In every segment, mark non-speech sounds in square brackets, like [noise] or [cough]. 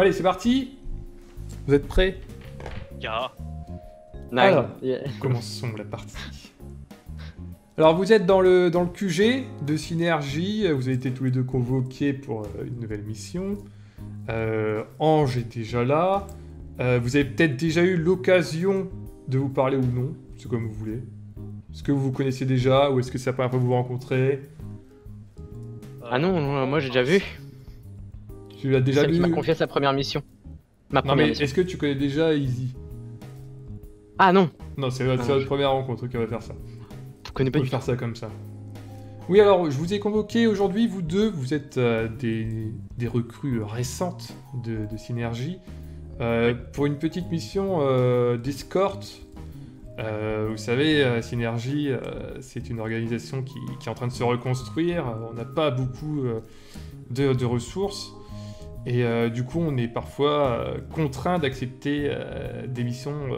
Bon allez, c'est parti Vous êtes prêts? Ya. Alors, Yeah. [laughs] commençons la partie? Alors vous êtes dans le, dans le QG de Synergie, vous avez été tous les deux convoqués pour euh, une nouvelle mission. Euh, Ange est déjà là. Euh, vous avez peut-être déjà eu l'occasion de vous parler ou non, c'est comme vous voulez. Est-ce que vous vous connaissez déjà ou est-ce que c'est la première fois que vous vous rencontrez? Ah non, non, moi j'ai déjà vu. Tu l'as déjà vu m'a confié sa première mission. Ma Non mais est-ce que tu connais déjà Easy? Ah non, Non, c'est votre je- première rencontre qui va faire ça. je connais On pas peut du tout. faire ça comme ça. Oui, alors, je vous ai convoqué aujourd'hui, vous deux, vous êtes euh, des, des recrues récentes de, de Synergie, euh, pour une petite mission euh, d'escorte. Vous savez, Synergie, c'est une organisation qui, qui est en train de se reconstruire. On n'a pas beaucoup de, de ressources. Et euh, du coup, on est parfois euh, contraint d'accepter euh, des missions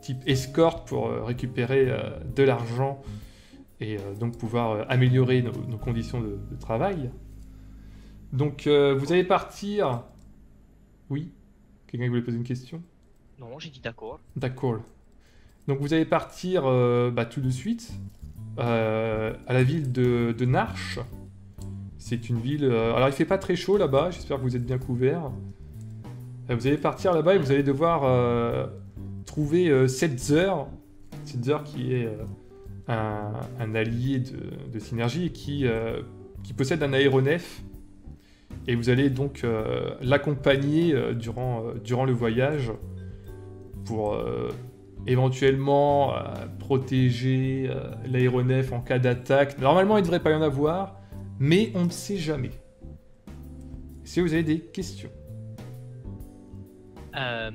type escorte pour récupérer de l'argent et donc pouvoir améliorer nos, nos conditions de, de travail. Donc, vous allez partir. Oui Quelqu'un qui voulait poser une question? Non, j'ai dit d'accord. D'accord. Donc, vous allez partir bah, tout de suite à la ville de, de Narch. C'est une ville. euh, alors, il fait pas très chaud là-bas. J'espère que vous êtes bien couverts. Euh, vous allez partir là-bas et vous allez devoir euh, trouver euh, Setzer. Setzer qui est un, allié de, Synergie qui, possède un aéronef. Et vous allez donc l'accompagner durant, durant le voyage pour éventuellement protéger l'aéronef en cas d'attaque. Normalement, il ne devrait pas y en avoir, mais on ne sait jamais. Si vous avez des questions? Euh...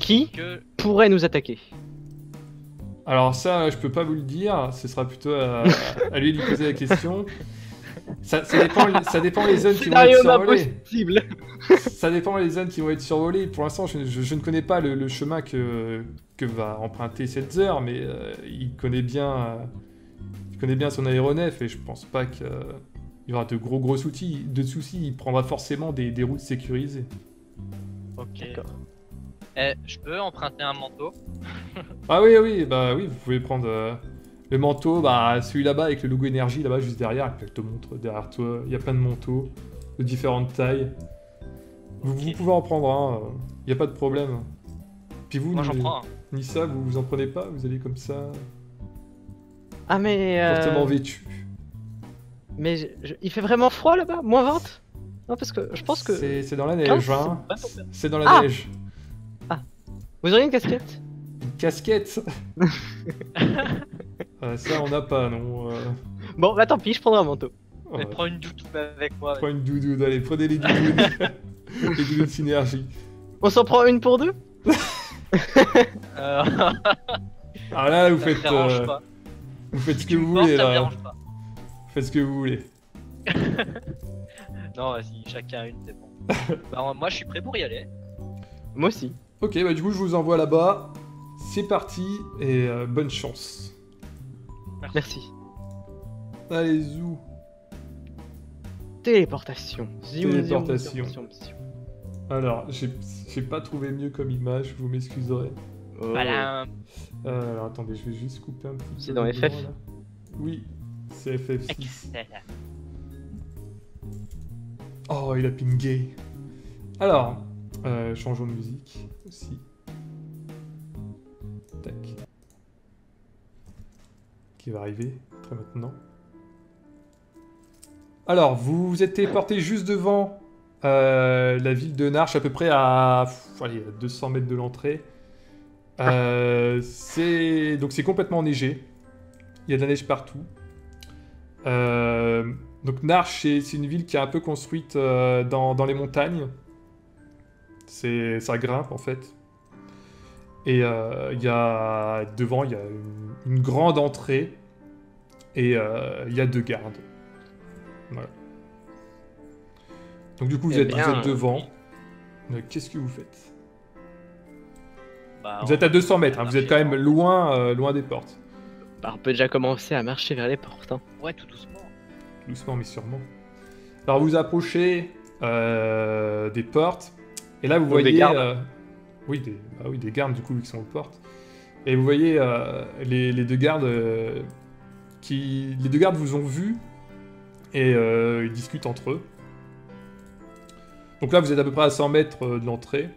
Qui que... Pourrait nous attaquer? Alors ça, je peux pas vous le dire, ce sera plutôt à, à lui de lui poser la question. Ça, ça dépend, ça dépend les zones qui vont être survolées. Ça dépend les zones qui vont être survolées. Pour l'instant, je, je- je ne connais pas le, le chemin que, que va emprunter cette heure, mais euh, il connaît bien, euh, il connaît bien son aéronef et je pense pas qu'il y aura de gros gros soucis. De soucis, il prendra forcément des, des routes sécurisées. Ok. D'accord. Eh, je peux emprunter un manteau? [laughs] Ah oui, oui, bah oui, vous pouvez prendre euh, le manteau, bah celui là-bas avec le logo énergie là-bas juste derrière, et puis elle te montre derrière toi. Il y a plein de manteaux de différentes tailles. Vous, pouvez en prendre un, il n'y a pas de problème. Puis vous, Moi j'en ni- prends un. Nissa, vous vous en prenez pas? Vous allez comme ça, Ah mais... euh, fortement vêtu. Mais je- je- il fait vraiment froid là-bas? Moins 20 Non parce que je pense que... C'est dans la 15, neige, c'est hein. C'est dans la Ah neige. Vous auriez une casquette? Une casquette? Euh, [laughs] Ça, on n'a pas, non. euh. Bon bah tant pis, je prendrai un manteau. Oh, Mais prends une doudoune avec moi. Prends une doudoune, allez, prenez les doudounes. [laughs] les doudounes synergie. On s'en prend une pour deux? [laughs] Euh, Alors là, vous ça faites, euh, pas. Vous faites ce que vous voulez, ça me là. dérange pas. [laughs] Faites ce que vous voulez. Non, vas-y, chacun une, c'est bon. [laughs] bah, moi je suis prêt pour y aller. Moi aussi. Ok, bah du coup, je vous envoie là-bas. C'est parti, et euh, bonne chance. Merci. Allez, zou. Téléportation. Zium, Téléportation. Alors, j'ai pas trouvé mieux comme image, vous m'excuserez. Oh. Voilà. Euh, alors attendez, je vais juste couper un petit peu. C'est dans FF? là. Oui, c'est FF6. Excellent. Oh, il a pingé. Alors, euh, changeons de musique aussi. Tac. Qui va arriver très maintenant. Alors, vous vous êtes téléporté juste devant euh, la ville de Narch, à peu près à, pff, allez, à 200 mètres de l'entrée. Euh, c'est donc c'est complètement enneigé. Il y a de la neige partout. Euh, donc Narch, c'est une ville qui est un peu construite euh, dans, dans les montagnes. C'est ça grimpe en fait. Et il y a devant, il y a une, une grande entrée et il y a deux gardes. Voilà. Donc du coup vous, Eh êtes, vous êtes devant. Qu'est-ce que vous faites? Bah, Vous êtes à 200 mètres, hein, vous êtes quand même loin, euh, loin des portes. Bah, on peut déjà commencer à marcher vers les portes. Hein. Ouais, tout doucement. Doucement mais sûrement. Alors vous approchez, euh, des portes. Et là, vous Donc des voyez. gardes. euh, oui, des, bah oui, des gardes, du coup, qui sont aux portes. Et vous voyez euh, les, les deux gardes euh, qui. Les deux gardes vous ont vu et euh, ils discutent entre eux. Donc là, vous êtes à peu près à 100 mètres de l'entrée.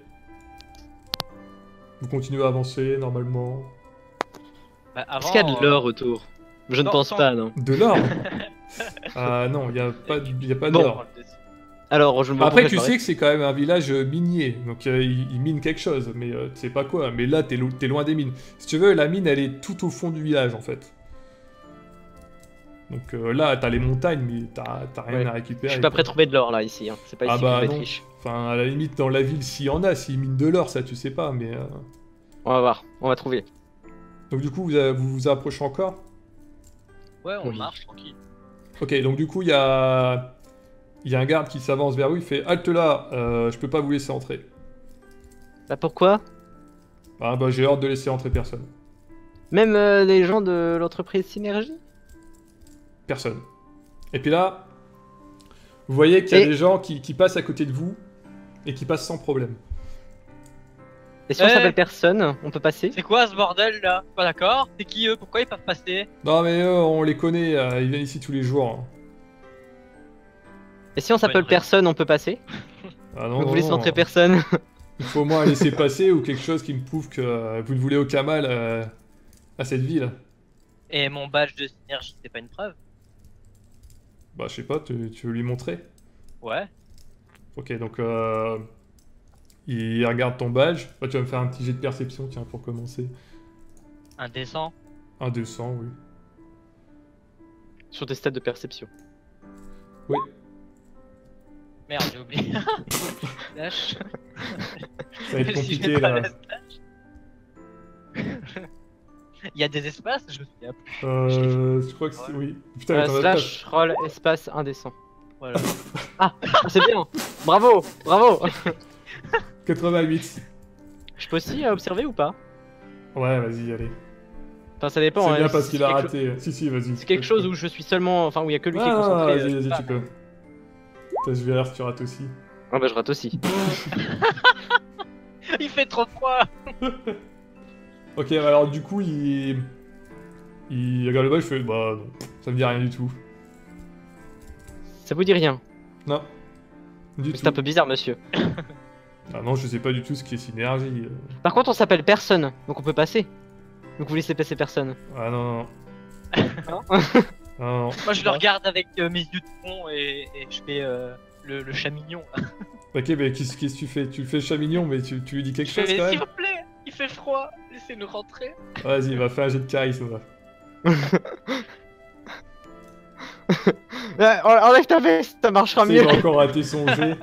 Vous continuez à avancer normalement. Bah, avant, Est-ce qu'il y a de euh, l'or autour Je ne non, pense sans- pas, non. De l'or [laughs] Ah non, il n'y a pas, de- il y a pas Bon. d'or. Alors, je me Après, tu sais que c'est quand même un village euh, minier, donc euh, ils, ils minent quelque chose, mais euh, tu sais pas quoi. Mais là, t'es lo- t'es loin des mines. Si tu veux, la mine, elle est tout au fond du village, en fait. Donc euh, là, t'as les montagnes, mais t'as t'as rien Ouais. à récupérer. Je suis pas prêt à trouver de l'or là ici. Hein. C'est pas Ah ici bah que je vais non. être riche. Enfin, à la limite, dans la ville, s'il y en a, s'ils minent de l'or, ça, tu sais pas, mais... euh, On va voir, on va trouver. Donc du coup, vous vous, vous approchez encore? Ouais, on Oui. marche tranquille. Ok, donc du coup, il y a... Il y a un garde qui s'avance vers vous, il fait « Halte là, euh, je peux pas vous laisser entrer. Bah pourquoi » Ah bah j'ai ordre de laisser entrer personne. Même euh, les gens de l'entreprise Synergie? Personne. Et puis là, vous voyez qu'il y a Et- des gens qui, qui passent à côté de vous et qui passent sans problème. Et si on Eh. s'appelle personne, on peut passer C'est quoi ce bordel là? Pas d'accord C'est qui eux? Pourquoi ils peuvent passer? Non mais eux, on les connaît, euh, ils viennent ici tous les jours. hein. Et si on s'appelle personne, on peut passer? Ah non, vous laissez non. entrer personne? Il faut au moins [laughs] laisser passer ou quelque chose qui me prouve que euh, vous ne voulez aucun mal euh, à cette ville. Et mon badge de synergie, c'est pas une preuve Bah je sais pas, tu, tu veux lui montrer? Ouais. Ok, donc euh, il regarde ton badge. Bah, tu vas me faire un petit jet de perception, tiens, pour commencer. Indécent. Un 200, oui. Sur des stades de perception. Oui. Merde, j'ai oublié. [laughs] [laughs] Ça va être [laughs] compliqué là. Il y a des espaces, je me souviens plus. Euh, je crois que c'est. Oui. Putain, Euh, slash roll espace indécent. Voilà. [laughs] Ah, c'est bien Bravo Bravo [laughs] 88. Je peux aussi euh, observer ou pas Ouais, vas-y, allez. Enfin, ça dépend. C'est hein, bien si parce qu'il a raté. Si, si, vas-y. C'est quelque chose où je suis seulement. Enfin, où il y a que lui qui est Ah, concentré. vas-y, euh, vas-y, pas- tu peux. Putain, je verrai si tu rates aussi. Ah bah je rate aussi. [laughs] Il fait trop froid Ok, alors du coup, il. Il regarde le badge, il fait Bah non, ça me dit rien du tout. Ça vous dit rien Non. Du C'est un peu bizarre, monsieur. [laughs] Ah non, je sais pas du tout ce qui est synergie. euh. Par contre, on s'appelle personne, donc on peut passer. Donc vous laissez passer personne. Ah non, non. Non [laughs] non. Moi je le regarde avec euh, mes yeux de fond et, et je fais euh, le, le chat mignon. Ok, mais qu'est-ce qu'est-ce que tu fais? Tu le fais chat mignon, mais tu, tu lui dis quelque Je chose fais, quand s'il même vous plaît, il fait froid, laissez-nous rentrer. Vas-y, va faire un jet de charisme. va. [laughs] Ouais, enlève ta veste, ça marchera Il mieux. va encore rater son jet.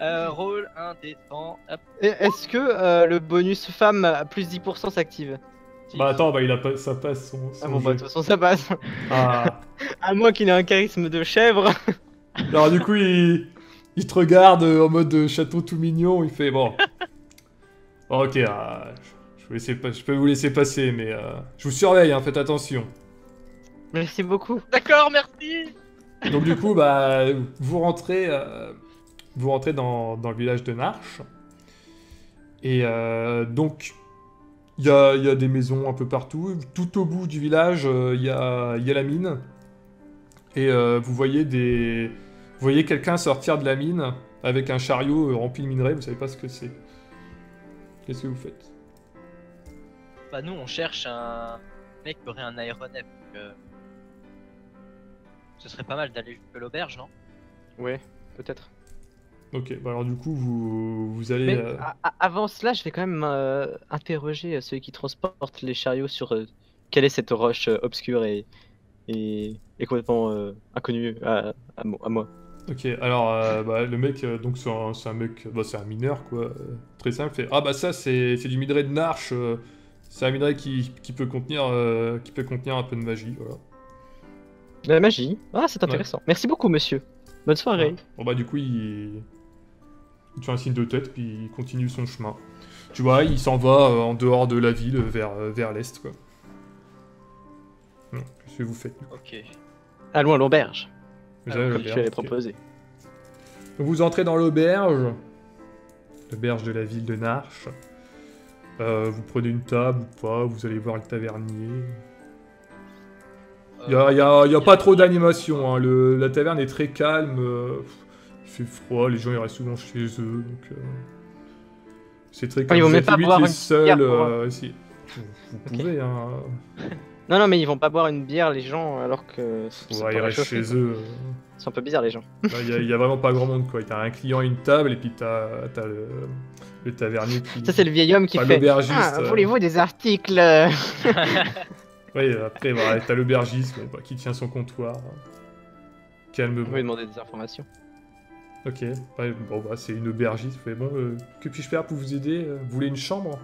Euh, rôle indécent, hop. Et Est-ce que euh, le bonus femme à plus 10% s'active? Bah attends, bah il a pas, ça passe son, son Ah bon, bah de jet. toute façon ça passe. Ah. [laughs] À moins qu'il ait un charisme de chèvre. Alors du coup, il, il te regarde euh, en mode euh, château tout mignon, il fait bon. Bon, ok, ah, je, je, vais laisser pas- je peux vous laisser passer, mais euh, je vous surveille, hein, faites attention. Merci beaucoup. [laughs] D'accord, merci Donc du coup, bah, vous rentrez, euh, vous rentrez dans, dans le village de Narch. Et euh, donc, il y a, il y a des maisons un peu partout. Tout au bout du village, euh, il y, a, il y a la mine. Et euh, vous voyez des, vous voyez quelqu'un sortir de la mine avec un chariot euh, rempli de minerais. Vous savez pas ce que c'est. Qu'est-ce que vous faites Bah nous on cherche un mec qui aurait un aéronef. donc, euh, Ce serait pas mal d'aller jusque l'auberge, non? Ouais, peut-être. Ok, bah alors du coup, vous, vous allez. Mais euh, avant cela, je vais quand même euh, interroger euh, celui qui transporte les chariots sur euh, quelle est cette roche euh, obscure et, et, et complètement euh, inconnue à, à mo- à moi. Ok, alors euh, bah, le mec, euh, donc c'est un, c'est un mec, bah, c'est un mineur quoi, euh, très simple, fait Ah bah ça c'est c'est du minerai de Narch, euh, c'est un minerai qui, qui peut contenir euh, qui peut contenir un peu de magie, voilà. La magie. Ah, c'est intéressant. Merci beaucoup, monsieur. Bonne soirée. Bon bah du coup il... il fait un signe de tête puis il continue son chemin. Tu vois, il s'en va euh, en dehors de la ville vers, euh, vers l'est quoi. Non, Qu'est-ce que vous faites du coup? Ok. Allons à l'auberge. Vous Ah, proposé. Vous entrez dans l'auberge, l'auberge de la ville de Narche. Euh, vous prenez une table ou pas, vous allez voir le tavernier. Il y a, y a- y a pas trop d'animation, hein. la taverne est très calme, euh, il fait froid, les gens ils restent souvent chez eux, donc... euh, c'est très calme. ils vont Vous même êtes pas limite boire les une seuls, bière pour- euh, si. Vous, pouvez, hein. [laughs] Non, non, mais ils vont pas boire une bière, les gens, alors que. Ouais, ils restent chauffer, chez quoi. eux. C'est un peu bizarre, les gens. Il y, a- y a vraiment pas grand monde, quoi. T'as un client et une table, et puis t'as as le, le tavernier qui... Ça, c'est le vieil homme qui Enfin, fait. l'aubergiste, Ah, euh. voulez-vous des articles [laughs] Oui, après, voilà, t'as l'aubergiste ouais, bah, qui tient son comptoir. Vous Calmement. pouvez demander des informations. Ok, ouais, bon, bah, c'est une aubergiste. Mais bon, euh, que puis-je faire pour vous aider? Vous voulez une chambre?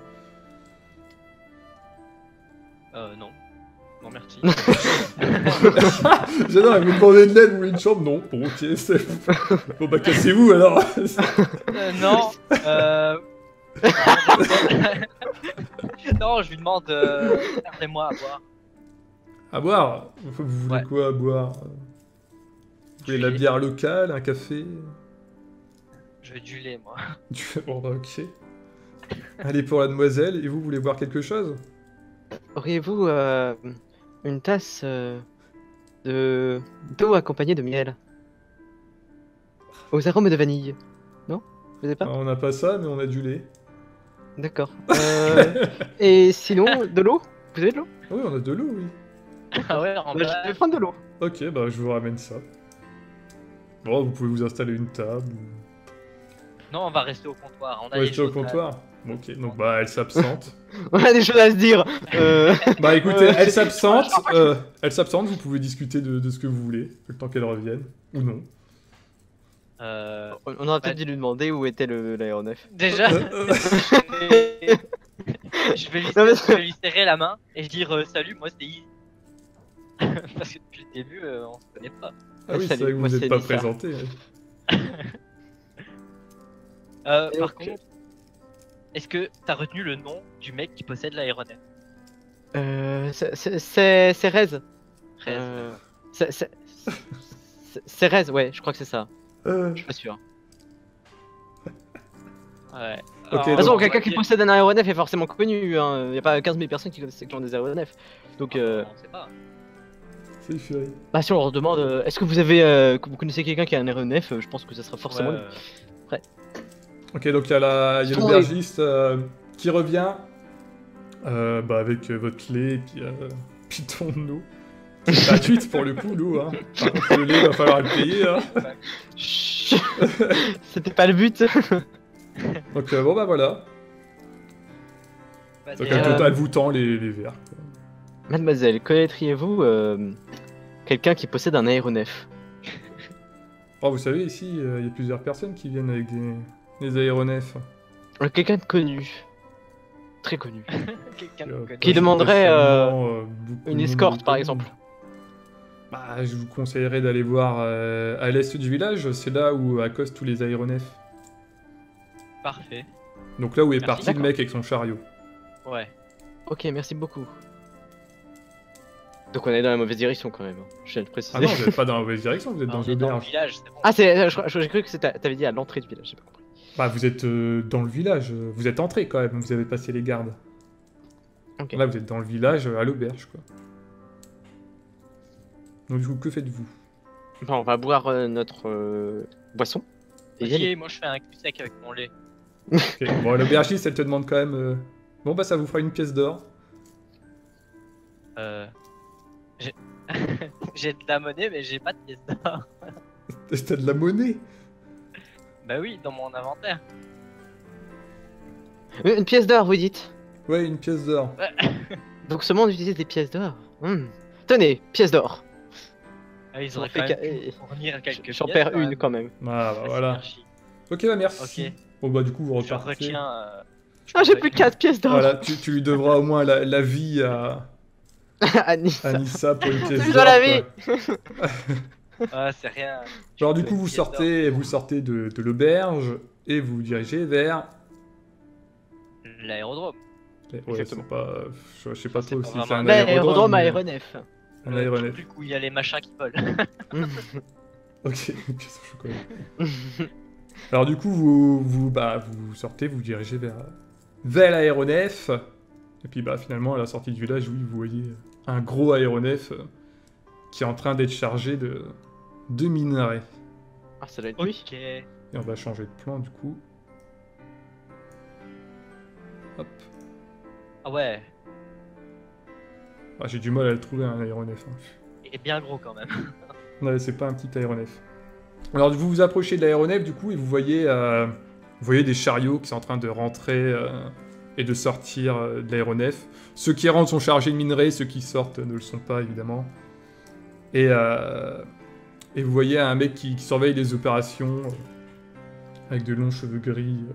Euh, non. Non, merci. J'adore, vous demandez de l'aide, vous voulez une chambre Non, bon, ok, c'est... Bon, bah, cassez-vous, alors Euh, non. Euh... [laughs] non, je lui demande. Euh... Servez-moi à boire. À boire Vous voulez Ouais. quoi à boire Vous voulez de la lait. bière locale, un café Je veux du lait, moi. Du- Bon, bah, ok. Allez, pour la demoiselle, et vous, voulez boire quelque chose? Auriez-vous euh, une tasse euh, de d'eau accompagnée de miel Aux arômes de vanille Non? Vous avez pas Alors, On n'a pas ça, mais on a du lait. D'accord. [laughs] Euh, et sinon, de l'eau? Vous avez de l'eau? Ah Oui, on a de l'eau, oui. Ah ouais, en Bah, Je vais prendre de l'eau. Ok, bah je vous ramène ça. Bon, vous pouvez vous installer une table. Non, on va rester au comptoir. On a Ouais, des rester au choses à- comptoir. Ok, donc bah elle s'absente. [laughs] On a des choses à se dire. Euh, [laughs] bah écoutez, Euh, elle s'absente. euh, elle s'absente, vous pouvez discuter de, de ce que vous voulez, le temps qu'elle revienne. Ou non. Euh, on aurait peut-être dû lui demander où était le- l'aéronef. Déjà, [laughs] je, vais lui, Non, mais- je vais lui serrer la main et dire euh, salut, moi c'est Yves. Parce que depuis le début, euh, on se connaît pas. ah oui, c'est vrai que vous n'êtes pas Lisa. présenté. Euh, par contre, est-ce que t'as retenu le nom du mec qui possède l'aéronef Euh, c'est- Rez. Rez. Euh, c'est- Rez, ouais, je crois que c'est ça. Euh, Je suis pas sûr. Ouais. De toute façon, quelqu'un qui possède un aéronef est forcément connu. Hein. Il n'y a pas 15 000 personnes qui, connaissent- qui ont des aéronefs. Donc, euh, On sait pas. Bah, si on leur demande euh, est-ce que vous avez, euh, que vous connaissez quelqu'un qui a un aéronef, je pense que ça sera forcément. Ouais. Ok, donc il y a la- il y a Son l'aubergiste euh, qui revient euh, bah, avec euh, votre lait et puis, euh, [laughs] puis ton eau. C'est gratuite pour le coup, l'eau. Hein. Par contre, le lait, va falloir le payer. Hein. Chut. [laughs] C'était pas le but. [laughs] Donc euh, bon, bah voilà. Donc euh, te- elle vous tend les, les verres. quoi. Mademoiselle, connaîtriez-vous euh, quelqu'un qui possède un aéronef? Oh, vous savez, ici, euh, il y a plusieurs personnes qui viennent avec des, des aéronefs. Euh, Quelqu'un de connu. Très connu. [laughs] quelqu'un Euh. Qui demanderait, euh, Une escorte, par exemple. Bah, je vous conseillerais d'aller voir euh, à l'est du village, c'est là où accostent tous les aéronefs. Parfait. Donc là où est Merci. parti le mec avec son chariot. Ouais. Ok, merci beaucoup. Donc on est dans la mauvaise direction quand même. hein. Je viens de préciser. Ah non, vous n'êtes pas dans la [laughs] mauvaise direction, vous êtes dans le village, bon. Ah, c'est, j'ai cru que c'était- t'avais dit à l'entrée du village, j'ai pas compris. Bah, vous êtes euh, dans le village, euh, vous êtes entré quand même, vous avez passé les gardes. Là, vous êtes dans le village, euh, à l'auberge, quoi. Donc, du coup, que faites-vous? Bon, on va boire euh, notre euh, boisson. Et y moi je fais un cul sec avec mon lait. Bon, l'aubergiste, elle te demande quand même... euh, Bon, bah, ça vous fera une pièce d'or. Euh... J'ai... [laughs] j'ai de la monnaie, mais j'ai pas de pièce d'or. [laughs] T'as de la monnaie? Bah oui, dans mon inventaire. Euh, Une pièce d'or, vous dites? Ouais, une pièce d'or. [laughs] Donc ce monde utilise des pièces d'or. Hmm. Tenez, pièce d'or. Ah, ils auraient fait quand qu'à- même pu fournir quelques J'en perds une quand même. Ah, bah, voilà. Ok, bah, merci. Ok. Bon, bah, du coup, vous Je repartez. retiens. euh, Ah, j'ai plus 4 pièces d'or. Voilà, tu, tu lui devras au moins la, la vie à, [laughs] à Nissa pour une pièce Tu d'or. dois la vie. [laughs] Ah, c'est rien. [laughs] Alors du coup vous sortez, vous sortez de, de l'auberge et vous vous dirigez vers. L'aérodrome. Ouais, Exactement. pas, je, je sais pas trop si c'est un un aérodrome. aéronef. Un aéronef. truc où il y a les machins qui volent. [laughs] [laughs] Ok, une pièce au chocolat. Alors du coup, vous, vous, bah, vous sortez, vous vous dirigez vers, vers l'aéronef. Et puis bah, finalement, à la sortie du village, oui, vous voyez un gros aéronef qui est en train d'être chargé de, de minerais. Ah, ça doit être lui. Ok. Et on va changer de plan du coup. Hop. Ah ouais. Ah, J'ai du mal à le trouver un aéronef. hein. Il est bien gros quand même. [laughs] Ouais, c'est pas un petit aéronef. Alors vous vous approchez de l'aéronef du coup et vous voyez, euh, vous voyez des chariots qui sont en train de rentrer euh, et de sortir euh, de l'aéronef. Ceux qui rentrent sont chargés de minerais, ceux qui sortent ne le sont pas évidemment. Et, euh, et vous voyez un mec qui, qui surveille les opérations euh, avec de longs cheveux gris euh,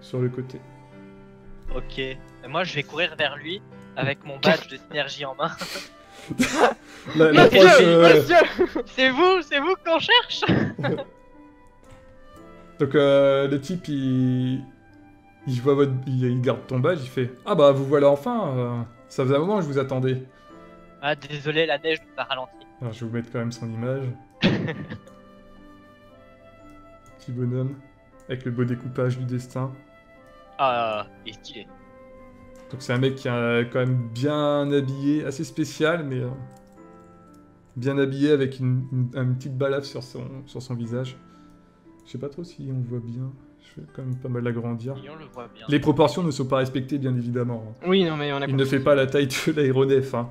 sur le côté. Ok. Et moi, je vais courir vers lui avec mon badge de synergie en main. La- Monsieur, euh, monsieur C'est vous, c'est vous qu'on cherche [laughs] Donc euh, le type il, il voit votre, il, il garde ton badge, il fait ah bah vous voilà enfin, ça faisait un moment que je vous attendais. Ah, désolé, la neige nous a ralenti. Alors je vais vous mettre quand même son image. [laughs] Petit bonhomme avec le beau découpage du destin. Ah, il est stylé. Donc c'est un mec qui est quand même bien habillé, assez spécial mais euh, bien habillé avec une, une- une petite balafre sur son, sur son visage. Je sais pas trop si on voit bien. Je vais quand même pas mal l'agrandir. Le. Les proportions ne sont pas respectées bien évidemment. hein. Oui, non, mais on a Il ne fait pas la taille de [laughs] l'aéronef. Hein.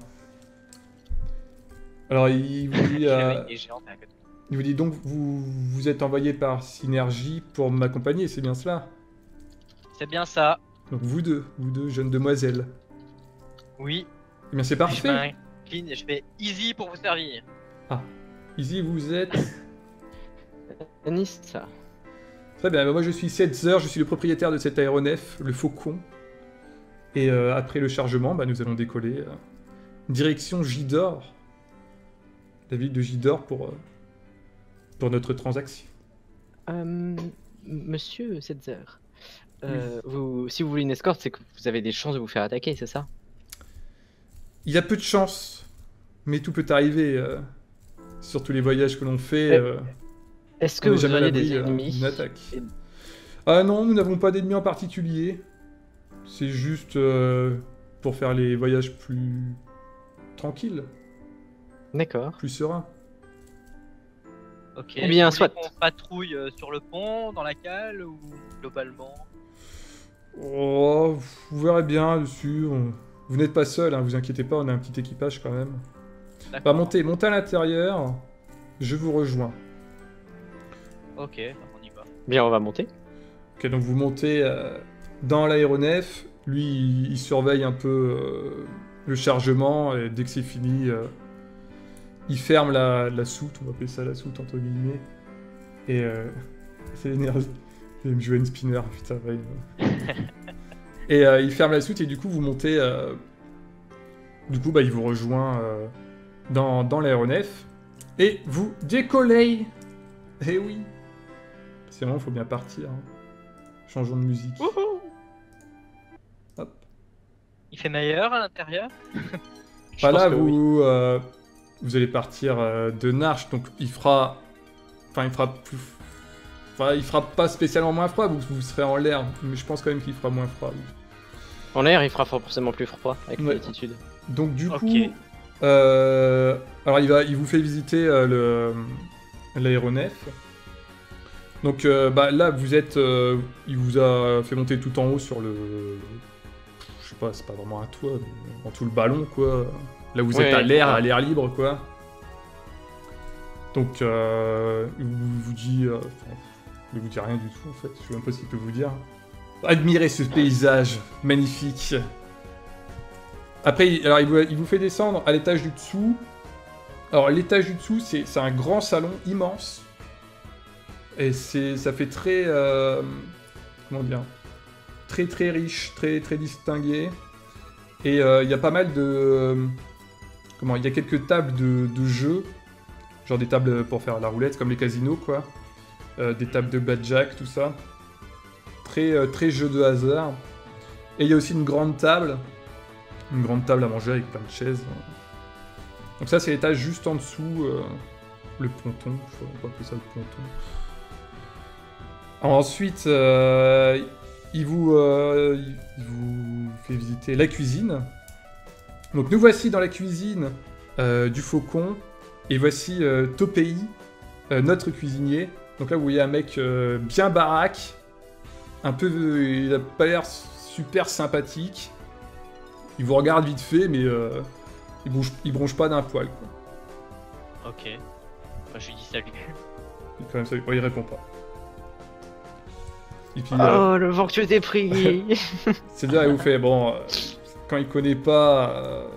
Alors il vous [laughs] dit, euh, Il vous dit donc vous, vous êtes envoyé par Synergie pour m'accompagner, c'est bien cela? C'est bien ça. Donc vous deux, vous deux jeunes demoiselles. Oui. Eh bien c'est Je parfait. m'incline et je fais easy pour vous servir. Ici vous êtes. Nice, ça. Très bien, bah, moi je suis Setzer, je suis le propriétaire de cet aéronef, le Faucon. Et euh, après le chargement, bah, nous allons décoller euh, direction Gidor. La ville de Gidor pour, euh, pour notre transaction. Euh, monsieur Setzer, euh, vous, si vous voulez une escorte, c'est que vous avez des chances de vous faire attaquer, c'est ça? Il y a peu de chance, mais tout peut arriver. euh, sur tous les voyages que l'on fait, Est-ce que vous auriez l'abri des ennemis d'une attaque. Et- Ah non, nous n'avons pas d'ennemis en particulier. C'est juste pour faire les voyages plus tranquilles, D'accord. plus sereins. Ok. Eh bien, soit. qu'on patrouille euh, sur le pont, dans la cale ou globalement? Oh, vous verrez bien dessus. on- Vous n'êtes pas seul, hein, vous inquiétez pas, on a un petit équipage quand même. Bah D'accord. montez, montez à l'intérieur. Je vous rejoins. Ok, on y va. Bien, on va monter. Ok, donc vous montez euh, dans l'aéronef. Lui, il, il surveille un peu euh, le chargement et dès que c'est fini, euh, il ferme la, la soute. On va appeler ça la soute entre guillemets. Et euh, [laughs] c'est l'énergie. Je vais me jouer une spinner, putain. ouais, [laughs] et euh, il ferme la soute et du coup vous montez. euh, du coup, bah, il vous rejoint euh, dans, dans l'aéronef et vous décollez. Eh oui. C'est bon, il faut bien partir. hein. Changeons de musique. Hop. Il fait meilleur à l'intérieur? Je pense là, que oui. Vous, allez partir euh, de Narch, donc il fera. Enfin, il fera plus. Enfin, il fera pas spécialement moins froid, vous, vous serez en l'air, mais je pense quand même qu'il fera moins froid. oui. En l'air, il fera forcément plus froid avec Ouais. l'altitude. Donc du coup, euh, alors il va, il vous fait visiter euh, le l'aéronef. Donc euh, bah là vous êtes, euh, il vous a fait monter tout en haut sur le, je sais pas, c'est pas vraiment un toit, mais en tout le ballon quoi. Là vous Ouais, êtes à l'air, à l'air libre quoi. Donc euh, il vous, vous dit, euh, enfin, il vous dit rien du tout en fait. Je sais même pas ce qu'il peut vous dire. Admirez ce paysage magnifique. Après, il- alors, il, vous, il vous fait descendre à l'étage du dessous. Alors, l'étage du dessous, c'est un grand salon immense. Et c'est ça fait très... euh, comment dire Très très riche, très très distingué. Et euh, il y a pas mal de... Comment Il y a quelques tables de, de jeux. Genre des tables pour faire la roulette, comme les casinos, quoi. Euh, des tables de blackjack, tout ça. Très, euh, très jeu de hasard. Et il y a aussi une grande table une grande table à manger avec plein de chaises. Donc ça, c'est l'étage juste en dessous, euh, le ponton. Ensuite, il vous fait visiter la cuisine. Donc nous voici dans la cuisine euh, du Faucon. Et voici euh, Topei, euh, notre cuisinier. Donc là, vous voyez un mec euh, bien baraque. Un peu... Il a pas l'air super sympathique. Il vous regarde vite fait, mais euh, il, bouge, il bronche pas d'un poil. Quoi. Ok. Moi, je lui dis salut. Il, quand même, ouais, il répond pas. Et puis, euh, Oh, le vent que tu t'es pris [laughs] c'est dire il vous fait bon. Quand il connaît pas, euh,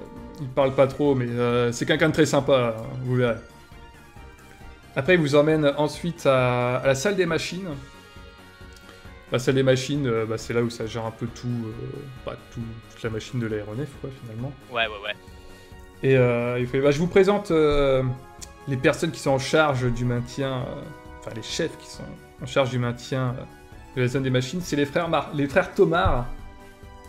il parle pas trop, mais euh, c'est quelqu'un de très sympa, hein, vous verrez. Après, il vous emmène ensuite à, à la salle des machines. La salle des machines, euh, bah, c'est là où ça gère un peu tout, euh, bah, tout- toute la machine de l'aéronef, quoi, finalement. Ouais, ouais, ouais. Et il fait, bah, je vous présente les personnes qui sont en charge du maintien, enfin les chefs qui sont en charge du maintien de la zone des machines, c'est les frères, Mar- les frères Tomar.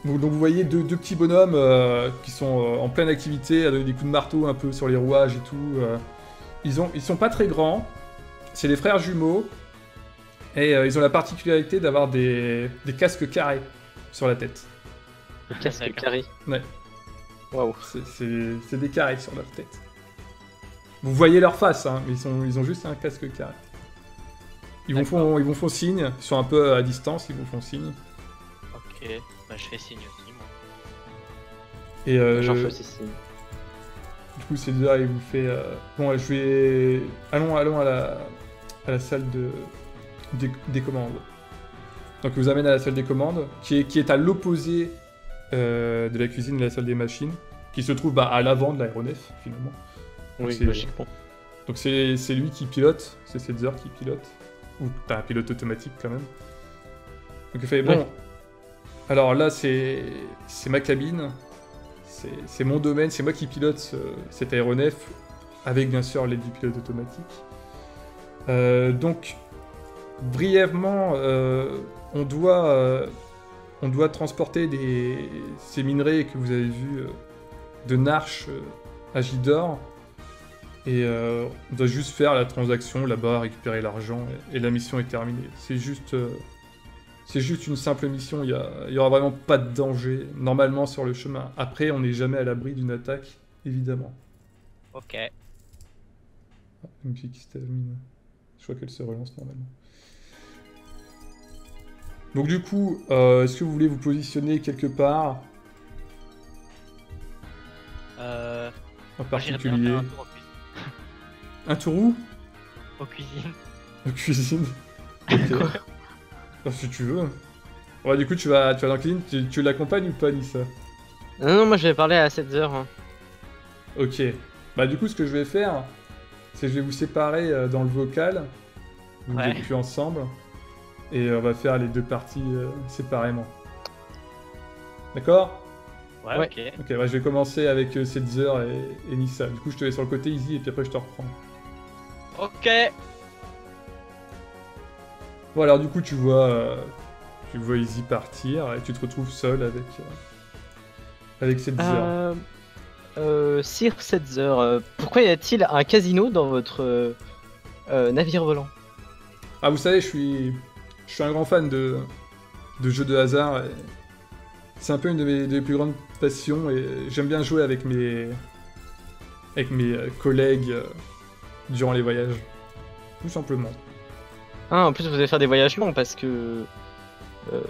Donc, donc vous voyez deux, deux petits bonhommes euh, qui sont euh, en pleine activité, à donner des coups de marteau un peu sur les rouages et tout. euh. Ils, ont, ils sont pas très grands, c'est les frères jumeaux, et euh, ils ont la particularité d'avoir des, des casques carrés sur la tête. Le casque D'accord. carré. Ouais. Waouh. C'est- des carrés sur leur tête. Vous voyez leur face, hein, mais ils, sont, ils ont juste un casque carré. Ils vous, font, ils vous font signe, ils sont un peu à distance, ils vous font signe. Ok. Bah, je fais signe aussi, moi. Et euh, J'en fais signe. du coup, c'est là, il vous fait. euh, Bon, je vais. Allons, allons à la, à la salle de, des, des commandes. Donc, il vous amène à la salle des commandes, qui est, qui est à l'opposé euh, de la cuisine de la salle des machines, qui se trouve bah, à l'avant de l'aéronef, finalement. Oui, c'est- logiquement. Donc c'est c'est lui qui pilote, c'est Setzer qui pilote. Ou t'as un pilote automatique quand même. Donc il fait, bon, Ouais. Alors là c'est ma cabine, c'est mon domaine, c'est moi qui pilote ce- cet aéronef, avec bien sûr l'aide du pilote automatique. Euh, donc, brièvement, euh, on, doit, euh, on doit transporter des, ces minerais que vous avez vus de Narch euh, à Gidor. Et on doit juste faire la transaction là-bas, récupérer l'argent, et, la mission est terminée. C'est juste, c'est juste une simple mission, il y, a- il y aura vraiment pas de danger, normalement, sur le chemin. Après, on n'est jamais à l'abri d'une attaque, évidemment. Ok. Ah, Une musique qui se termine. Je crois qu'elle se relance normalement. Donc du coup, euh, est-ce que vous voulez vous positionner quelque part? Euh. en particulier un tour. Un où? Aux cuisines. En cuisine. [laughs] Ok. Si tu veux. Ouais, du coup, tu vas, tu vas dans la cuisine, tu, tu l'accompagnes ou pas, Nissa? Non, non, moi je vais parler à 7 heures. hein. Ok. Bah, du coup, ce que je vais faire, c'est que je vais vous séparer euh, dans le vocal. Vous Ouais. plus ensemble. Et euh, on va faire les deux parties euh, séparément. D'accord? Ouais, Ouais. ok. Ok, bah, je vais commencer avec euh, Setzer et, et Nissa. Du coup, je te laisse sur le côté easy et puis après, je te reprends. Ok. Bon, alors, du coup, tu vois, euh, tu vois Easy partir et tu te retrouves seul avec, euh, avec Setzer. Euh, euh, Sir 7 heures, euh, pourquoi y a-t-il un casino dans votre euh, navire volant? Ah, vous savez, je suis, je suis un grand fan de, de jeux de hasard. et C'est un peu une de mes, de mes plus grandes passions et j'aime bien jouer avec mes, avec mes collègues durant les voyages. Tout simplement. Ah, en plus vous allez faire des voyages longs parce que euh,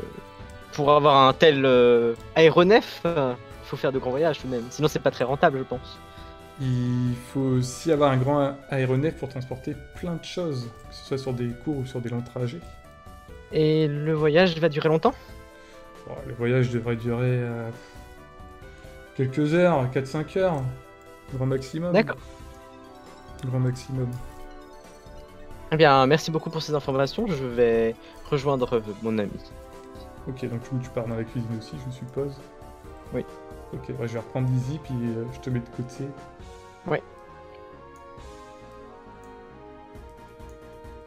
pour avoir un tel euh, aéronef, il faut faire de grands voyages tout de même. Sinon c'est pas très rentable, je pense. Il faut aussi avoir un grand aéronef pour transporter plein de choses, que ce soit sur des courts ou sur des longs trajets. Et le voyage va durer longtemps? Bon, le voyage devrait durer euh, quelques heures, 4-5 heures, grand maximum. D'accord. Grand maximum. Eh bien, merci beaucoup pour ces informations. Je vais rejoindre mon ami. Ok, donc du coup, tu pars dans la cuisine aussi, je suppose. Oui. Ok, ouais, je vais reprendre Dizzy, puis euh, je te mets de côté. Ouais.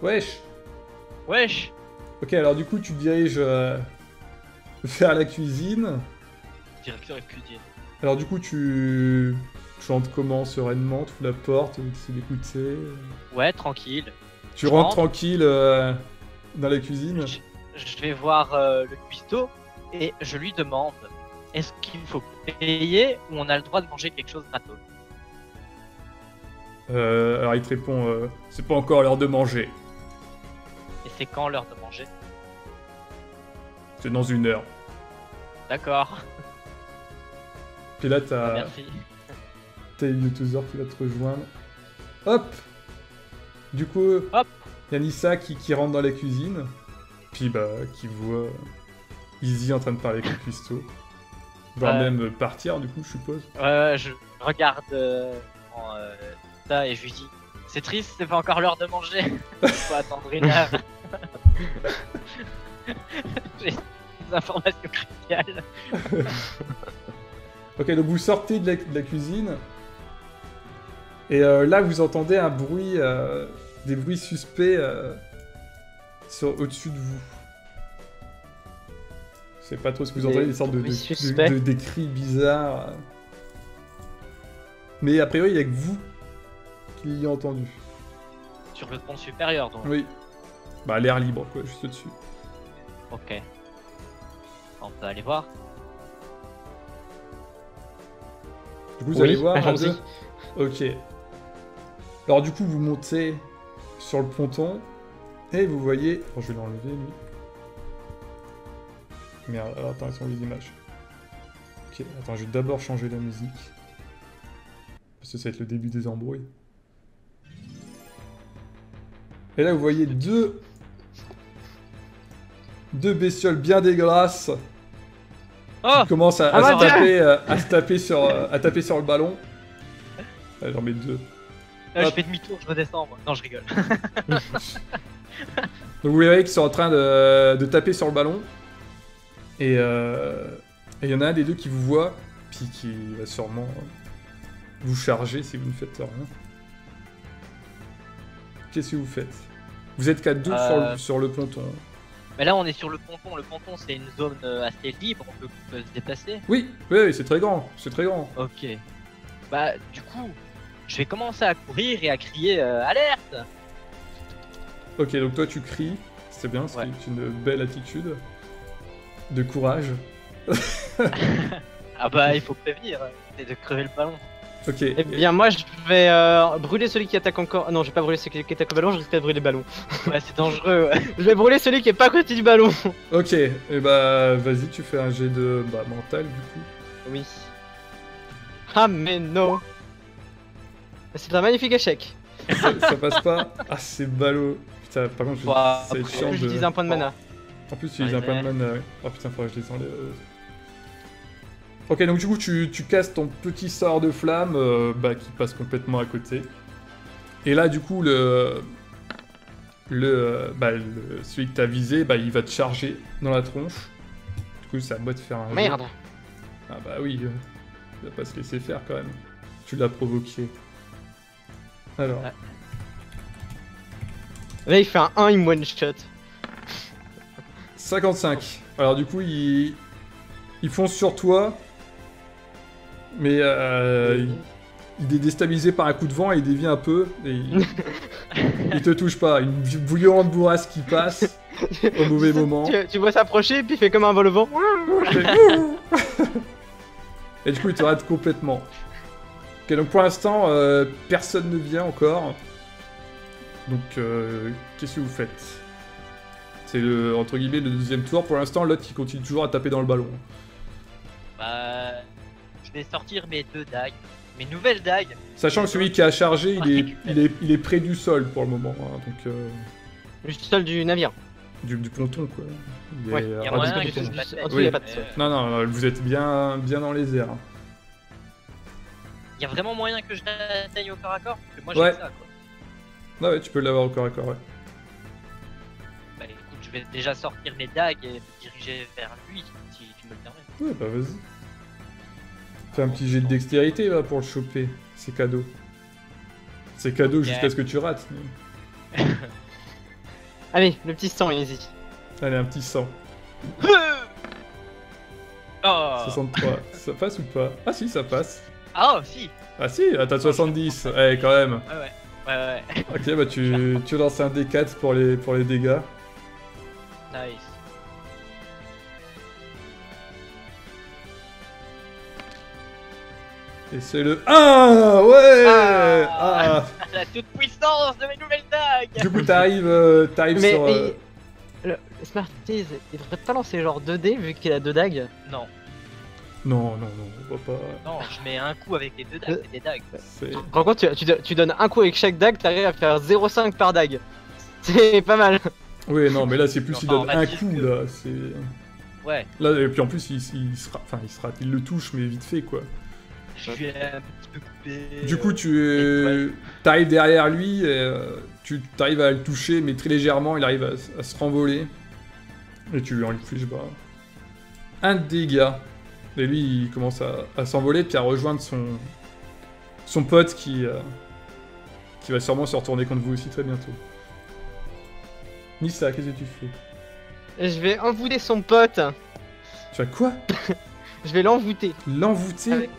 Wesh Wesh. Ok, alors du coup, tu diriges euh, [laughs] vers la cuisine. Directeur de cuisine. Alors du coup, tu, tu rentres comment Sereinement, tu ouvres la porte, tu sais d'écouter. Ouais, tranquille. Tu rentres rentre. tranquille, euh, dans la cuisine. Je, je vais voir euh, le cuistot et je lui demande est-ce qu'il faut payer ou on a le droit de manger quelque chose gratos? Euh, alors il te répond euh, C'est pas encore l'heure de manger, Et c'est quand l'heure de manger? C'est dans une heure. D'accord, Puis là, t'as merci. t'as Youtoozer qui va te rejoindre. Hop Du coup, Hop. y a Nissa qui, qui rentre dans la cuisine. Puis bah, qui voit Izzy en train de parler avec le cuistot. Voire Ouais. même partir, du coup, je suppose. Ouais, ouais, je regarde euh, en, euh, ça et je lui dis c'est triste, c'est pas encore l'heure de manger. [laughs] Il faut attendre une heure. [laughs] [laughs] J'ai des informations cruciales. Ok, donc vous sortez de la, de la cuisine. Et euh, là, vous entendez un bruit, euh, des bruits suspects euh, sur- au-dessus de vous. Je sais pas trop ce que vous Des entendez, des sortes de, de- des cris bizarres. Mais a priori, il y a que vous qui l'ayez entendu. Sur le pont supérieur, donc. Oui. Bah, l'air libre, quoi, juste au-dessus. Ok. On peut aller voir. Du coup, vous Oui, allez voir. Ok. Alors, du coup, vous montez sur le ponton et vous voyez. Oh, je vais l'enlever, lui. Merde, alors, attends, sont les images. Ok, attends, je vais d'abord changer la musique. Parce que ça va être le début des embrouilles. Et là, vous voyez deux. Deux bestioles bien dégueulasses Oh qui commencent à, à Ah, se taper, euh, à se taper sur, euh, à taper sur le ballon. J'en mets deux. Là, je fais demi-tour, je redescends. Moi. Non, je rigole. [laughs] Donc vous voyez qu'ils sont en train de, de taper sur le ballon. Et euh, il y en a un des deux qui vous voit, puis qui va sûrement vous charger si vous ne faites rien. Qu'est-ce que vous faites? Vous êtes qu'à deux sur, Euh. le, sur le ponton. Mais là, on est sur le ponton. Le ponton, c'est une zone euh, assez libre. On peut, on peut se déplacer. Oui, oui, oui, c'est très grand, c'est très grand. Ok. Bah, du coup, je vais commencer à courir et à crier euh, alerte. Ok, donc toi tu cries, c'est bien, c'est Ouais. une belle attitude de courage. Ah bah, il faut prévenir. C'est de crever le ballon. Ok, Eh bien, moi, je vais euh, brûler celui qui attaque encore. Non, je vais pas brûler celui qui attaque le ballon, je risque de brûler le ballon. [laughs] Ouais, c'est dangereux. ouais. Je vais brûler celui qui est pas à côté du ballon. [laughs] ok, et bah vas-y, tu fais un jet de bah, mental du coup. Oui. Ah, mais non. C'est un magnifique échec. ça, ça passe pas Ah, c'est ballot. Putain, par contre, je- Bah, ça va après, chiant En plus, de- j'utilise un point de mana. En plus, tu utilises un point de mana. ouais. Oh putain, faudrait que je les enlève. Ok, donc du coup, tu, tu casses ton petit sort de flamme euh, bah, qui passe complètement à côté. Et là, du coup, le. Le, bah, le- celui que t'as visé, bah, il va te charger dans la tronche. Du coup, c'est à moi de faire un. Merde. Ah bah oui, euh, il va pas se laisser faire quand même. Tu l'as provoqué. Alors. Là, il fait un 1, il me one shot. 55. Alors du coup, il, il fonce sur toi, mais euh, il, il est déstabilisé par un coup de vent et il dévie un peu et il, [laughs] il te touche pas. Une bouillante bourrasque qui passe au mauvais [laughs] moment. Tu, tu vois s'approcher, puis il fait comme un vol au vent. [laughs] Et du coup, il te rate complètement. Ok, donc pour l'instant, euh, personne ne vient encore. Donc, euh, qu'est-ce que vous faites? C'est le entre guillemets le deuxième tour. Pour l'instant, l'autre qui continue toujours à taper dans le ballon. Bah, je vais sortir mes deux dagues. Mes nouvelles dagues. Sachant que celui qui a chargé, il est, il est, il est près du sol pour le moment. hein, donc, euh, Le sol du navire. du, du ponton, quoi. Il est Ouais, Il y a ras moyen je la tête. Oui. non, non, vous êtes bien, bien dans les airs. Y a vraiment moyen que je l'atteigne au corps à corps Parce que moi, Ouais. j'ai ça, quoi. Ah ouais, tu peux l'avoir au corps à corps, ouais. Bah, écoute, je vais déjà sortir mes dagues et me diriger vers lui, si tu me le permets. Ouais, bah vas-y. Fais un petit jet de dextérité là pour le choper. C'est cadeau. C'est cadeau jusqu'à ce que tu rates. mais- [laughs] Allez, le petit sang, easy. Allez, un petit 100. Oh 63. ça passe ou pas? Ah si, ça passe. Ah, oh, si Ah si, ah, t'as 70. Eh, quand même. Ouais, ouais. Ouais, ouais. [laughs] Ok, bah tu, tu lances un D4 pour les, pour les dégâts. Nice. Et c'est le 1 Ouais Ah. Ah. [laughs] La toute puissance de mes nouvelles dagues Du coup, t'arrives euh, Mais sur... euh, il- le Smarties, il devrait pas lancer genre 2D vu qu'il a deux dagues. Non, Non, non, non, on va pas... non, je mets un coup avec les deux dagues, c'est des dagues. Par contre, tu, tu, tu donnes un coup avec chaque dague, t'arrives à faire 0,5 par dague. [laughs] C'est pas mal. Oui, non, mais là, c'est plus Enfin, il on donne un coup, que- là, c'est... Ouais, Là, et puis en plus, il, il, se ra- enfin, il se rate, il le touche, mais vite fait, quoi. je suis un petit peu coupé. Du coup, euh, tu es... arrives derrière lui, et, euh, tu arrives à le toucher, mais très légèrement, il arrive à, se renvoler. Et tu lui infliges bah, un dégât. Et lui, il commence à, à s'envoler, puis à rejoindre son, son pote qui, euh, qui va sûrement se retourner contre vous aussi très bientôt. Nissa, qu'est-ce que tu fais? Je vais envoûter son pote. Tu vas quoi? [laughs] Je vais l'envoûter. L'envoûter? Avec.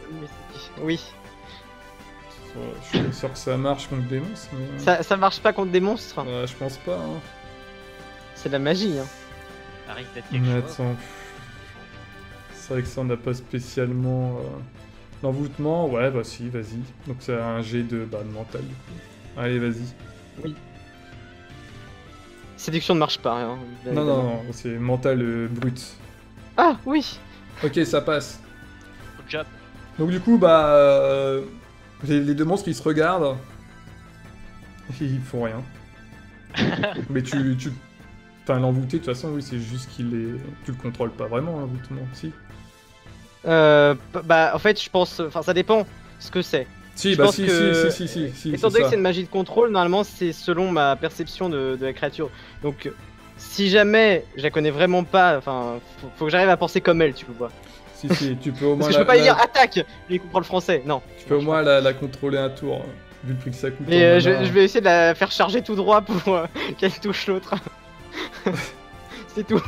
Oui. Ouais, Je suis pas sûr que ça marche contre des monstres, mais... Ça, ça marche pas contre des monstres. Ouais, je pense pas, hein. C'est de la magie. Hein. Ça risque d'être quelque Mais chose. attends. C'est vrai que ça, on n'a pas spécialement. euh, L'envoûtement, ouais, bah si, vas-y. Donc c'est un jet de, bah, de mental, du coup. Allez, vas-y. Séduction ne marche pas. Hein, Non, non, non, c'est mental euh, brut. Ah oui. Ok, ça passe. Good job. Donc du coup, bah. euh, les, les deux monstres, ils se regardent. Ils font rien. [laughs] Mais tu. tu... Enfin, l'envoûté, de toute façon, oui, c'est juste qu'il est. Tu le contrôles pas vraiment, l'envoûtement, si. Euh, bah en fait je pense, enfin ça dépend ce que c'est. Si, Je bah pense si, que- si, si, si, si, Étant donné que c'est une magie de contrôle, normalement c'est selon ma perception de, de la créature. Donc si jamais je la connais vraiment pas, enfin faut, faut que j'arrive à penser comme elle, tu vois. Si, si, tu peux au moins Parce que je peux pas lui dire attaque, lui il comprend le français, non. Tu peux au moins la, la contrôler un tour, hein, vu le prix que ça coûte. Mais en euh, je, je vais essayer de la faire charger tout droit pour euh, [laughs] qu'elle touche l'autre. [laughs] c'est tout.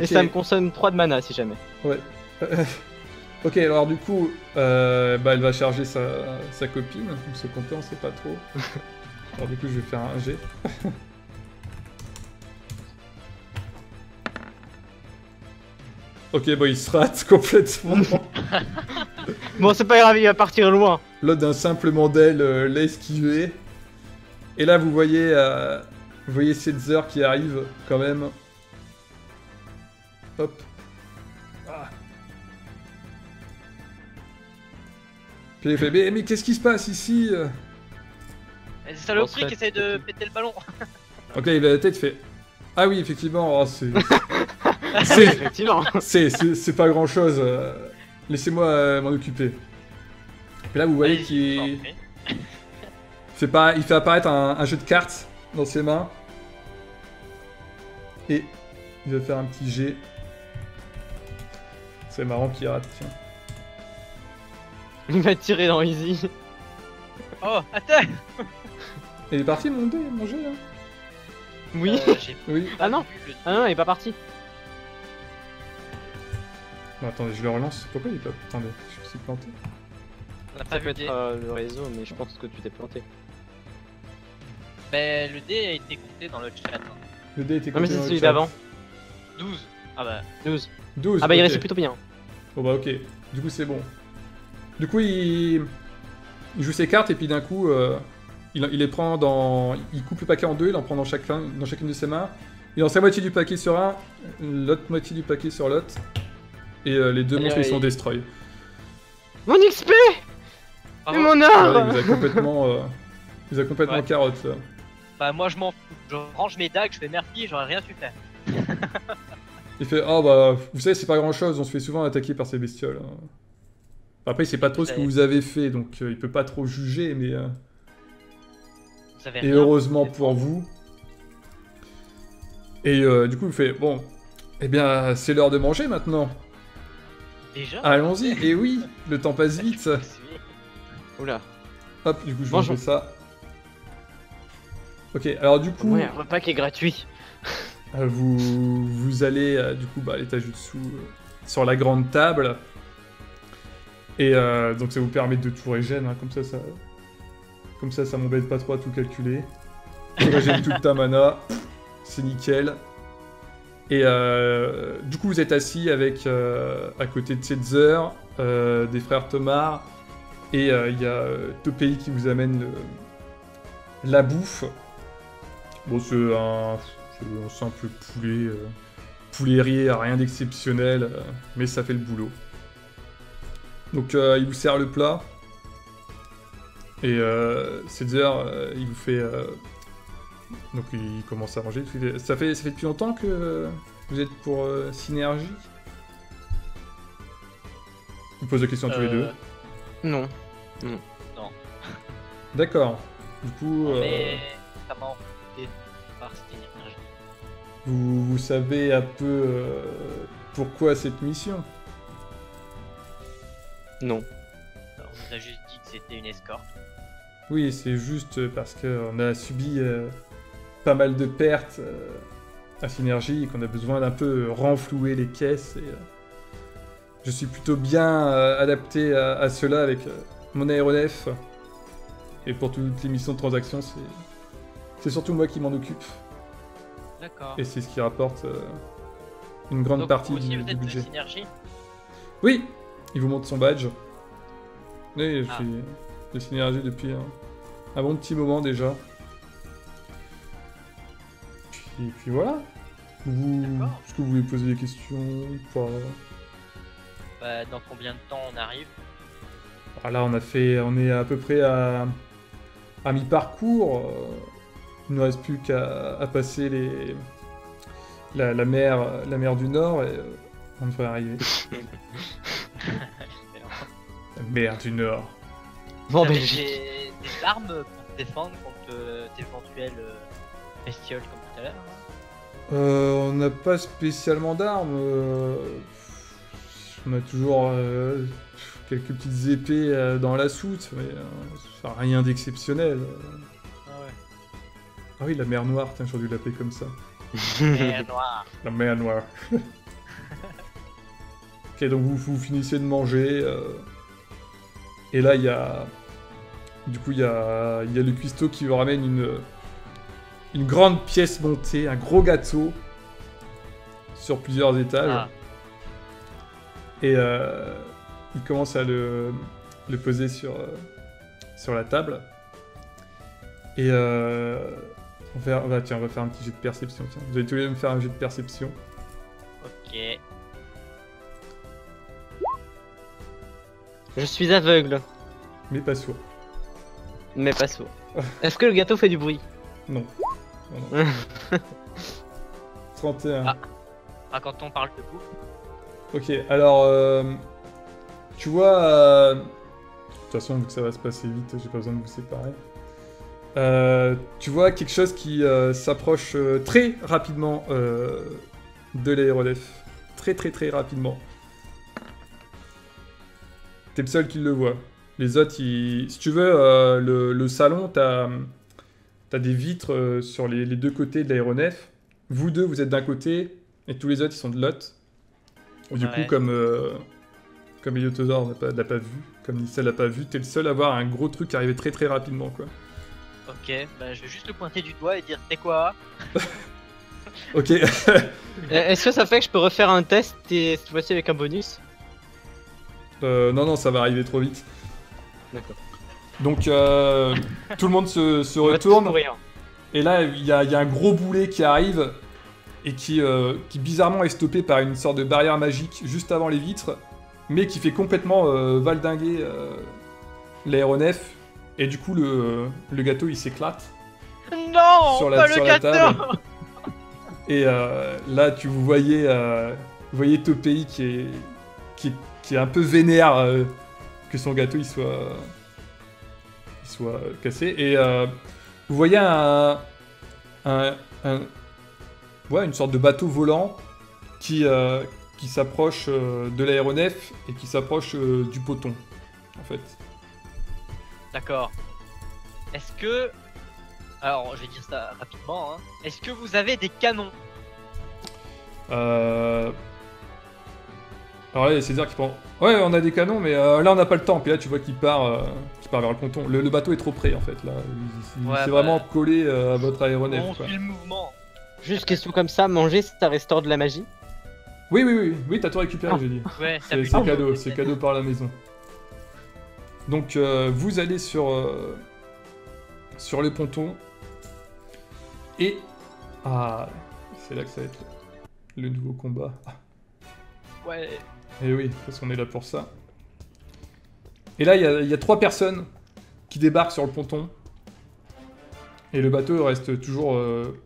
Et ça me consomme 3 de mana si jamais. ouais. [laughs] ok, alors du coup, euh, bah, elle va charger sa, sa copine, ce qu'on peut, on sait pas trop. [laughs] alors du coup, je vais faire un G. [laughs] ok, bah il se rate complètement. Bon c'est pas grave, il va partir loin. L'autre d'un simple mandel euh, l'a esquivé. Et là, vous voyez, euh, vous voyez Setzer qui arrive quand même. Hop. Puis il fait, mais, mais qu'est-ce qui se passe ici euh C'est saloperies serait qui essaye de péter le ballon. Donc là, il a la tête, il fait. Ah oui, effectivement, oh, c'est. [laughs] c'est- Effectivement. c'est- c'est c'est pas grand chose. Laissez-moi euh, m'en occuper. Puis là, vous voyez qu'il. [laughs] fait, pas, il fait apparaître un, un jeu de cartes dans ses mains. Et il va faire un petit jet. C'est marrant qu'il rate, tiens. [laughs] Il m'a tiré dans Easy. Oh, attends il est parti mon dé, mon jet là Oui. Euh, [laughs] Oui. Ah non. Ah non, il est pas parti. Non, attendez, je le relance. Pourquoi il est pas. Attendez, je me suis planté. On a pas Ça vu peut le être euh, le réseau, mais je pense que tu t'es planté. Mais le dé a été compté dans le chat. hein. Le dé était Non mais compté c'est dans le celui chat. d'avant. 12. Ah bah, 12. 12. Ah bah il restait plutôt bien. Bon bah ok, du coup c'est bon. Du coup il... il joue ses cartes et puis d'un coup euh, il, il les prend dans... Il coupe le paquet en deux, il en prend dans, chacun, dans chacune de ses mains. Il lance la moitié du paquet sur un, l'autre moitié du paquet sur l'autre. Et euh, les deux Allez, monstres ils sont destroy. Mon XP Et bravo. mon art il vous a complètement... euh, il vous a complètement Ouais. carotte là. bah moi je m'en fous. Je range mes dagues, je fais merci, j'aurais rien su faire. [laughs] Il fait Oh bah vous savez c'est pas grand chose, on se fait souvent attaquer par ces bestioles. hein. Après il sait pas trop ce que Vous avez- fait donc euh, il peut pas trop juger mais... euh, Vous avez Et rien. heureusement pour vous. Et euh, du coup, il fait Bon, eh bien, c'est l'heure de manger maintenant. Déjà? Allons-y. Et oui, le temps passe [laughs] vite. Oula. Hop, du coup, je enlever ça. Ok, alors du coup, Ouais, un repas qui est gratuit. euh, vous, vous allez euh, du coup bah, à l'étage du dessous euh, sur la grande table. Et euh, donc ça vous permet de tout régène, hein, comme ça, ça, comme ça, ça m'embête pas trop à tout calculer. Tu régènes toute ta mana, c'est nickel. Et euh, du coup, vous êtes assis avec euh, à côté de Setzer, euh, des frères Tomar, et euh, il y a euh, Topei qui vous amène la bouffe. Bon, c'est un, simple poulet, poulet rien d'exceptionnel, mais ça fait le boulot. Donc, euh, il vous sert le plat. Et euh, Setzer, euh, il vous fait. euh, donc, il commence à manger. Ça fait, ça fait depuis longtemps que vous êtes pour euh, Synergie? Vous pose la question à tous les deux. Euh, Non. D'accord. Du coup, euh, par vous, vous savez un peu euh, pourquoi cette mission? Non. Alors, On nous a juste dit que c'était une escorte. Oui, c'est juste parce qu'on a subi euh, pas mal de pertes euh, à Synergie et qu'on a besoin d'un peu renflouer les caisses. Et, euh, je suis plutôt bien euh, adapté à, à cela avec euh, mon aéronef. Et pour toutes les missions de transaction, c'est, c'est surtout moi qui m'en occupe. D'accord. Et c'est ce qui rapporte euh, une grande Donc, partie vous aussi, du, vous du êtes de budget. synergie? Oui, il vous montre son badge. Oui, je Ah. suis de Synergie depuis un, un bon petit moment déjà. Puis, puis voilà. Vous, est-ce que vous voulez poser des questions ou pas? Bah, Dans combien de temps on arrive? Ah, Là, on a fait, on est à peu près à, à mi-parcours. euh, Il ne reste plus qu'à à passer les, la, la mer, la mer du Nord et euh, on devrait arriver. [laughs] [laughs] La mer du Nord. Bon, avez Belgique. des, armes pour te défendre contre euh, d'éventuelles euh, bestioles comme tout à l'heure hein Euh, on n'a pas spécialement d'armes. euh, on a toujours euh, quelques petites épées euh, dans la soute, mais euh, ça, rien d'exceptionnel. Ah ouais. Ah oui, la mer Noire, tiens, j'aurais dû l'appeler comme ça. Mer noire. La mer Noire. [laughs] ok, donc vous, vous finissez de manger. euh, et là, il y a. Du coup, il y a, y a le cuistot qui vous ramène une, une grande pièce montée, un gros gâteau sur plusieurs étages. Ah, Et euh, il commence à le, le poser sur, euh, sur la table. Et euh, on va, tiens, on va faire un petit jet de perception. tiens. Vous allez tous les deux me faire un jet de perception. ok. Je suis aveugle, Mais pas sourd. mais pas sourd. Est-ce que le gâteau fait du bruit? Non. Non, non. [laughs] 31. Ah. Ah, quand on parle de bouffe, Ok, alors, euh, tu vois, euh, de toute façon, vu que ça va se passer vite, j'ai pas besoin de vous séparer. Euh, tu vois quelque chose qui euh, s'approche euh, très rapidement euh, de l'aéronef. Très très très rapidement. T'es le seul qui le voit. Les autres, ils... si tu veux, euh, le, le salon, t'as as des vitres euh, sur les, les deux côtés de l'aéronef. Vous deux, vous êtes d'un côté, et tous les autres, ils sont de l'autre. Du coup, comme, euh, comme Eliotosaur n'a pas, l'a pas vu, comme Nissa l'a pas vu, t'es le seul à voir un gros truc arriver très très rapidement, quoi. ok, bah, je vais juste le pointer du doigt et dire c'est quoi? [laughs] Ok, [laughs] Euh, Est-ce que ça fait que je peux refaire un test et cette fois-ci avec un bonus? Euh, non, non, ça va arriver trop vite. D'accord. Donc, euh, tout le monde se, [laughs] retourne, et là, il y a, il y a un gros boulet qui arrive, et qui, euh, qui bizarrement est stoppé par une sorte de barrière magique juste avant les vitres, mais qui fait complètement valdinguer l'aéronef, et du coup, le, le gâteau, il s'éclate. Non Sur la- Pas sur le la gâteau table. [laughs] Et là, tu vous voyez, vous voyez Topei qui est, qui, est- qui est un peu vénère euh, que son gâteau il soit, il soit cassé. Et euh, vous voyez un, un, un- ouais, une sorte de bateau volant qui, euh, qui s'approche euh, de l'aéronef et qui s'approche du poton, en fait. D'accord. Est-ce que... Alors, je vais dire ça rapidement. Hein. Est-ce que vous avez des canons? Euh... Alors là, il y a César qui prend. Ouais, on a des canons, mais euh, là, on n'a pas le temps. Puis là, tu vois qu'il part, euh, qu'il part vers le ponton. Le, le bateau est trop près, en fait. Là, Il- il- Ouais, c'est bah. vraiment collé euh, à votre aéronef. On quoi. suit le mouvement. Juste question comme ça, manger ça restaure de la magie? Oui, oui, oui, oui, t'as tout récupéré, Ah. j'ai dit. Ouais, C'est cadeau, c'est cadeau par la maison. Donc euh, vous allez sur euh, sur le ponton et ah c'est là que ça va être le nouveau combat. Ouais. Et oui, parce qu'on est là pour ça. Et là il y a, il y a trois personnes qui débarquent sur le ponton et le bateau reste toujours euh,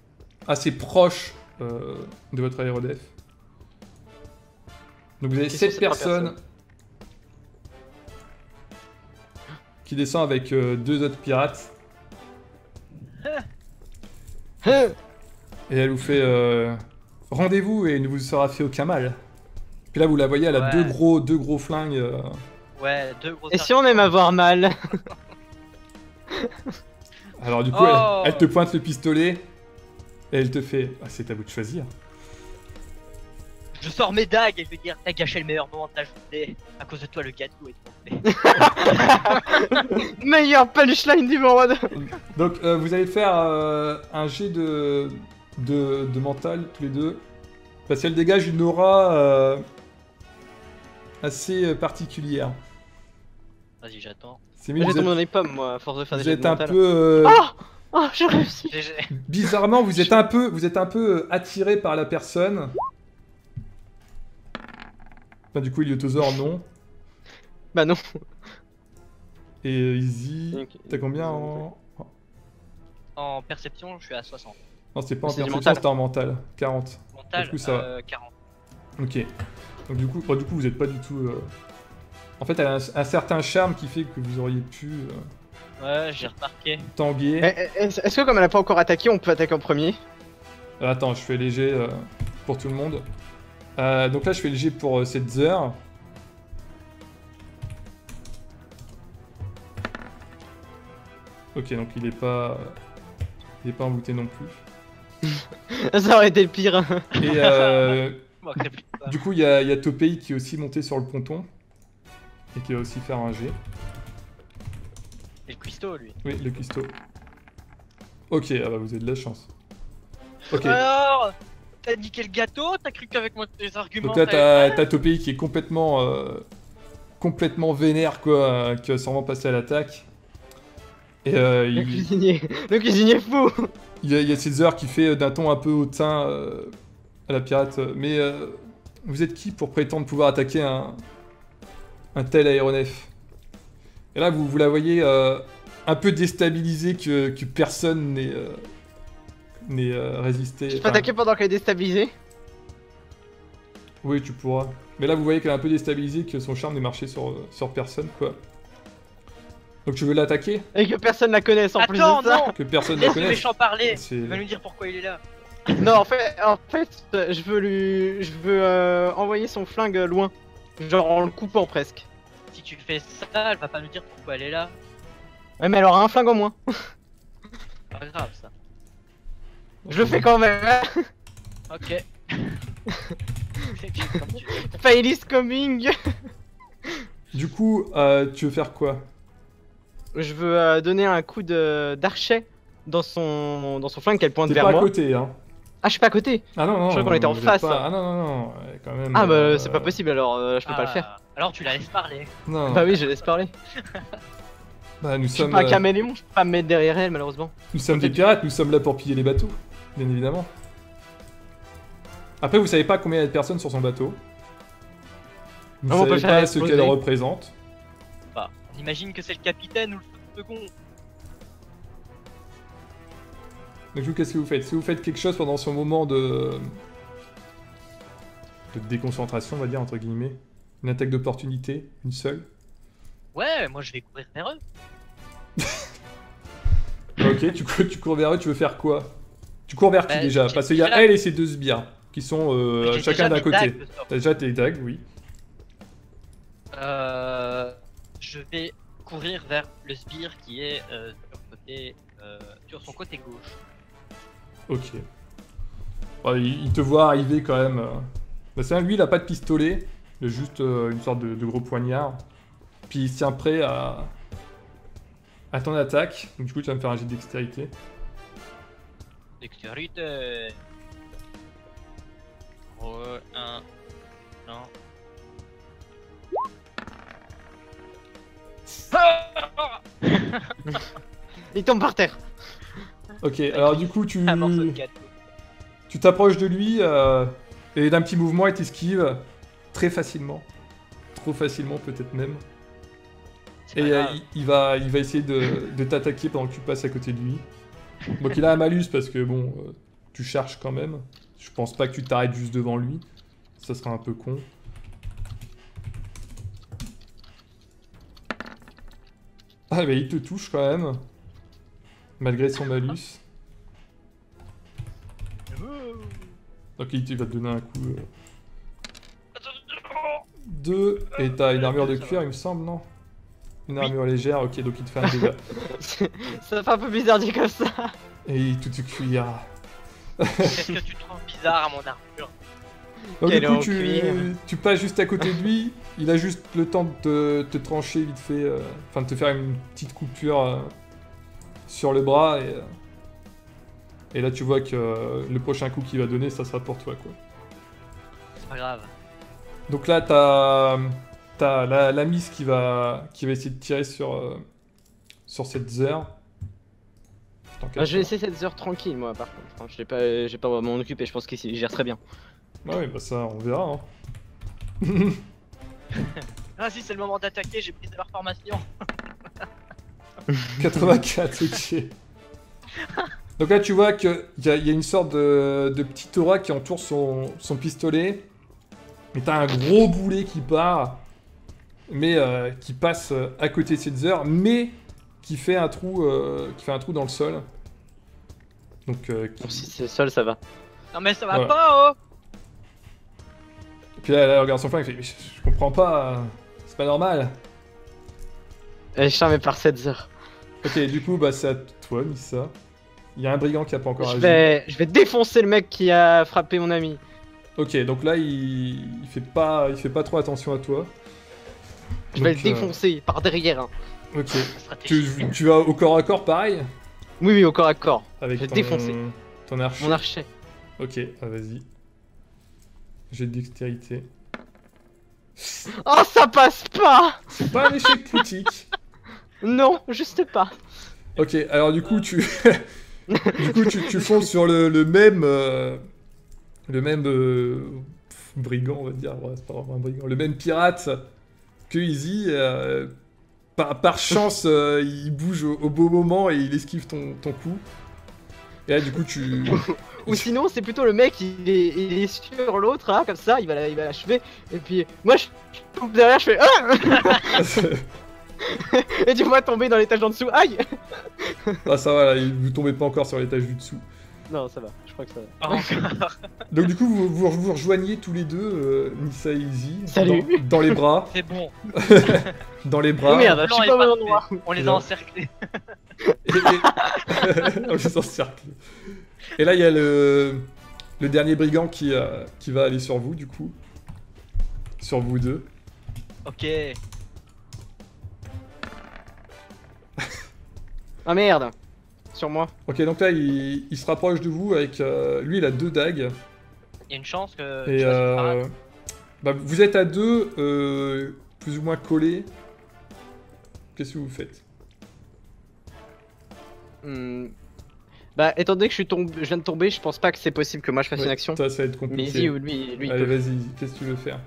assez proche euh, de votre aérodef. Donc vous avez sept personnes, personnes qui descendent avec euh, deux autres pirates Hein et elle vous fait euh, rendez-vous et il ne vous sera fait aucun mal. Puis là vous la voyez, elle a Ouais. deux gros deux gros flingues. euh, Ouais, deux gros Et si on aime avoir mal [laughs] Alors du coup Oh. elle, elle te pointe le pistolet et elle te fait ah, c'est à vous de choisir. Je sors mes dagues et je vais dire t'as gâché le meilleur moment de ta journée. À cause de toi, le gâteau est tombé. [laughs] Meilleur punchline du monde Donc euh, vous allez faire euh, un jet de, de de mental tous les deux parce qu'elle dégage une aura euh, assez euh, particulière. Vas-y, j'attends. C'est J'ai mieux. Vous tombé êtes, dans les pommes moi, à force de faire des vous êtes un mental. peu euh, Ah Oh, j'ai réussi. Bizarrement, vous [laughs] êtes un peu, vous êtes un peu euh, attiré par la personne. Enfin, du coup, Iliotosaur, non. Bah non. Et euh, Easy, t'as combien en... En perception, je suis à 60. Non, c'était pas en C'est perception, mental. c'était en mental. 40. Mental, Du coup, ça euh, 40. Ok. Donc du coup, oh, du coup, vous êtes pas du tout... euh, En fait, elle a un, un certain charme qui fait que vous auriez pu euh, Ouais, j'ai remarqué. tanguer. Eh, Est-ce que comme elle a pas encore attaqué, on peut attaquer en premier? Euh, Attends, je fais léger euh, pour tout le monde. Euh, donc là, je fais léger pour euh, Setzer. Ok, donc il est pas... Il est pas embouté non plus. [laughs] Ça aurait été le pire. Et euh, [laughs] [laughs] Du coup, il y a, y a Topei qui est aussi monté sur le ponton. Et qui va aussi faire un G. Et le cuistot, lui. Oui, le cuistot. Ok, ah bah vous avez de la chance. Ok. Alors T'as niqué le gâteau T'as cru qu'avec moi tes arguments. Donc là, t'as Topei qui est complètement, euh, complètement vénère, quoi, euh, qui va sûrement passer à l'attaque. Et euh, Le il, cuisinier. Le cuisinier fou il y a, a Caesar qui fait euh, d'un ton un peu hautain euh, à la pirate. Mais euh, vous êtes qui pour prétendre pouvoir attaquer un, un tel aéronef? Et là, vous, vous la voyez euh, un peu déstabilisée que, que personne n'est euh, n'est, euh, résisté. Je peux Enfin, attaquer pendant qu'elle est déstabilisée? Oui, tu pourras. Mais là, vous voyez qu'elle est un peu déstabilisée, que son charme n'est marché sur, sur personne, quoi. Donc tu veux l'attaquer? Et que personne la connaisse en plus de Attends, ça non Que personne Laisse le connaisse méchant parler Il va nous dire pourquoi il est là. Non, en fait, en fait, je veux lui, je veux euh, envoyer son flingue loin, genre en le coupant presque. Si tu fais ça, elle va pas nous dire pourquoi elle est là. Ouais, mais elle aura un flingue en moins. Pas grave ça. Je le fais quand même. hein. Ok. [laughs] Fail is coming. Du coup, euh, tu veux faire quoi? Je veux euh, donner un coup de d'archet dans son dans son flingue qu'elle pointe vers pas à moi. côté, hein Ah, je suis pas à côté. Ah non, non, Je crois qu'on était en face. pas- Ah non, non, non, quand même. Ah bah euh, c'est pas possible alors, euh, je peux pas le faire. Ah, Alors tu la laisses parler. Non, Bah oui, je laisse parler. [laughs] bah, nous Je suis sommes, pas un euh, caméléon, je peux pas me mettre derrière elle malheureusement. nous sommes des pirates, nous sommes là pour piller les bateaux, bien évidemment. Après, vous savez pas combien il y a de personnes sur son bateau. Vous Ah, on peut savez faire pas ce qu'elle représente. Bah, on imagine que c'est le capitaine ou le second. Donc vous, qu'est-ce que vous faites? Si vous faites quelque chose pendant son moment de... de déconcentration, on va dire, entre guillemets, une attaque d'opportunité, une seule? Ouais, moi je vais courir vers eux. [laughs] ok, tu cours, tu cours vers eux, tu veux faire quoi? Tu cours vers qui Bah, déjà? Parce qu'il y a elle et ses deux sbires, qui sont euh, chacun d'un côté. T'as déjà tes dagues, oui. Euh, je vais courir vers le sbire qui est euh, sur, le côté, euh, sur son côté gauche. Ok. Ouais, il, il te voit arriver quand même. euh. Bah, c'est un- lui, il a pas de pistolet, il a juste euh, une sorte de, de gros poignard. Puis il se tient prêt à, à ton attaque. Donc du coup, tu vas me faire un jet de dextérité. Dextérité. Ouais, un. Non. [laughs] Il tombe par terre. Ok, alors du coup, tu tu t'approches de lui euh, et d'un petit mouvement, il t'esquive très facilement. Trop facilement, peut-être même. Et euh, il, il va, il va essayer de, de t'attaquer pendant que tu passes à côté de lui. Donc il a un malus parce que bon, euh, tu cherches quand même. Je pense pas que tu t'arrêtes juste devant lui. Ça serait un peu con. Ah bah il te touche quand même. Malgré son malus. Donc il va te donner un coup. euh, Deux. Et t'as une armure de cuir il me semble, non? Une armure légère, ok donc il te fait un dégât. [laughs] ça fait un peu bizarre dit comme ça. Et il te tue cuir. Est-ce que tu trouves bizarre à mon armure? Donc du coup, tu, tu passes juste à côté de lui, il a juste le temps de te, te trancher vite fait, euh, enfin de te faire une petite coupure euh, sur le bras et, euh, et là tu vois que euh, le prochain coup qu'il va donner, ça sera pour toi quoi. C'est pas grave. Donc là t'as t'as la, la miss qui va qui va essayer de tirer sur euh, sur cette Zer. Tant qu'à Ah, je vais laisser cette heure tranquille moi par contre. Enfin, je vais pas, j'ai pas à m'en occuper, je pense qu'il gère très bien. Ah oui bah ça on verra. Hein. [laughs] Ah si, c'est le moment d'attaquer, j'ai pris leur formation. [laughs] 84, ok. Donc là, tu vois qu'il y, y a une sorte de, de petit aura qui entoure son, son pistolet. Et t'as un gros boulet qui part, mais euh, qui passe euh, à côté de Setzer, mais qui fait un trou, euh, qui fait un trou dans le sol. Donc, euh, qui- si c'est seul, ça va. Non mais ça va Ouais. pas, oh Et puis là, elle regarde son flingue, elle fait Mais je, je comprends pas, c'est pas normal. Elle est charmée par cette heure. Ok, du coup, bah c'est à toi, Nissa. Il y a un brigand qui a pas encore Je agi. vais, je vais défoncer le mec qui a frappé mon ami. Ok, donc là, il, il fait pas, il fait pas trop attention à toi. Je vais le euh, défoncer par derrière. hein. Ok. Tu, tu vas au corps à corps pareil? Oui, oui, au corps à corps. Avec Je vais ton, défoncer. ton archer. Mon archer. Ok, ah, vas-y. J'ai de dextérité. Oh, ça passe pas C'est pas un échec critique. Non, juste pas. Ok, alors du coup, tu, [laughs] du coup, tu, tu fonces sur le, le même, euh, le même euh, pff, brigand, on va dire. Ouais, c'est pas vraiment un brigand. Le même pirate que Easy. euh, par, par chance, euh, il bouge au, au beau moment et il esquive ton, ton coup. Et là, du coup, tu. [laughs] Ou sinon, c'est plutôt le mec, il est, il est sur l'autre, hein, comme ça, il va la- il va l'achever. Et puis, moi, je je tombe derrière, je fais Ah [laughs] [laughs] Et tu vois tomber dans l'étage d'en dessous. Aïe [laughs] ah, ça va, là, il- vous tombez pas encore sur l'étage du dessous. Non, ça va, je crois que ça va. Pas encore. [laughs] Donc du coup, vous vous, vous rejoignez tous les deux, euh, Nissa et Izzy, Salut. Dans, dans les bras, C'est bon. dans les bras. Oh merde, je suis pas au endroit. On les a encerclés. Et, et- On les encercle. Et là, il y a le, le dernier brigand qui, euh, qui va aller sur vous, du coup. Sur vous deux. Ok. Ah merde Sur moi. Ok, donc là, il, il se rapproche de vous avec... euh, lui, il a deux dagues. Il y a une chance que. Et euh, bah, vous êtes à deux, euh, plus ou moins collés. Qu'est-ce que vous faites Hmm. Bah, étant donné que je, suis tombé, je viens de tomber, je pense pas que c'est possible que moi je fasse Ouais, une action. Ça, ça va être Mais compliqué. si, ou lui, lui Allez, vas-y, qu'est-ce que tu veux faire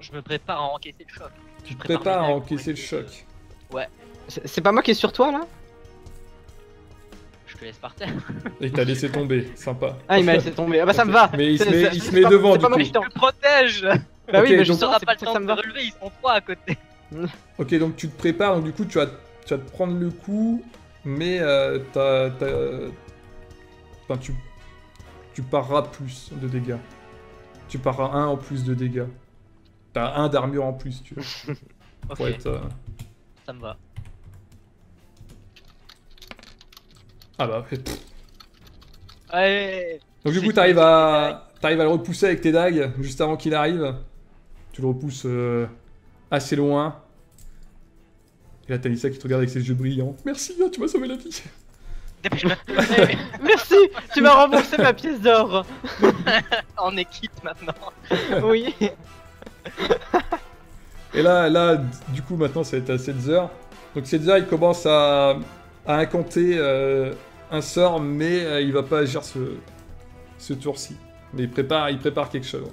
Je me prépare à encaisser le choc. Tu te prépare prépares à encaisser le choc. C'est c'est pas moi qui est sur toi là? Te laisse par terre. Et il t'a laissé tomber, sympa. Ah, il m'a laissé tomber. Ah bah ça me va Mais il se met, il se met pas- devant c'est du pas coup. Je te protège Bah oui, mais n'auras c'est pas le temps ça de me relever, ils sont trois à côté. [laughs] Ok, donc tu te prépares, donc du coup tu vas, tu vas te prendre le coup, mais euh, t'as, t'as- Enfin, tu, tu pareras plus de dégâts. Tu pareras un en plus de dégâts. T'as un d'armure en plus, tu vois. [laughs] Ok, Pour être, euh, ça me va. Ah bah, pff. Allez Donc du coup, t'arrives à, t'arrives à le repousser avec tes dagues juste avant qu'il arrive. Tu le repousses euh, assez loin. Et là, t'as Nissa qui te regarde avec ses yeux brillants. Merci, hein, tu m'as sauvé la vie. [laughs] Merci Tu m'as remboursé ma pièce d'or On est quitte maintenant. Oui [laughs] Et là, là, du coup, maintenant, ça va être à 7h. Donc 7h, il commence à, à incanter euh, un sort, mais euh, il va pas agir ce, ce tour-ci. Mais il prépare, il prépare quelque chose.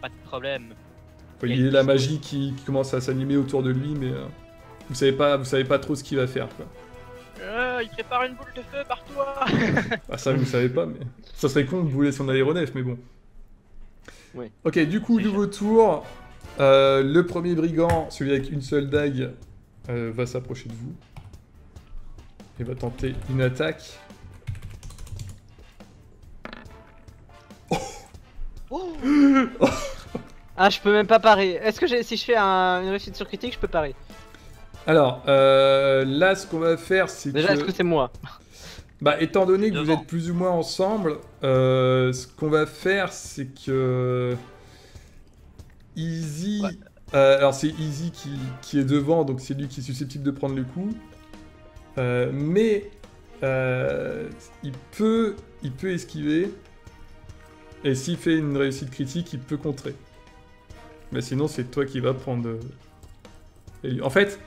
Pas de problème. Enfin, il y a la magie qui, qui commence à s'animer autour de lui, mais euh, vous savez pas, vous savez pas trop ce qu'il va faire. Quoi. Euh, il prépare une boule de feu par toi. [laughs] Ah, ça, vous savez pas, mais ça serait con de voler son aéronef, mais bon. Oui. Ok, du coup, nouveau tour. Euh, le premier brigand, celui avec une seule dague, euh, va s'approcher de vous. Il va tenter une attaque. [laughs] Ah, je peux même pas parer. Est-ce que j'ai- si je fais un- une réussite sur critique, je peux parer? Alors, euh, là, ce qu'on va faire, c'est Déjà, que... est-ce que c'est moi? [laughs] Bah, étant donné que vous êtes plus ou moins ensemble, euh, ce qu'on va faire, c'est que Easy. Ouais. euh, alors, c'est Easy qui, qui est devant, donc c'est lui qui est susceptible de prendre le coup. Euh, mais euh, il peut, il peut esquiver. Et s'il fait une réussite critique, il peut contrer. Mais sinon, c'est toi qui vas prendre. euh, En fait,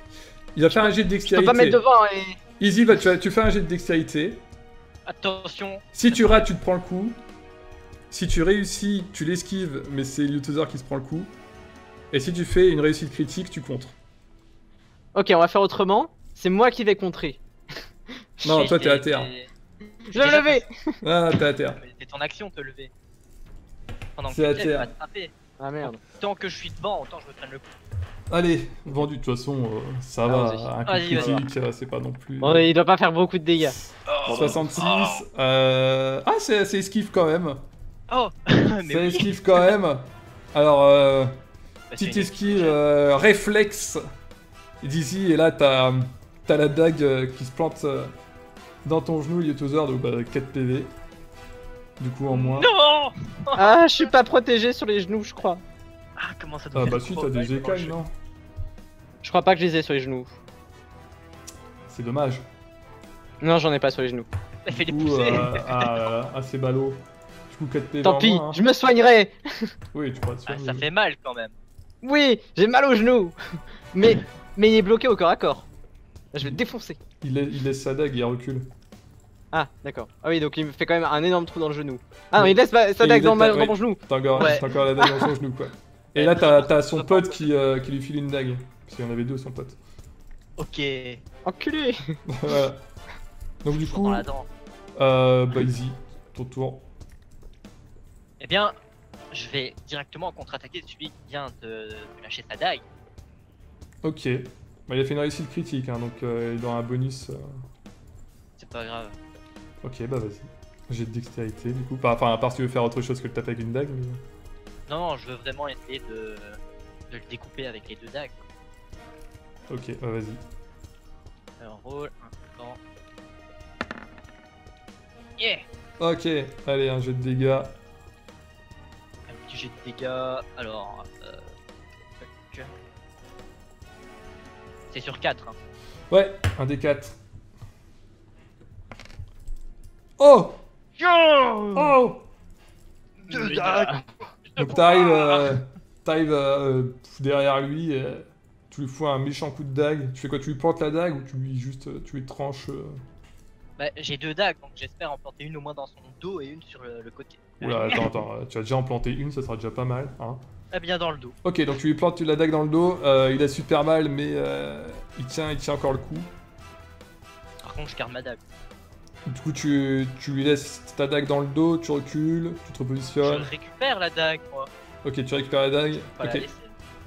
il va faire un jet de Je peux dextérité. pas mettre devant et. Easy, va, tu, vas- tu fais un jet de dextérité. Attention. Si tu rates, tu te prends le coup. Si tu réussis, tu l'esquives, mais c'est Lutozor qui se prend le coup. Et si tu fais une réussite critique, tu contres. Ok, on va faire autrement. C'est moi qui vais contrer. Non, toi, t'es à terre. Je vais me lever Ah, t'es à terre. Mais C'est ton action te lever. Pendant que tu terre. te. Ah merde. Tant que je suis devant, autant je me prenne le coup. Allez, vendu. De toute façon, euh, ça Ah, va. Un coup critique, euh, c'est pas non plus. Bon, il doit pas faire beaucoup de dégâts. 66. euh, Ah, c'est c'est esquive quand même. Oh [laughs] C'est oui. esquive quand même. Alors, euh, Bah, petite esquive euh, réflexe d'ici, et là, t'as as la dague euh, qui se plante euh, dans ton genou, Lutozor, donc bah, 4 PV. Du coup, en moins. Non [laughs] Ah, je suis pas protégé sur les genoux, je crois. Ah, comment ça doit Ah faire bah si, t'as des écailles, je- non Je crois pas que je les ai sur les genoux. C'est dommage. Non, j'en ai pas sur les genoux. Ça fait des poussées. euh, ah là là, ah, c'est ballot. Du coup, 4 PV Tant en pis, moins, hein. je me soignerai [laughs] Oui, tu pourras te Ah, soigner. ça fait mal quand même. Oui, j'ai mal aux genoux [laughs] Mais, mais il est bloqué au corps à corps. Je vais le défoncer. Il, la- il laisse sa dague et il recule. Ah, d'accord. Ah oui, donc il me fait quand même un énorme trou dans le genou. Ah non, il laisse ma- sa dague dans, ma- dans mon genou. T'as encore, Ouais. encore la dague dans son [laughs] genou, quoi. Et là, t'as t'as son pote qui, euh, qui lui file une dague. Parce qu'il y en avait deux, son pote. Ok. Enculé [laughs] voilà. Donc du coup, euh, bah easy, ton tour. Eh bien, je vais directement contre-attaquer celui qui vient de, de lâcher sa dague. Ok. Bah, il a fait une réussite critique, hein, donc euh, il aura un bonus. euh. C'est pas grave. Ok, bah vas-y. J'ai de dextérité, du coup. Enfin, à part si tu veux faire autre chose que le taper avec une dague. Mais... Non, non, je veux vraiment essayer de, de le découper avec les deux dagues. Ok, bah vas-y. Alors, roll, un temps. Yeah Ok, allez, un jet de dégâts. Un petit jet de dégâts. Alors, c'est sur 4. Hein. Ouais, un des 4. Oh Oh Deux Mais- dagues Donc t'arrives, euh, t'arrives euh, derrière lui, euh, tu lui fous un méchant coup de dague. Tu fais quoi Tu lui plantes la dague ou tu lui juste, euh, tu lui tranches euh, Bah, j'ai deux dagues, donc j'espère en planter une au moins dans son dos et une sur le, le côté. Oula, attends, attends, tu as déjà en planté une, ça sera déjà pas mal. Hein. Ah, bien dans le dos. Ok, donc tu lui plantes la dague dans le dos, euh, il a super mal, mais euh, il, tient, il tient encore le coup. Par contre, je garde ma dague. Du coup, tu, tu lui laisses ta dague dans le dos, tu recules, tu te Je repositionnes. récupère la dague, moi. Ok, tu récupères la dague. Pas Ok.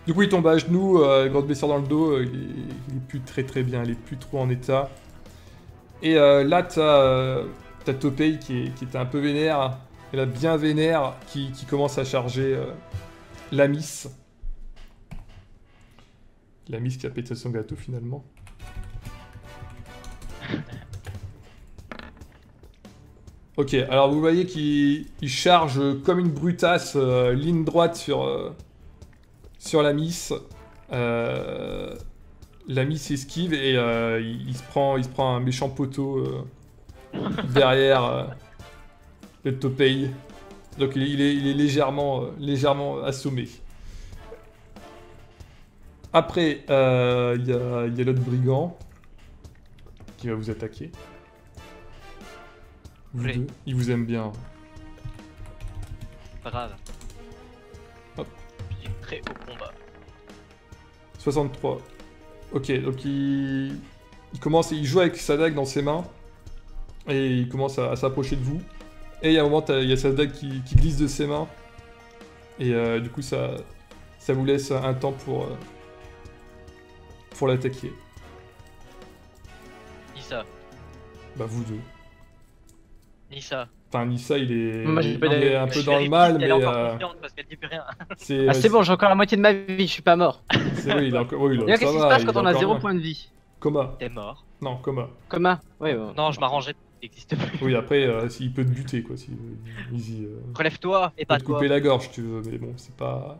Du coup, il tombe à genoux, euh, grande blessure dans le dos, euh, il, est, il est plus très très bien, il est plus trop en état. Et là, t'as euh, t'as Topei qui, est- qui était un peu vénère, et là, bien vénère, qui, qui commence à charger euh, la miss. La miss qui a pété son gâteau finalement. [laughs] Ok, alors vous voyez qu'il il charge comme une brutasse, euh, ligne droite sur, euh, sur la miss. Euh, la miss esquive et il, se prend, il se prend un méchant poteau derrière le Topei. Donc il est, il est- il est légèrement, euh, légèrement assommé. Après, euh, il y a, il y a l'autre brigand qui va vous attaquer. Vous Oui. deux, il vous aime bien. Pas grave. Hop. Très au combat. 63. Ok, donc il, il commence, il joue avec sa dague dans ses mains et il commence à, à s'approcher de vous. Et il y a un moment, t'as- il y a sa dague qui, qui glisse de ses mains et euh, du coup ça, ça vous laisse un temps pour euh, pour l'attaquer. Nissa. Bah vous deux. Nissa. Enfin Nissa, il est, Moi, il est un peu dans le mal, mais Elle est encore euh, confiante parce qu'elle dit plus rien. [laughs] c'est Ah, c'est euh, bon, j'ai encore la moitié de ma vie, je suis pas mort. [laughs] c'est oui, il est encore, oui, il qu'est-ce qui se passe quand on a encore zéro bien. point de vie? Coma. T'es mort. Non, coma. Coma? Ouais, ouais. Non, je m'arrangeais. Il n'existe plus. Oui, après, euh, s'il peut te buter, quoi. Si, easy, euh, Relève-toi et pas te toi. couper la gorge, tu veux, mais bon, c'est pas,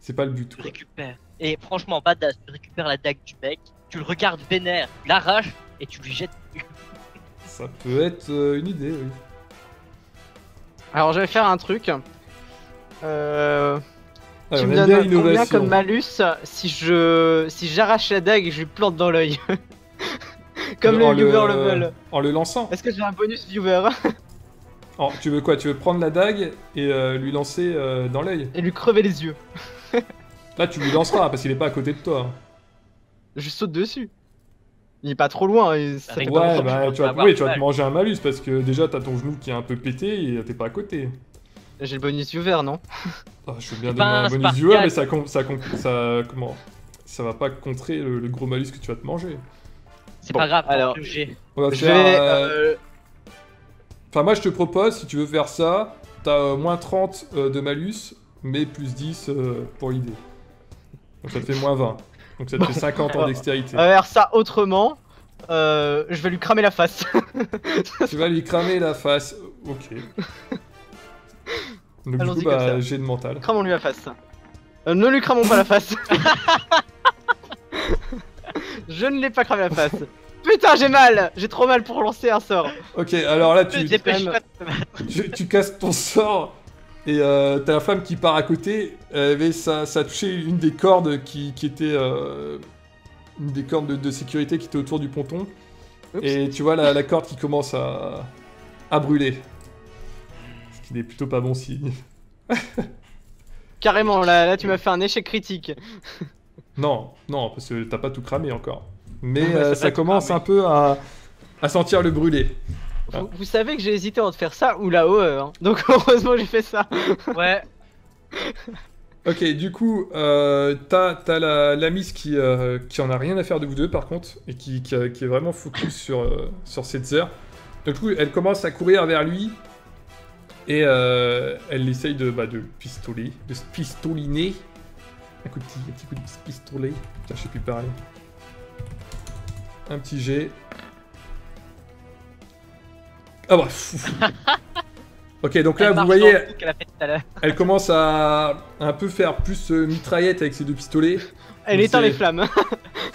c'est pas le but. Tu Quoi. récupères. Et franchement, badass, tu récupères la dague du mec, tu le regardes vénère, tu l'arraches et tu lui jettes. [laughs] Ça peut être euh, une idée, oui. Alors, je vais faire un truc. Euh... Ah, tu me donnes combien comme malus si je si j'arrache la dague et je lui plante dans l'œil? [laughs] [laughs] Comme En le viewer le veulent. En le lançant. Est-ce que j'ai un bonus viewer [laughs] Oh, tu veux quoi? Tu veux prendre la dague et euh, lui lancer euh, dans l'œil? Et lui crever les yeux [laughs] Là, tu lui lanceras parce qu'il est pas à côté de toi. Je saute dessus. Il est pas trop loin. et ça Ouais, bah, tu vas oui, tu vas te manger un malus parce que déjà, t'as ton genou qui est un peu pété et t'es pas à côté. J'ai le bonus viewer, non? Ah, je veux bien C'est donner pas un un bonus viewer, mais ça, ça, ça, comment Ça va pas contrer le, le gros malus que tu vas te manger. C'est Bon, pas grave, alors. On va Je faire, vais. euh, euh, Enfin, moi, je te propose, si tu veux faire ça, t'as euh, moins 30 euh, de malus, mais plus 10 euh, pour l'idée. Donc ça te fait moins 20. Donc ça te fait 50 en dextérité. On va faire ça autrement. Euh, je vais lui cramer la face. [laughs] Tu vas lui cramer la face. Ok. Donc du coup, bah, j'ai de mental. Cramons-lui la face. Euh, ne lui cramons pas la face. [laughs] je ne l'ai pas cramé la face. [laughs] Putain, j'ai mal J'ai trop mal pour lancer un sort. Ok, alors là, tu, tu, [laughs] tu casses ton sort et euh, t'as la femme qui part à côté. euh, mais ça, ça a touché une des cordes qui, qui était. euh, une des cordes de, de sécurité qui était autour du ponton. Oups. Et tu vois la, la corde qui commence à, à brûler. Ce qui n'est plutôt pas bon signe. [laughs] Carrément, là, là tu m'as fait un échec critique. Non, non, parce que t'as pas tout cramé encore. Mais Ouais, euh, ça commence un peu à, à sentir le brûler. Ah. Vous, vous savez que j'ai hésité entre faire ça ou la OE, hein. donc [laughs] heureusement j'ai fait ça. Ouais, [laughs] Ok, du coup, euh, t'as t'as la, la Miss qui, euh, qui en a rien à faire de vous deux par contre, et qui, qui, a- qui est vraiment focus sur, euh, sur Setzer. Donc, du coup, elle commence à courir vers lui, et euh, elle essaye de, bah, de le pistoler, de se pistoliner. Un coup de petit, un petit coup de pistolet. Putain, je sais plus parler. Un petit jet. Ah bah, fou. [laughs] Ok, donc là, vous voyez, [laughs] elle commence à un peu faire plus euh, mitraillette avec ses deux pistolets. Elle Donc éteint les flammes.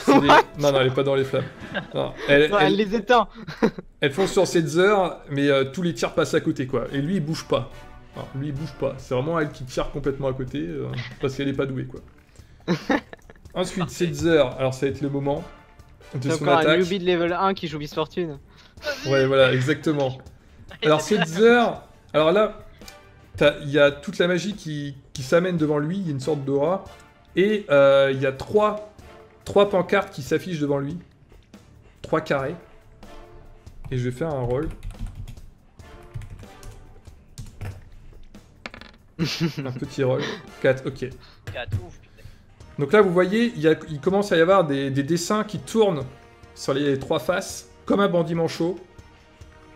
Des- [laughs] Non, non, elle est pas dans les flammes. Non, elle, Non, elle, elle les éteint. elle fonce sur Setzer, mais euh, tous les tirs passent à côté, quoi. Et lui, il bouge pas. Lui, il bouge pas. C'est vraiment elle qui tire complètement à côté, euh, parce qu'elle est pas douée, quoi. [laughs] Ensuite, Setzer, alors ça va être le moment de son encore un attaque. newbie de level 1 qui joue Miss Fortune. Ouais, voilà, exactement. [laughs] Alors Setzer, alors là, t'as- il y a toute la magie qui, qui s'amène devant lui, il y a une sorte d'aura, et euh, il y a trois, trois pancartes qui s'affichent devant lui, trois carrés, et je vais faire un roll. Un petit roll. 4, ok. Ouf. Donc là, vous voyez, il, y a- il commence à y avoir des, des dessins qui tournent sur les trois faces, comme un bandit manchot,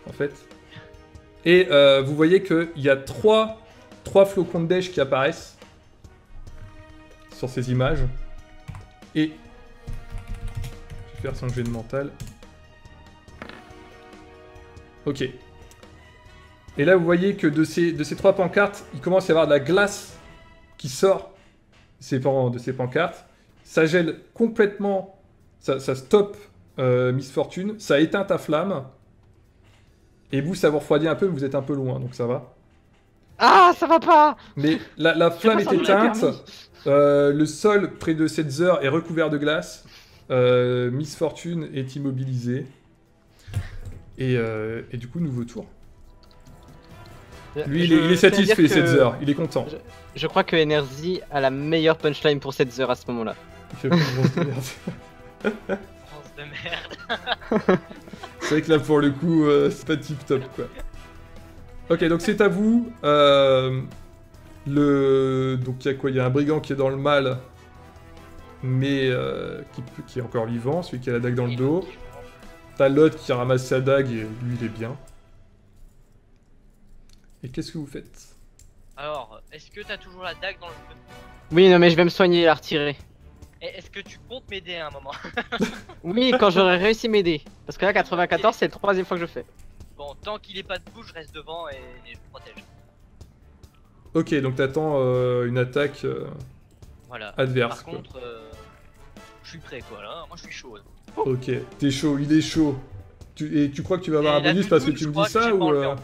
en fait. Et euh, vous voyez qu'il y a trois, trois flocons de neige qui apparaissent sur ces images. Et je vais faire son jet de mental. Ok. Et là, vous voyez que de ces, de ces trois pancartes, il commence à y avoir de la glace qui sort de ces pancartes. Ça gèle complètement, ça, ça stoppe euh, Miss Fortune, ça éteint ta flamme. Et vous, ça vous refroidit un peu, mais vous êtes un peu loin, donc ça va. Ah, ça va pas Mais la, la flamme est éteinte. Euh, le sol près de cette heure est recouvert de glace. Euh, Miss Fortune est immobilisée. Et, euh, et du coup, nouveau tour. Lui, il est, Je il satisfait, heure. Il est content. Je crois que Energy a la meilleure punchline pour cette heure à ce moment-là. Il fait pas de merde. France de merde. [laughs] C'est vrai que là, pour le coup, euh, c'est pas tip top, quoi. Ok, donc c'est à vous. Euh, le... Donc il y a quoi? Il y a un brigand qui est dans le mal, mais euh, qui, qui est encore vivant, celui qui a la dague dans le dos. T'as l'autre qui ramasse sa dague et lui, il est bien. Et qu'est-ce que vous faites? Alors, est-ce que t'as toujours la dague dans le feu Oui, non, mais je vais me soigner et la retirer. Et est-ce que tu comptes m'aider à un moment? [laughs] Oui, quand j'aurai réussi à m'aider. Parce que là, 94, c'est la troisième fois que je le fais. Bon, tant qu'il est pas debout, je reste devant et, et je protège. Ok, donc t'attends euh, une attaque euh, Voilà. adverse. Par quoi. contre, euh, je suis prêt quoi là. Moi je suis chaud. Ok, t'es chaud, il est chaud. Tu- et tu crois que tu vas avoir un Et bonus parce que tu me dis ça ou euh.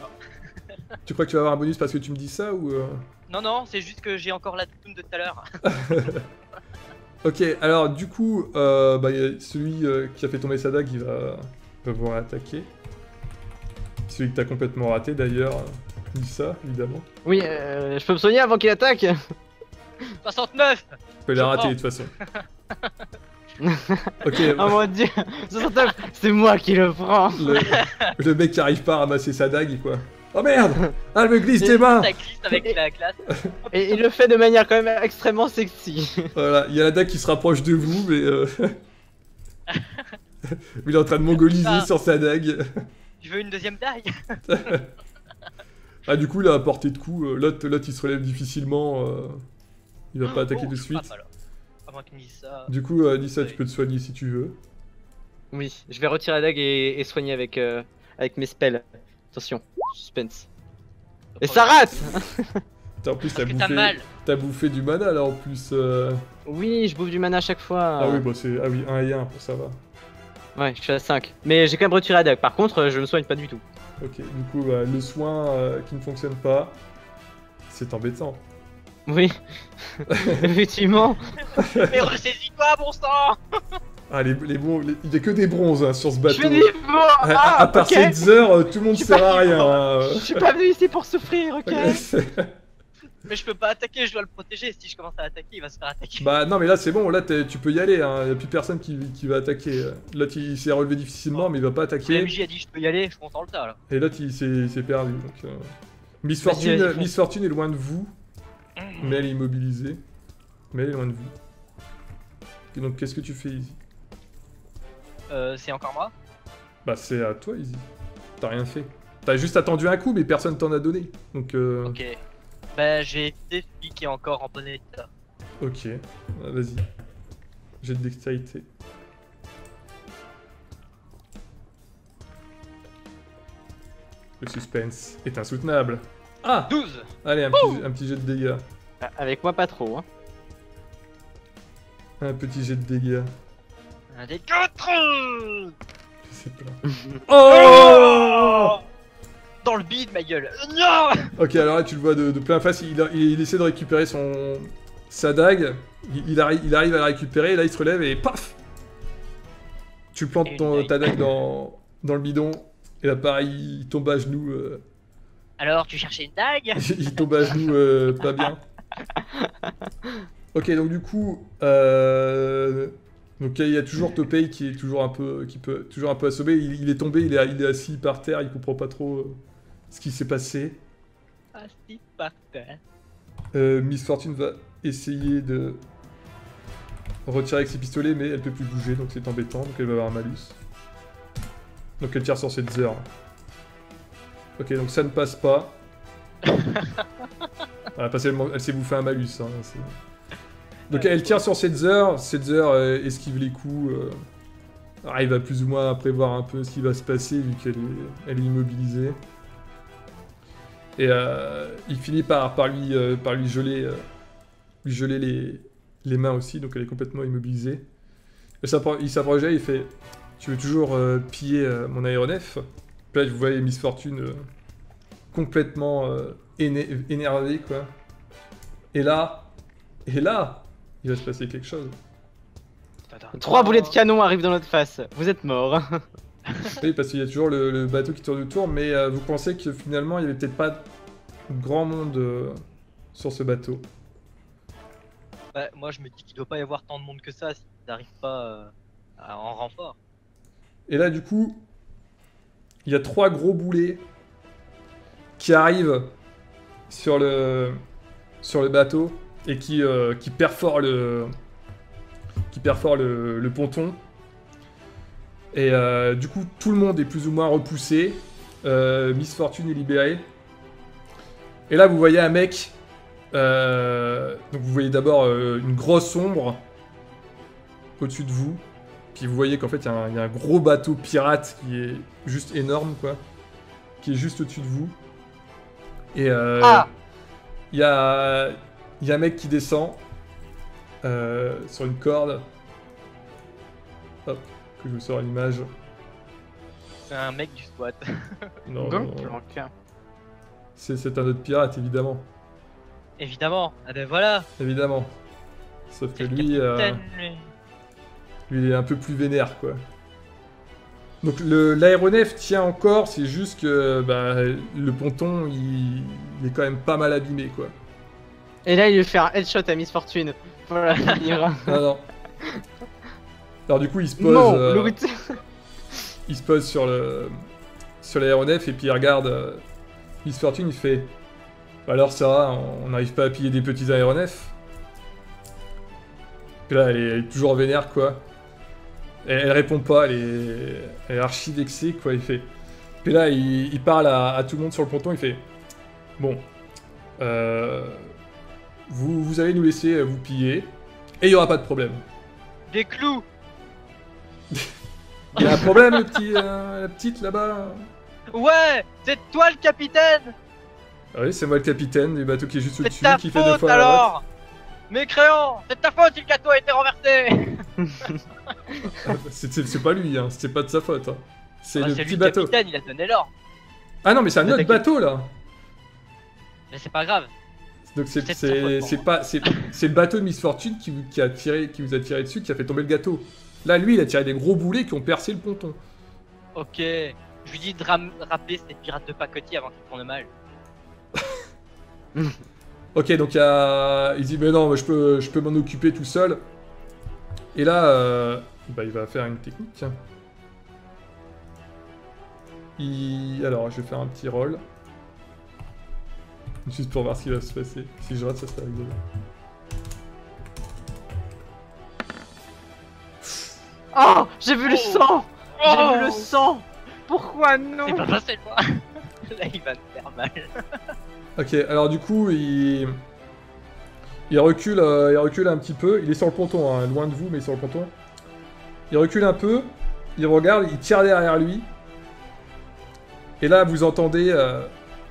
Tu crois que tu vas avoir un bonus parce que tu me dis ça ou euh Non, non, c'est juste que j'ai encore la doudoune de tout à l'heure. [laughs] Ok, alors du coup, euh, bah, celui euh, qui a fait tomber sa dague, il va, va pouvoir attaquer. Celui que t'as complètement raté d'ailleurs, dit ça évidemment. Oui, euh, je peux me soigner avant qu'il attaque? [laughs] 69 Tu peux la rater de toute façon. [laughs] ok, Oh mon dieu 69, c'est moi qui le prends le, le mec qui arrive pas à ramasser sa dague, quoi? Oh merde Ah, elle me glisse des mains Ça glisse avec la classe. Et il le fait de manière quand même extrêmement sexy. Voilà, il y a la dague qui se rapproche de vous, mais. euh, [laughs] il est en train de mongoliser Ah. sur sa dague. Tu veux une deuxième dague [laughs] Ah, du coup, là, à portée de coup, euh, l'autre, il se relève difficilement. euh, Il va pas attaquer Oh, tout de je suite. frappe. Du coup, euh, Nissa, tu peux te soigner si tu veux. Oui, je vais retirer la dague et, et soigner avec, euh, avec mes spells. Attention, suspense. Et ça rate T'as- [laughs] En plus, t'as bouffé, t'as bouffé du mana là en plus. euh. Oui, je bouffe du mana à chaque fois. Ah oui, bah c'est. Ah oui, 1 et 1, pour ça va. Ouais, je suis à 5. Mais j'ai quand même retiré la dague. Par contre, euh, je me soigne pas du tout. Ok, du coup, bah, le soin euh, qui ne fonctionne pas, c'est embêtant. Oui, [laughs] [laughs] effectivement. Mais ressaisis-toi, bon sang Ah, les, les bons. les- Il y a que des bronzes hein, sur ce Je bateau. suis niveau À, à- à Ah, part ok. cette heure, euh, tout le monde Je sert à rien. hein. Je suis pas venu ici pour souffrir, ok [laughs] Mais je peux pas attaquer, je dois le protéger. Si je commence à attaquer, il va se faire attaquer. Bah non, mais là c'est bon, là tu peux y aller. Hein. Il y a plus personne qui, qui va attaquer. Là, il s'est relevé difficilement, mais il va pas attaquer. MJ a dit je peux y aller, je prends le tas là. Et l'autre il s'est perdu. Donc, euh, Miss, Fortune. Miss Fortune est loin de vous, mais elle est immobilisée. Mais elle est loin de vous. Et donc qu'est-ce que tu fais, Izzy Euh, c'est encore moi Bah c'est à toi, Izzy. T'as rien fait. T'as juste attendu un coup, mais personne t'en a donné. Donc euh, Ok. Bah j'ai évité celui qui est encore en bon état. ok, Ah, vas-y. J'ai de dextérité. Le suspense est insoutenable. Ah 12 Allez, un petit, un petit jet de dégâts. Avec moi, pas trop. Hein. Un petit jet de dégâts. Un des 4 Je sais pas. Oh Dans le bide, ma gueule Non Ok, alors là, tu le vois de, de plein face. Il, a- il essaie de récupérer son sa dague. Il, il arri- il arrive à la récupérer. Et là, il se relève et paf Tu plantes ton, ta dague dans, dans le bidon. Et là, pareil, il tombe à genoux. euh, Alors, tu cherchais une dague? [laughs] Il tombe à genoux euh, pas bien. [laughs] Ok, donc du coup, euh, donc il y a toujours Topei qui est toujours un peu, qui peut toujours un peu assommé. Il, il est tombé, il est, il est assis par terre, il comprend pas trop euh, ce qui s'est passé. Assis par terre. Euh, Miss Fortune va essayer de retirer avec ses pistolets, mais elle peut plus bouger, donc c'est embêtant, donc elle va avoir un malus. Donc elle tire sur cette heure. Ok, donc ça ne passe pas. [laughs] Elle, s'est bouffé un malus. hein, c'est- donc Ouais, elle tire sur cette heure euh, esquive les coups, euh, arrive à plus ou moins à prévoir un peu ce qui va se passer vu qu'elle est, elle est immobilisée. Et euh, il finit par, par, lui, euh, par lui geler, lui geler les, les mains aussi, donc elle est complètement immobilisée. Et ça, il s'approche, il fait Tu veux toujours piller mon aéronef? Puis là, vous voyez Miss Fortune complètement éne- énervée, quoi. Et là, et là, il va se passer quelque chose. Trois boulets de canon arrivent dans notre face. Vous êtes mort. [laughs] Oui, parce qu'il y a toujours le, le bateau qui tourne autour, mais euh, vous pensez que finalement, il y avait peut-être pas grand monde euh, sur ce bateau. Bah, moi, je me dis qu'il doit pas y avoir tant de monde que ça s'ils n'arrivent pas euh, à- en renfort. Et là, du coup, il y a trois gros boulets qui arrivent sur le, sur le bateau et qui, euh, qui perforent le, qui perforent le, le ponton. Et euh, du coup, tout le monde est plus ou moins repoussé. Euh, Miss Fortune est libérée. Et là, vous voyez un mec. euh, donc, vous voyez d'abord une grosse ombre au-dessus de vous. Puis vous voyez qu'en fait, il y, a un- il y a un gros bateau pirate qui est juste énorme, quoi. Qui est juste au-dessus de vous. Et Ah il y, a, il y a un mec qui descend euh, sur une corde. Hop, que je vous sors l'image. C'est un mec du SWAT. [laughs] Non, non, non. Gangplank. C'est c'est un autre pirate, évidemment. Évidemment. Ah ben voilà. Évidemment. Sauf que C'est le lui, euh, lui. lui, il est un peu plus vénère, quoi. Donc le- l'aéronef tient encore, c'est juste que bah, le ponton, il, il est quand même pas mal abîmé, quoi. Et là, il lui fait un headshot à Miss Fortune. Voilà. [laughs] Non, non. Alors du coup, il se pose, Non, euh, [laughs] il se pose sur le sur l'aéronef et puis il regarde euh, Miss Fortune, il fait alors ça va, on n'arrive pas à piller des petits aéronefs. Puis là, elle est, elle est toujours vénère quoi. Elle, elle répond pas, elle est, elle est archi vexée quoi. Il fait. Puis là, il, il parle à, à tout le monde sur le ponton, il fait bon, euh, vous vous allez nous laisser euh, vous piller et il y aura pas de problème. Des clous. [laughs] Il y a un problème, le petit, euh, la petite là-bas. Ouais, c'est toi le capitaine. Ah oui, c'est moi le capitaine du bateau qui est juste au-dessus, qui fait deux faute fois la alors. Mécréant, c'est ta faute si le gâteau a été renversé. [laughs] Ah, c'est- pas lui, hein, c'était pas de sa faute. hein. C'est Ah, le lui petit le bateau. capitaine, il a donné l'ordre. Ah non, mais c'est un autre bateau là. Mais c'est pas grave. Donc c'est pas c'est le bateau de Miss Fortune qui, vous- qui a tiré qui vous a tiré dessus qui a fait tomber le gâteau. Là, lui, il a tiré des gros boulets qui ont percé le ponton. Ok. Je lui dis de rappeler ces pirates de pacotille avant qu'ils tournent mal. [laughs] Ok, donc a... il dit mais non, mais je peux je peux m'en occuper tout seul. Et là, euh, bah, il va faire une technique. Il... Alors, je vais faire un petit roll. [laughs] Juste pour voir ce qui va se passer. Si je rate, ça sera rigolo. Oh, j'ai vu le Oh. sang J'ai Oh vu le sang Pourquoi non C'est pas passé moi. [laughs] Là il va me faire mal. [laughs] Ok, alors du coup, il... Il recule, euh, il recule un petit peu. Il est sur le ponton, hein, loin de vous, mais sur le ponton. Il recule un peu. Il regarde, il tire derrière lui. Et là, vous entendez euh,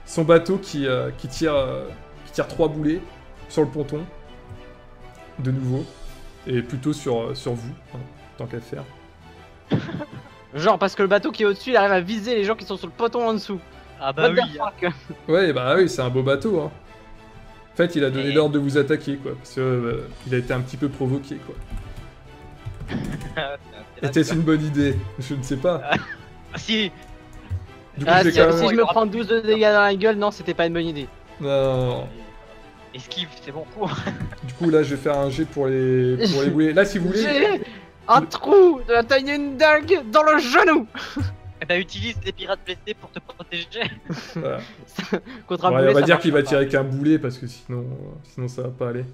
son bateau qui, euh, qui, tire, euh, qui tire trois boulets sur le ponton. De nouveau. Et plutôt sur, euh, sur vous, hein, tant qu'à faire. [laughs] Genre parce que le bateau qui est au-dessus, il arrive à viser les gens qui sont sur le poton en dessous. Ah bah What oui. fuck? [laughs] Ouais, bah oui, c'est un beau bateau. Hein. En fait, il a donné Et- l'ordre de vous attaquer, quoi. Parce que euh, il a été un petit peu provoqué, quoi. [laughs] hein. Était-ce une bonne idée? Je ne sais pas. Ah si. Du coup, Ah, si, si même... je me prends 12 de dégâts dans la gueule, non, c'était pas une bonne idée. Non. Esquive, c'est bon coup. Du coup, là, je vais faire un jet pour les, pour les [laughs] boulets. Là, si vous voulez... J'ai un trou de la taille d'une dague dans le genou Eh bah utilise les pirates blessés pour te protéger. [laughs] voilà. [laughs] Contre un Ouais, boulet, on va dire qu'il va tirer qu'un boulet, parce que sinon, sinon ça va pas aller.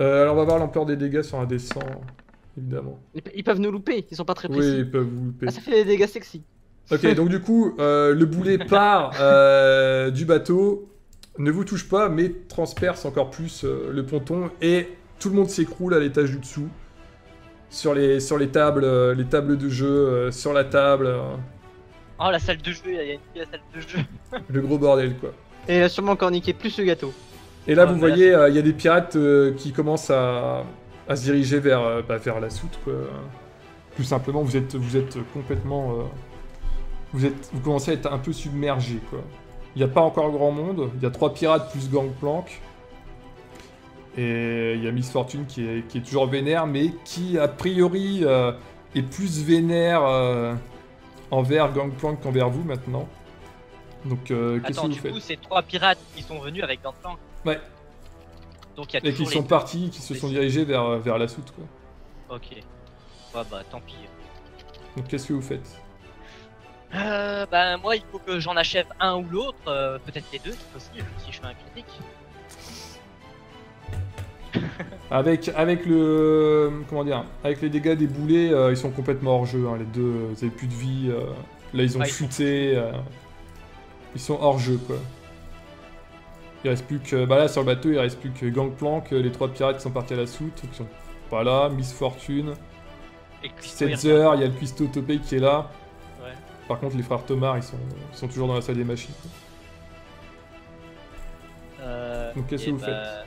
Euh, alors, on va voir l'ampleur des dégâts sur un des 100, évidemment. Ils pe- Ils peuvent nous louper, ils sont pas très Oui, précis. ils peuvent vous louper. Ah, ça fait des dégâts sexy. Ok, donc du coup, euh, le boulet [laughs] part euh, du bateau, ne vous touche pas, mais transperce encore plus euh, le ponton et tout le monde s'écroule à l'étage du dessous. Sur les, sur les tables, euh, les tables de jeu, euh, sur la table, euh, Oh la salle de jeu, il y a une la salle de jeu. [laughs] le gros bordel quoi. Et il a sûrement encore niqué plus le gâteau. Et là, Ah, vous voyez, euh, il y a des pirates euh, qui commencent à, à se diriger vers, euh, bah, vers la soute quoi. Plus simplement, vous êtes, vous êtes complètement, euh, vous, êtes, vous commencez à être un peu submergé, quoi. Il n'y a pas encore grand monde. Il y a trois pirates plus Gangplank. Et il y a Miss Fortune qui est, qui est toujours vénère, mais qui, a priori, euh, est plus vénère euh, envers Gangplank qu'envers vous maintenant. Donc, euh, qu'est-ce que Attends, vous du faites coup, c'est trois pirates qui sont venus avec Gangplank. Ouais. Donc il y a Et qui sont partis, qui se sont dirigés vers, vers la soute, quoi. Ok. Ouais, bah tant pis. Donc, qu'est-ce que vous faites Euh, bah moi, il faut que j'en achève un ou l'autre, euh, peut-être les deux si possible, si je fais un critique. [laughs] Avec, avec le. Comment dire Avec les dégâts des boulets, euh, ils sont complètement hors jeu. hein, les deux, euh, ils avaient plus de vie. euh, là, ils ont ils sont chuté. euh, ils sont hors jeu, quoi. Il reste plus que. Bah là, sur le bateau, il reste plus que Gangplank, euh, les trois pirates qui sont partis à la soute, qui sont pas là, Miss Fortune, Setzer, il y a le cuistot Topé qui est là. Par contre, les frères Thomas, ils sont, ils sont toujours dans la salle des machines. Euh, Donc, qu'est-ce et que vous bah,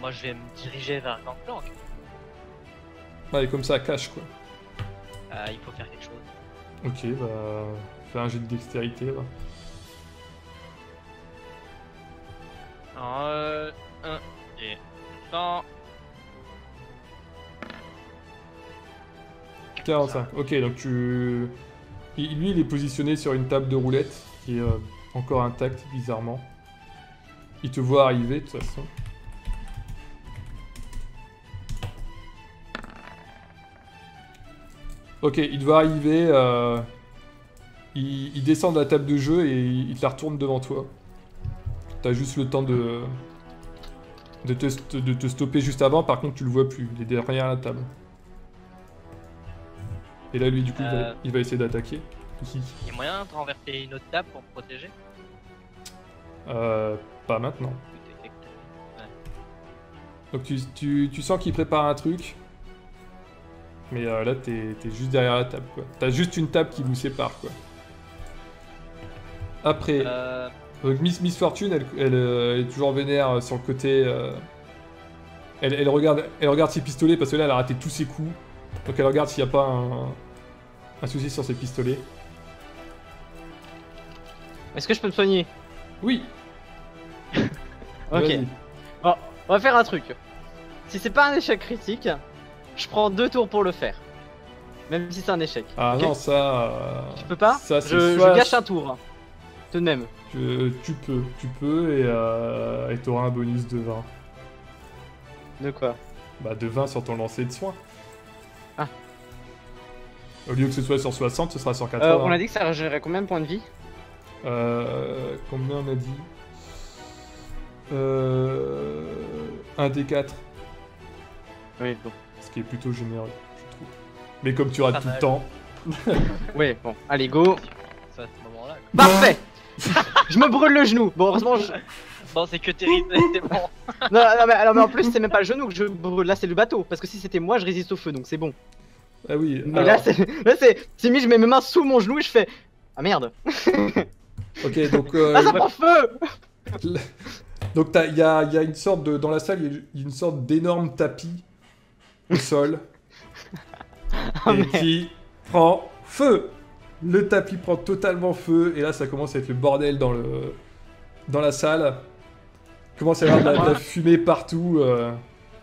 Moi, je vais me diriger vers Gangplank. Ah, et comme ça, cache, quoi. Euh, il faut faire quelque chose. Ok, bah. Fais un jet de dextérité, là. Alors, euh, un et temps. 45. Ok, donc tu. Lui, il est positionné sur une table de roulette qui est euh, encore intacte, bizarrement. Il te voit arriver, de toute façon. Ok, il voit arriver. euh, Il, descend de la table de jeu et il, te la retourne devant toi. T'as juste le temps de. De te stopper juste avant, par contre tu le vois plus, il est derrière la table. Et là lui du coup il, va, Euh. il va essayer d'attaquer. Il y a moyen de renverser une autre table pour me protéger? Euh, pas maintenant. Donc tu, tu, tu sens qu'il prépare un truc. Mais euh, là t'es juste derrière la table quoi. T'as juste une table qui vous sépare quoi. Après, Euh, donc Miss, Miss Fortune elle, elle, elle est toujours vénère sur le côté... Elle, elle regarde, elle regarde ses pistolets parce que là elle a raté tous ses coups. Donc elle regarde s'il n'y a pas un, un souci sur ses pistolets. Est-ce que je peux me soigner? Oui [laughs] Ok. vas-y. On va faire un truc. Si c'est pas un échec critique, je prends deux tours pour le faire. Même si c'est un échec. Ah non ça... euh, Tu peux pas? Ça, c'est je, gâche un tour. hein. Tout de même. tu, tu peux, tu peux et euh, et t'auras un bonus de 20. De quoi? Bah de 20 sur ton lancer de soins. Au lieu que ce soit sur 60, ce sera sur 80. Euh, On a dit que ça régénérait combien de points de vie Euh, combien on a dit euh, 1 des 4, Oui, bon. ce qui est plutôt généreux, je trouve. Mais comme tu rates Pas tout le temps, [laughs] Ouais, bon. Allez, go. moment-là. Parfait [laughs] Je me brûle le genou. Bon, heureusement, je... Bon, c'est que terrible, c'est bon. non, non, mais, alors, mais en plus, c'est même pas le genou que je brûle. Là, c'est le bateau. Parce que si c'était moi, je résiste au feu, donc c'est bon. Ah oui, Mais alors, là, c'est. Là, c'est. C'est mis, je mets mes mains sous mon genou et je fais. Ah merde [laughs] ok, donc euh, Ah, ça prend feu [laughs] donc il y a, y a une sorte de dans la salle, il y a une sorte d'énorme tapis au [laughs] sol Ah, et merde. qui prend feu. Le tapis prend totalement feu et là ça commence à être le bordel dans le dans la salle. Il commence à y avoir de la, de la fumée partout. euh,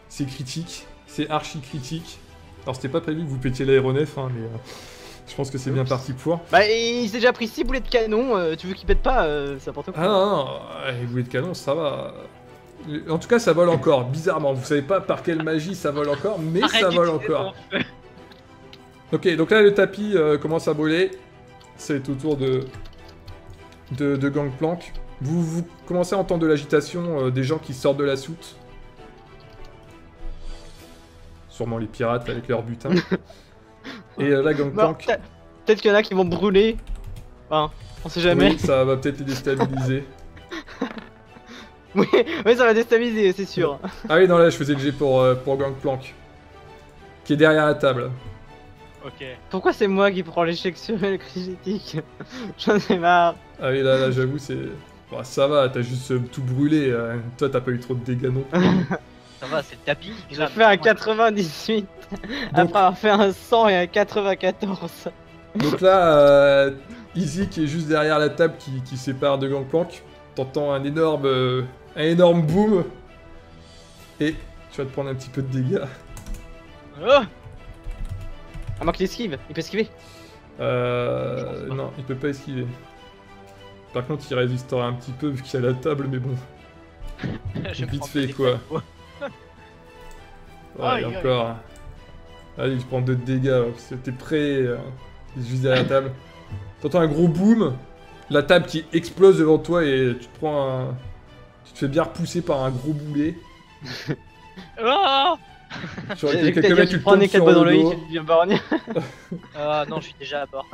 c'est critique, c'est archi critique. Alors c'était pas prévu que vous pétiez l'aéronef, hein, mais euh, je pense que c'est bien parti pour. Bah, il s'est déjà pris 6 boulets de canon. euh, tu veux qu'il pète pas euh, C'est n'importe quoi. Ah non, non, les bouées de canon, ça va. En tout cas, ça vole encore, bizarrement. Vous savez pas par quelle magie ça vole encore, mais Arrête ça vole encore. Ok, donc là, le tapis euh, commence à brûler. C'est au tour de, de, de Gangplank. Vous, vous commencez à entendre de l'agitation, euh, des gens qui sortent de la soute. Sûrement les pirates avec leur butin. [laughs] Et euh, là, Bon, Gangplank, peut- Peut-être qu'il y en a qui vont brûler. Enfin, on sait jamais. oui, ça va peut-être les déstabiliser. [laughs] Oui, oui, ça va déstabiliser, c'est sûr. Ah oui, non, là, je faisais le G pour, euh, pour Gangplank. Qui est derrière la table. Ok. Pourquoi c'est moi qui prends l'échec sur le critique? [laughs] J'en ai marre. Ah oui, là, là j'avoue, c'est. Bon, ça va, t'as juste euh, tout brûlé. euh, Toi, t'as pas eu trop de dégâts non plus. Ça va, c'est le tapis J'ai fait un 98 après avoir fait un 100 et un 94. Donc là, euh, Easy qui est juste derrière la table qui, qui sépare de Gangplank, t'entends un énorme, euh, un énorme boom. Et tu vas te prendre un petit peu de dégâts. Oh À moins qu'il esquive, il peut esquiver. Euh, non, il peut pas esquiver. Par contre, il résistera un petit peu vu qu'il y a la table, mais bon. [laughs] Vite fait, quoi. Ouais, Aïe, et aïe. encore. Allez, je prends deux dégâts, ouais, parce que t'es prêt. euh, il est juste derrière la table. T'entends un gros boom, la table qui explose devant toi et tu te prends un. Tu te fais bien repousser par un gros boulet. Oh Sur mec, tu [laughs] tu le prends un tombes éclat sur de dans le l'œil, dos. tu deviens borgne. [laughs] Ah non, je suis déjà à bord.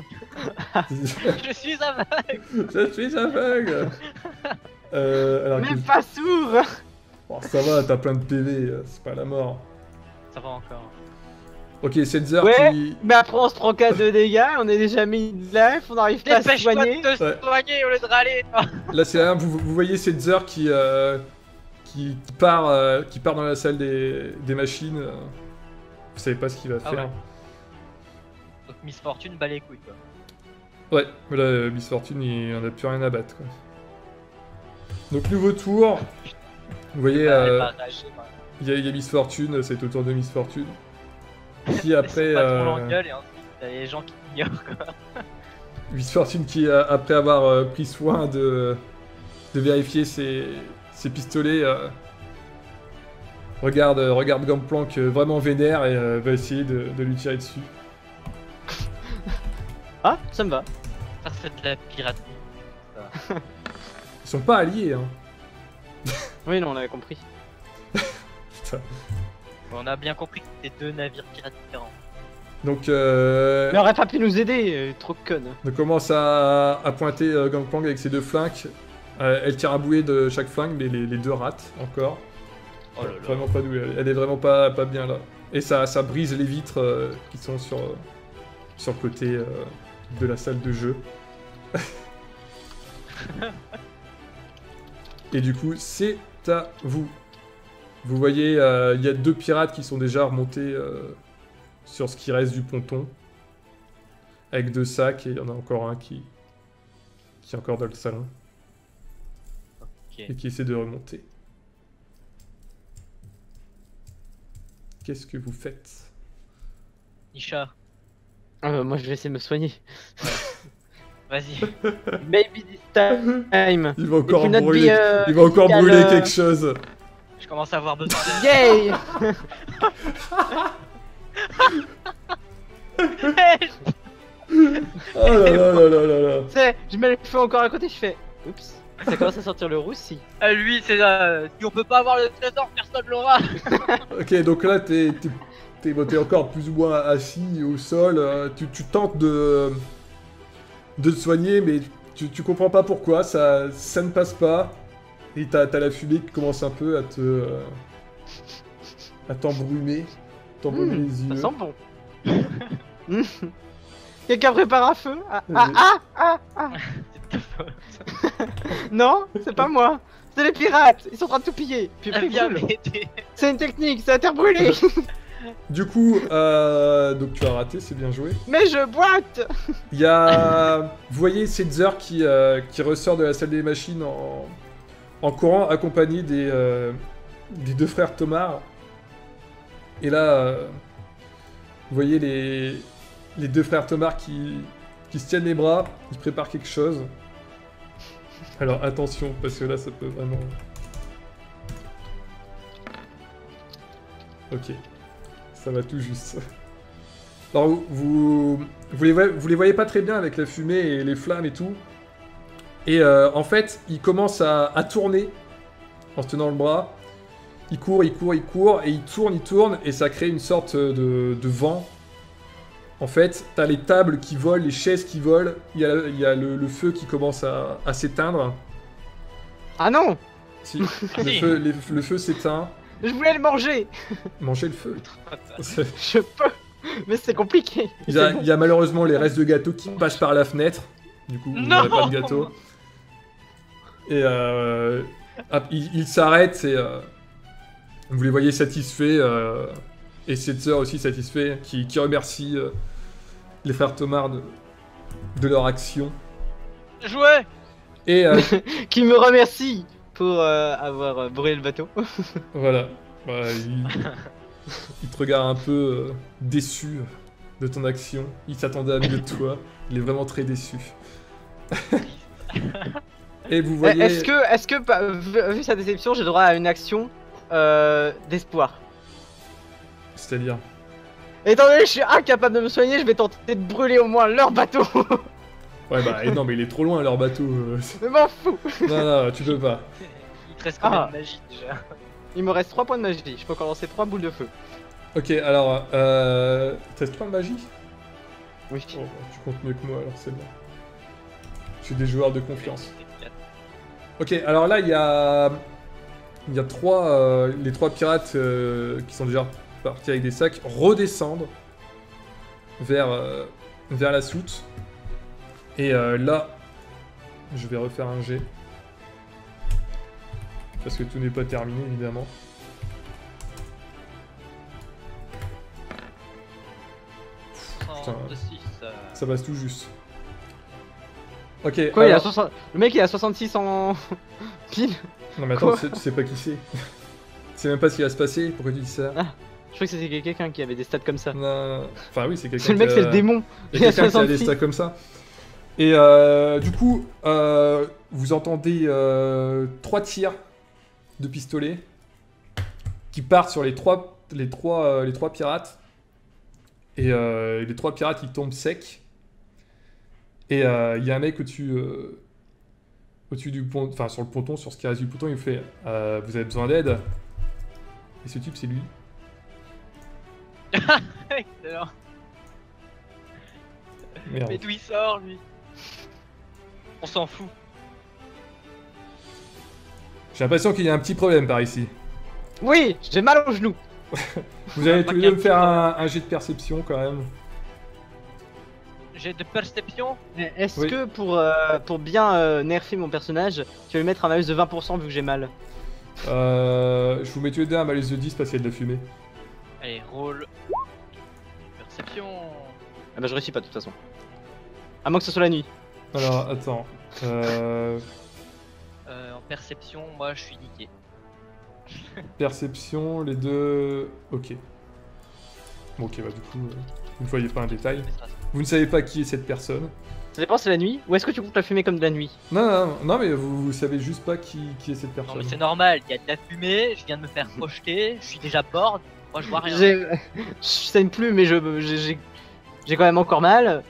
[laughs] Je suis aveugle Je suis aveugle euh, alors, Mais que- pas sourd bon, ça va, t'as plein de PV, euh, c'est pas la mort. Ça va encore. Ok, Setzer Ouais. qui. Mais après on se prend 4 de dégâts, on est déjà mis de life, on n'arrive pas à se soigner. de te Ouais. soigner au lieu de râler toi. [laughs] Là, c'est là, vous, vous voyez Setzer qui, euh, qui, qui part, euh, qui part dans la salle des, des machines. Vous savez pas ce qu'il va Ah faire. ouais. Donc Miss Fortune bat les couilles quoi. Ouais, mais là, euh, Miss Fortune, il en a plus rien à battre. Quoi. Donc, nouveau tour. Vous voyez, euh, quoi. Il y, a- il y a Miss Fortune, c'est au tour de Miss Fortune. [laughs] Qui après. pas trop euh, l'engueule et ensuite t'as les gens qui ignorent quoi. [laughs] Miss Fortune qui, euh, après avoir euh, pris soin de, de vérifier ses, ses pistolets, euh, regarde, regarde Gangplank euh, vraiment vénère et euh, va essayer de, de lui tirer dessus. [laughs] Ah, ça me va. Ça c'est de la piraterie. Ils sont pas alliés, hein. Oui, non, on avait compris. On a bien compris que c'était deux navires pirates différents. Donc, euh, Mais on aurait pas pu nous aider, euh, trop conne. on commence à, à pointer euh, Gangplank avec ses deux flingues. Euh, elle tire à bouée de chaque flingue, mais les, les deux ratent encore. Oh là là. Vraiment pas douée. Elle, elle est vraiment pas, pas bien là. Et ça, ça brise les vitres euh, qui sont sur, euh, sur le côté euh, de la salle de jeu. [laughs] Et du coup, c'est à vous. Vous voyez, euh, il y a deux pirates qui sont déjà remontés euh, sur ce qui reste du ponton. Avec deux sacs, et il y en a encore un qui, qui est encore dans le salon. Et qui essaie de remonter. Qu'est-ce que vous faites? Nisha, Euh, moi je vais essayer de me soigner. [laughs] vas-y. Maybe this time. Il va encore brûler, be, euh, il va encore brûler quelque chose. Je commence à avoir besoin de. [laughs] Yay Oh là là là là là là. Tu sais, je mets le feu encore à côté, je fais. Oups. Ça commence à sortir le roussi. Ah, lui, c'est euh, si on peut pas avoir le trésor, personne l'aura. [laughs] Ok, donc là, t'es t'es- t'es- bon, t'es encore plus ou moins assis au sol. euh, tu, tu tentes de, de te soigner, mais tu, tu comprends pas pourquoi. Ça, ça ne passe pas. Et t'as t'as la fumée qui commence un peu à te. euh, à t'embrumer. T'embrumer Hmm, les Ça yeux. sent bon. [laughs] Hmm. Quelqu'un prépare un feu? Ah, ah, ah, ah, [laughs] ah. C'est ta faute. [laughs] Non, c'est pas moi. C'est les pirates. Ils sont en train de tout piller. Ah. C'est une technique, ça a été brûlé. Du coup, euh, donc tu as raté, c'est bien joué. Mais je boite. Il y a. Vous voyez Setzer qui, euh, qui ressort de la salle des machines en, en courant, accompagné des, euh, des deux frères Tomar. Et là, euh, vous voyez les, deux frères Tomar qui, qui se tiennent les bras, ils préparent quelque chose. Alors attention, parce que là, ça peut vraiment. Ok, ça va tout juste. Alors, vous, vous les, voyez, vous les voyez pas très bien avec la fumée et les flammes et tout. Et euh, en fait, ils commencent à, à tourner en se tenant le bras. Ils courent, ils courent, ils courent, et ils tournent, ils tournent, et ça crée une sorte de, de vent. En fait, t'as les tables qui volent, les chaises qui volent, il y a, il y a le, le feu qui commence à, à s'éteindre. Ah non, Si, [laughs] le feu, les- le feu s'éteint. je voulais le manger. Mangez le feu. [laughs] Je peux. Mais c'est compliqué. Il y, a, il y a malheureusement les restes de gâteau qui passent par la fenêtre. Du coup, vous Non n'aurez pas de gâteau. Et euh, il, il s'arrête et euh, vous les voyez satisfaits. euh, et cette sœur aussi satisfait, qui, qui remercie euh, les frères Thomas de, de leur action. Jouez Et [laughs] Qui me remercie pour avoir brûlé le bateau. [laughs] voilà. Voilà, il, il te regarde un peu déçu de ton action. Il s'attendait à mieux de toi. Il est vraiment très déçu. [laughs] Et vous voyez. Eh, Est-ce que, est-ce que, bah, vu, sa déception, j'ai droit à une action euh, d'espoir? C'est-à-dire? Étant donné que je suis incapable de me soigner, je vais tenter de brûler au moins leur bateau. Ouais, bah, et non, mais il est trop loin leur bateau. euh. [laughs] je m'en fous. Non, non, tu peux pas. Il te reste combien Ah. de magie déjà Il me reste 3 points de magie. Je peux encore lancer 3 boules de feu. Ok, alors. Euh... T'as 3 de magie? Oui. Oh, Tu comptes mieux que moi, alors c'est bon. Je suis des joueurs de confiance. Ok, alors là, il y a. Il y a trois. euh, les trois pirates euh, qui sont déjà partis avec des sacs redescendent vers, euh, vers la soute. Et là, je vais refaire un jet. Parce que tout n'est pas terminé, évidemment. Putain. 106, Ça passe tout juste. Ok, Quoi, il a alors- 60... Le mec il a 66 en [laughs] pile Non mais attends, tu sais, tu sais pas qui c'est. [laughs] tu sais même pas ce qui va se passer, pourquoi tu dis ça Ah. Je crois que c'était quelqu'un qui avait des stats comme ça. Non, Enfin oui, c'est quelqu'un C'est le mec, qui c'est le démon. Il y a quelqu'un qui a des 66. stats comme ça. Et euh, du coup, euh, vous entendez euh, trois tirs de pistolet qui partent sur les trois, les trois, euh, les trois pirates. Et euh, les trois pirates, ils tombent secs. Et euh, il y a un mec au-dessus, euh, au-dessus du pont, enfin sur le ponton, sur ce qui reste du ponton, il me fait euh, Vous avez besoin d'aide? Et ce type, c'est lui. [laughs] Excellent. Merde. Mais d'où il sort lui? On s'en fout. J'ai l'impression qu'il y a un petit problème par ici. Oui, j'ai mal au genou. [laughs] Vous allez tous les deux me faire un jet de perception quand même. J'ai de perception. Mais Est-ce Oui. que pour, euh, pour bien euh, nerfer mon personnage, tu vas lui mettre un malus de 20% vu que j'ai mal Euh, je vous mets tous les deux un malus de 10 parce qu'il y a de la fumée. Allez, roll. Perception. Ah bah je réussis pas de toute façon. À moins que ce soit la nuit. Alors, attends. Euh, Euh, en perception, moi je suis niqué. perception, les deux... Ok. Bon, ok, bah du coup, euh, vous ne voyez pas un détail. Vous ne savez pas qui est cette personne. Ça dépend, c'est la nuit Ou est-ce que tu comptes la fumée comme de la nuit Non, non, non, mais vous, vous savez juste pas qui, qui est cette Non personne. mais c'est normal, il y a de la fumée, je viens de me faire [laughs] projeter, je suis déjà bored, moi je vois rien. Je saigne plus, mais je j'ai- quand même encore mal.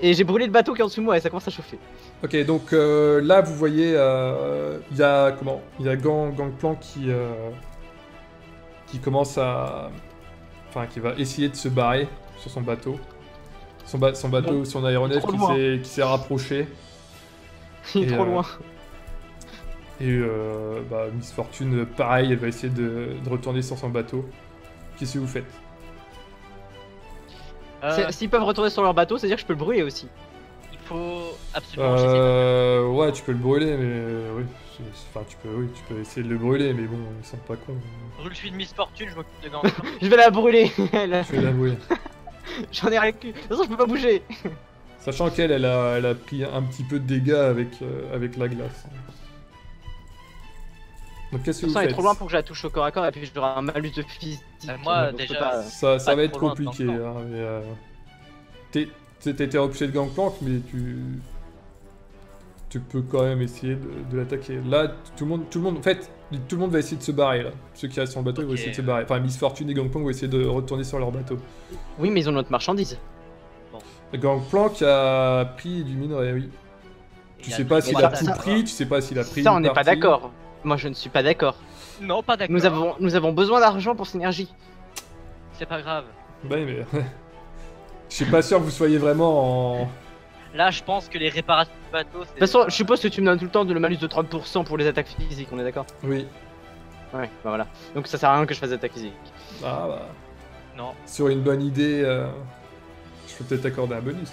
Et j'ai brûlé le bateau qui est en dessous de moi et ça commence à chauffer. Ok, donc euh, là, vous voyez, euh, il y a comment Il y a Gang, Gangplank qui euh, qui commence à, enfin, qui va essayer de se barrer sur son bateau, son, ba- son bateau, son aéronef qui s'est qui s'est rapproché. [laughs] Il est Et, trop euh, loin. Et euh, bah, Miss Fortune, pareil, elle va essayer de, de retourner sur son bateau. Qu'est-ce que vous faites? Euh, S'ils peuvent retourner sur leur bateau, c'est-à-dire que je peux le brûler aussi. il faut absolument euh, Ouais, tu peux le brûler, mais euh, oui, enfin, tu peux, oui, tu peux essayer de le brûler, mais bon, ils sont pas cons. Brûle celui de Miss Fortune, je m'occupe de [laughs] gang. Je vais la brûler. [laughs] Elle- Je vais l'avouer. [laughs] J'en ai rien que. De toute façon, je peux pas bouger. Sachant qu'elle, elle a, elle a pris un petit peu de dégâts avec, euh, avec la glace. Donc qu'est-ce que De toute vous façon, elle est faites trop loin pour que je la touche au corps à corps et puis j'aurai un malus de physique. Euh, moi, je déjà, pas- Ça, ça va être compliqué. Hein, mais, euh, t'es- t'es- T'as été repoussé de Gangplank, mais tu... Tu peux quand même essayer de, de l'attaquer. Là, tout le monde, tout le monde, en fait, tout le monde va essayer de se barrer là. Ceux qui restent sur le bateau, ils vont essayer de se barrer. Enfin, Miss Fortune et Gangplank vont essayer de retourner sur leur bateau. Oui, mais ils ont notre marchandise. Gangplank a pris du minerai, oui. Tu sais pas s'il a tout ça- pris, tu sais pas s'il a pris. Ça, on n'est pas d'accord. Moi, je ne suis pas d'accord. Non, pas d'accord. Nous avons, nous avons besoin d'argent pour Synergie. C'est pas grave. Bah oui, mais. [laughs] Je suis pas sûr que vous soyez vraiment en. Là, je pense que les réparations du bateau, c'est. De toute façon, je suppose que tu me donnes tout le temps de le malus de 30% pour les attaques physiques, on est d'accord? Oui. Ouais, bah voilà. Donc ça sert à rien que je fasse des attaques physiques. Ah bah. Non. Sur une bonne idée, euh, je peux peut-être accorder un bonus.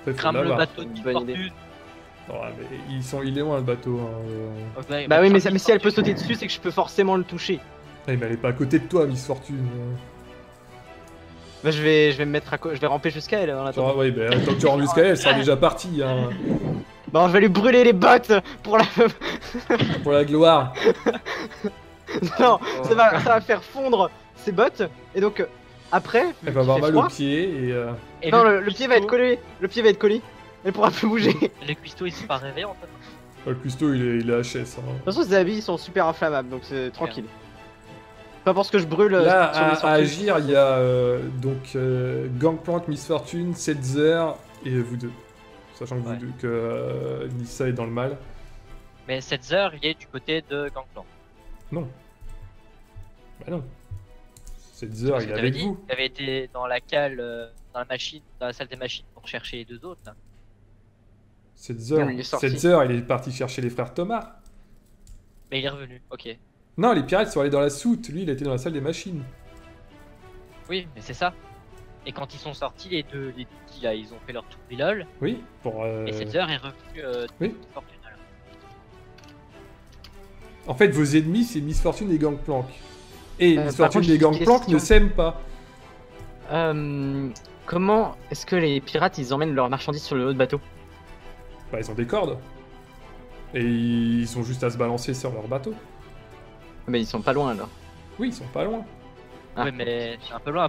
Après, Crame le bateau de bonne idée. Fortune. Ouais, mais ils sont, il est loin le bateau. hein, euh. Bah oui, mais, ça- si elle peut sauter dessus, c'est que je peux forcément le toucher. Eh, mais elle est pas à côté de toi, Miss Fortune. Bah je vais, je vais me mettre à je vais ramper jusqu'à elle en attendant. Oui, bah, tant que tu rentres jusqu'à elle, elle sera déjà partie. Hein, Bon, je vais lui brûler les bottes pour la. [laughs] pour la gloire. non, ça va, ça va faire fondre ses bottes et donc euh, après. Elle va avoir mal froid- aux pieds et. euh, Et Non, le, pied va être collé. Le pied va être collé. Elle pourra plus bouger. De [laughs] toute Le cuistot il s'est pas réveillé en fait. le cuistot, il est, il est HS. Hein. façon, ses habits sont super inflammables donc c'est tranquille. Pas parce que je brûle. euh, Là, sur à, agir, il y a euh, donc euh, Gangplank, Miss Fortune, Setzer et vous deux. Sachant que, vous deux, que euh, Nissa est dans le mal. Mais 7 heures, il est du côté de Gangplank. Non. Bah non. Setzer, il est avec dit vous. qu'il avait été dans la cale, euh, dans la machine, dans la salle des machines pour chercher les deux autres. Là. Setzer, Non, il est sorti. Setzer, il est parti chercher les frères Thomas. Mais il est revenu, ok. Non, les pirates sont allés dans la soute. Lui, il était dans la salle des machines. Oui, mais c'est ça. Et quand ils sont sortis, les deux, les deux petits là, ils ont fait leur tour des lol. Oui, pour. euh, Et 7 heures est revenu euh, oui. de Fortune. alors. En fait, vos ennemis, c'est Miss Fortune et Gangplank. Et Euh, Miss Fortune contre, et Gangplank ne s'aiment pas. Euh, comment est-ce que les pirates ils emmènent leurs marchandises sur le haut de bateau? Bah, ils ont des cordes. Et ils sont juste à se balancer sur leur bateau. Mais ils sont pas loin alors. Oui, ils sont pas loin. Ah. Ouais, mais c'est un peu loin.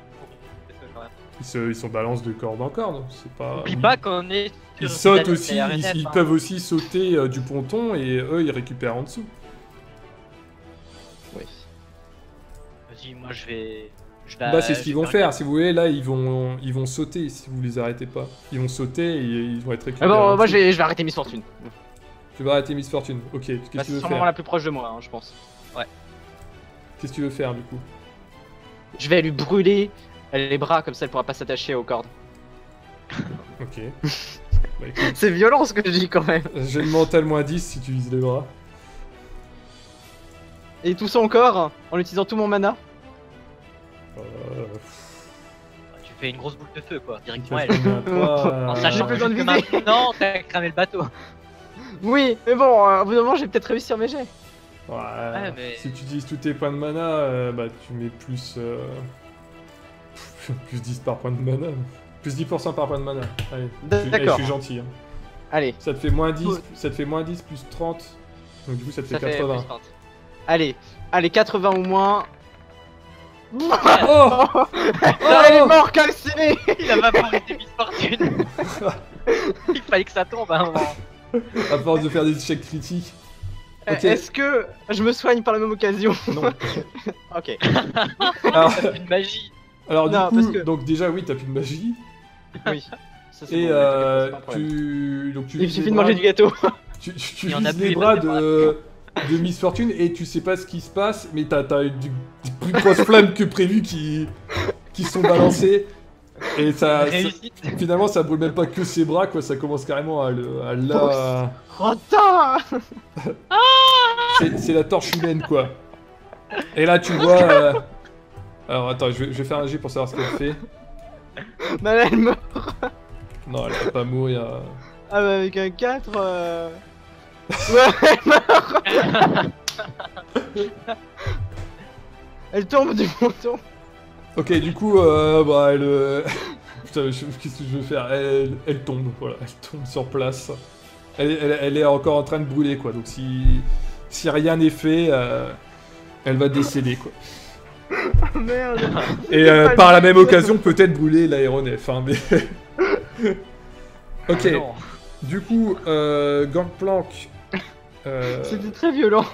Ils se, ils se balancent de corde en corde. C'est pas. Oublie pas qu'on est. Ils sautent aussi. Ils, ils hein. peuvent aussi sauter euh, du ponton et eux, ils récupèrent en dessous. Oui. Vas-y, moi je vais. Je vais bah, c'est ce qu'ils vont faire. Si vous voulez, là, ils vont, ils vont sauter si vous les arrêtez pas. Ils vont sauter et ils vont être Ah récupérés. bon, en moi je vais, je vais arrêter Miss Fortune. Tu vas arrêter Miss Fortune. Ok. Qu'est-ce Bah, que tu c'est veux sûrement faire la plus proche de moi, hein, je pense. Qu'est-ce que tu veux faire du coup Je vais lui brûler les bras comme ça elle pourra pas s'attacher aux cordes. Ok. [laughs] bah, C'est violent ce que je dis quand même. j'ai le mental moins 10 si tu vises les bras. Et tout ça encore en utilisant tout mon mana. Euh, Tu fais une grosse boule de feu quoi, directement elle. [laughs] En euh, sachant plus que besoin de viser. maintenant t'as cramé le bateau. Oui, mais bon, euh, au bout d'un moment j'ai peut-être réussi mes jets. Ouais, mais- Si tu utilises tous tes points de mana, euh, bah tu mets plus. euh, [laughs] plus 10 par point de mana. Plus 10% par point de mana. Allez, je, suis- je gentil. hein. Allez, Ça te fait moins 10, Ouais. ça te fait moins 10 plus 30. Donc du coup ça te fait ça fait 80. plus 30. Allez, allez, 80 au moins. Oh [laughs] Oh, elle est morte calcinée Il a vaporisé Miss Fortune. [laughs] Il fallait que ça tombe à un moment. À force de faire des échecs critiques. Ok. Est-ce que je me soigne par la même occasion Non. [laughs] Ok. [laughs] Alors, C'est une magie. alors du Non, coup, parce que- donc déjà oui, t'as plus de magie. Oui. Ça, c'est Et bon, euh, tu. Donc, tu Il suffit de manger du gâteau. [laughs] Tu, tu, tu Il y en a vises plus, les il bras de, de Miss Fortune et tu sais pas ce qui se passe, mais t'as as du, des plus grosses flammes que prévu qui, qui sont balancées. Et ça, ça- finalement, ça brûle même pas que ses bras, quoi. Ça commence carrément à le. À la... Oh, [laughs] C'est la torche humaine, quoi. Et là, tu vois. euh, Alors, attends, je vais, je vais faire un jet pour savoir ce qu'elle fait. Bah, elle meurt. Non, elle va pas mourir. euh. Ah bah avec un 4... Euh... Ouais, elle meurt [laughs] Elle tombe du ponton. Ok, du coup, euh, bah, elle. euh, [laughs] Putain, je- qu'est-ce que je veux faire? Elle, elle tombe, voilà, elle tombe sur place. Elle, elle- elle est encore en train de brûler, quoi. Donc, si, si rien n'est fait, euh, elle va décéder, quoi. Oh, merde. Et euh, par la même occasion, peut-être brûler l'aéronef, hein, mais. [laughs] ok, Non. du coup, euh, Gangplank. Euh, C'était très violent.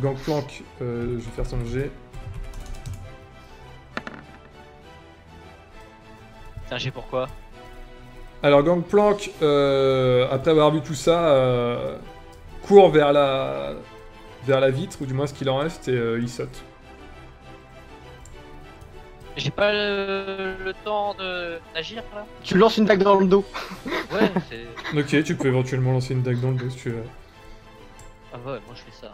Gangplank, euh, je vais faire son jet. Pourquoi Alors Gangplank, euh, après avoir vu tout ça, euh, court vers la, vers la vitre, ou du moins ce qu'il en reste, et euh, il saute. J'ai pas le, le temps de d'agir là Tu lances une dague dans le dos. Ouais, c'est. [laughs] Ok, tu peux éventuellement lancer une dague dans le dos si tu veux. Ah ouais, moi je fais ça.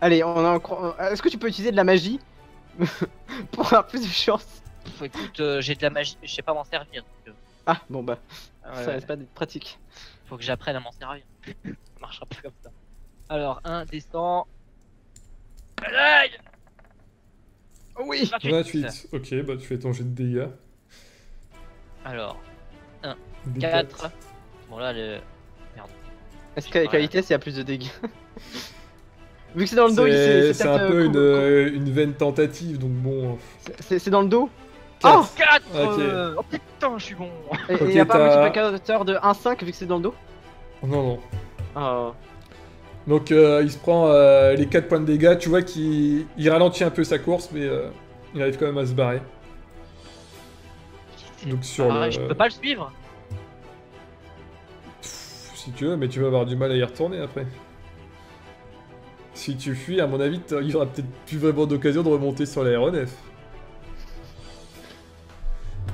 Allez, on a encore... Est-ce que tu peux utiliser de la magie [laughs] Pour avoir plus de chance? Faut, écoute, euh, j'ai de la magie, mais je sais pas m'en servir. donc, euh, Ah, bon bah, ouais, ça ouais. risque pas d'être pratique. Faut que j'apprenne à m'en servir. [laughs] ça marchera pas comme ça. Alors, un descend. Aïe Oui 28. 28. Ok, bah tu fais ton jet de dégâts. Alors, Des 4. Bon là, le... Est-ce qu'avec la vitesse, il y a plus de dégâts? [laughs] Vu que c'est dans le dos, il- C'est c'est un euh, peu une, euh, une veine tentative, donc bon. c'est dans le dos? Quatre. 4 Ok. Oh putain, je suis bon Et Ok, il n'y a pas un multiplicateur de 1,5 vu que c'est dans le dos Non, non. Ah. Donc euh, il se prend euh, les 4 points de dégâts. Tu vois qu'il il ralentit un peu sa course, mais euh, il arrive quand même à se barrer. Donc sur Ah, le. Je peux pas le suivre Pff, Si tu veux, mais tu vas avoir du mal à y retourner après. Si tu fuis, à mon avis, il y aura peut-être plus vraiment d'occasion de remonter sur l'aéronef.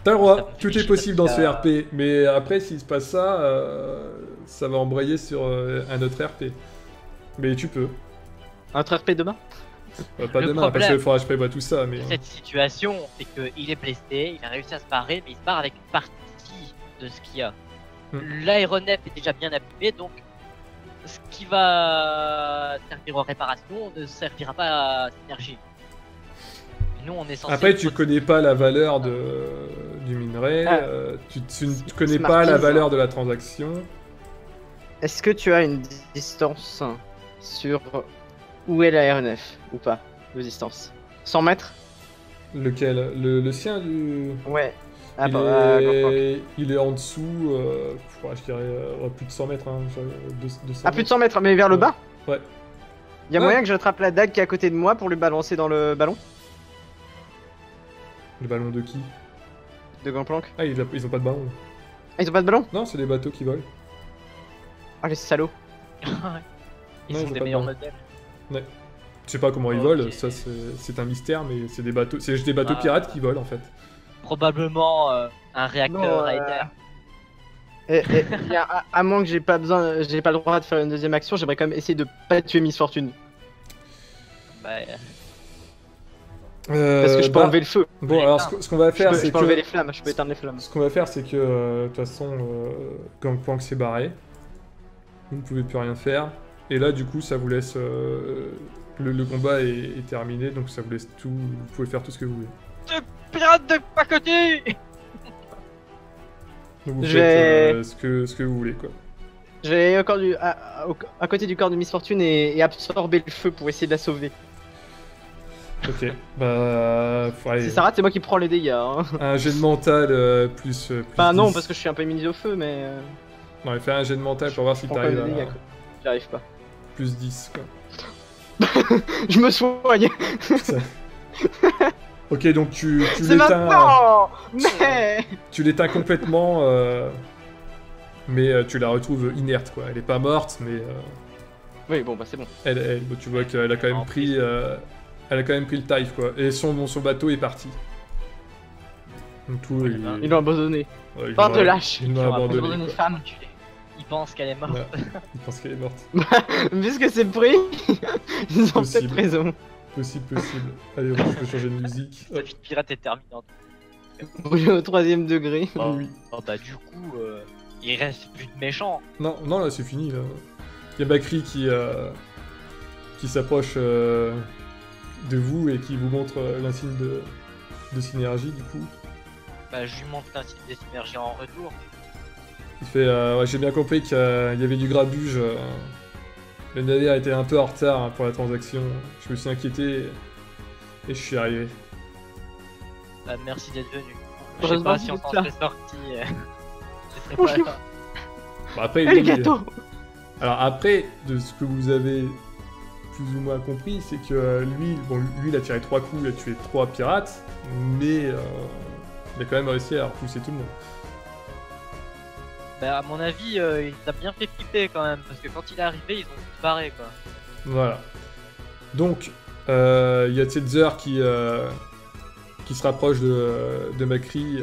T'as le droit, [laughs] tout est possible dans ce chier. RP, mais après, s'il se passe ça, euh, ça va embrayer sur euh, un autre RP. Mais tu peux. Un autre RP demain? Euh, pas Le demain, parce qu'il faudra que je prévoie tout ça, mais... Cette situation, c'est qu'il est blessé, il a réussi à se barrer, mais il se barre avec une partie de ce qu'il y a. Hmm. L'aéronef est déjà bien abîmé, donc ce qui va servir aux réparations ne servira pas à synergie. Nous, on est censé. Après, tu connais pas la valeur de, du minerai, Ah. euh, tu, tu ne connais pas la hein. valeur de la transaction. Est-ce que tu as une distance sur où est l'aéronef ou pas de distance? 100 mètres? Lequel? Le, le sien du... Ouais. Ah il, bah, ah, est... il est en dessous, euh, je dirais euh, plus de 100 mètres. Hein, je- deux- 200 Ah, plus de 100 mètres, mais vers le bas? Ouais. Il y a Ouais. moyen que j'attrape la dague qui est à côté de moi pour lui balancer dans le ballon? Le ballon de qui? De Gangplank Ah, ils, ont pas de ballon. Ah, ils ont pas de ballon? Non, c'est des bateaux qui volent. Ah, les salauds [laughs] Ils Non, ils sont ont des de meilleurs ballon. modèles. Je sais pas comment ils volent, ça c'est un mystère, mais c'est des bateaux, c'est juste des bateaux Ah. pirates qui volent en fait. Probablement euh, un réacteur Non, à euh, éther. Et, et, il y a- à, à moins que j'ai pas besoin, j'ai pas le droit de faire une deuxième action, j'aimerais quand même essayer de pas tuer Miss Fortune. Bah, Parce que je peux bah, enlever le feu. Bon, Ouais, alors ce, ce qu'on va faire, peux, je c'est peux enlever que les flammes, je peux éteindre les flammes. ce qu'on va faire, c'est que euh, de toute façon, euh, Gangplank s'est barré. Vous ne pouvez plus rien faire. Et là, du coup, ça vous laisse euh, le, le combat est, est terminé, donc ça vous laisse tout. Vous pouvez faire tout ce que vous voulez. pirate de pacotille Donc vous faites euh, ce que ce que vous voulez quoi. Au corps du, à, au- à côté du corps de Miss Fortune et, et absorber le feu pour essayer de la sauver. Ok. bah, faut aller- Si ça rate, c'est moi qui prends les dégâts. Hein. un jet de mental euh, plus. euh, plus Enfin, non, 10. parce que je suis un peu immunisé au feu, mais. euh, Non, mais fais un jet de mental pour voir si je prends quand même t'arrives des à dégâts. quoi. J'y arrive pas. plus 10 quoi. [laughs] Je me soigne Ok, donc tu, tu C'est l'éteins. maintenant Mais Tu l'éteins complètement, euh, mais euh, tu la retrouves inerte, quoi. Elle est pas morte, mais euh, Oui, bon, bah c'est bon. elle, tu vois qu'elle a quand même pris, euh, elle a quand même pris le tarif, quoi. Et son, son bateau est parti. Donc tout, il, là. Ils l'ont abandonné. ouais, ils Bande de lâches. Ils Ils l'ont ont abandonné. une femme. Il pense qu'elle est morte. Ouais, il pense qu'elle est morte. [laughs] Puisque c'est pris, [laughs] ils ont Possible. peut-être raison. Possible, possible. Allez, on peut changer de musique. Hop. vie de pirate est terminante. Brûlé au troisième degré. Oh. Oui. Oh bah du coup, euh, il reste plus de méchants. Non, non, là, c'est fini, là. Il y a Bakri qui, euh, qui s'approche euh, de vous et qui vous montre euh, l'insigne de, de synergie, du coup. Bah je lui montre l'insigne des synergies en retour. Il fait euh, ouais, J'ai bien compris qu'il y avait du grabuge. euh, le navire était un peu en retard hein, pour la transaction. Je me suis inquiété et, et je suis arrivé. Bah merci d'être venu. Je sais pas si on s'en serait sorti. euh, [laughs] pas. Bon, après, les lui, gâteaux Alors après, de ce que vous avez plus ou moins compris, c'est que euh, lui, bon, lui, il a tiré trois coups, il a tué trois pirates, mais euh, il a quand même réussi à repousser tout le monde. Bah à mon avis, euh, il a bien fait flipper quand même. Parce que quand il est arrivé, ils ont barré quoi. Voilà. Donc, euh, il y a Tsetzer qui, qui se rapproche de, de Macri,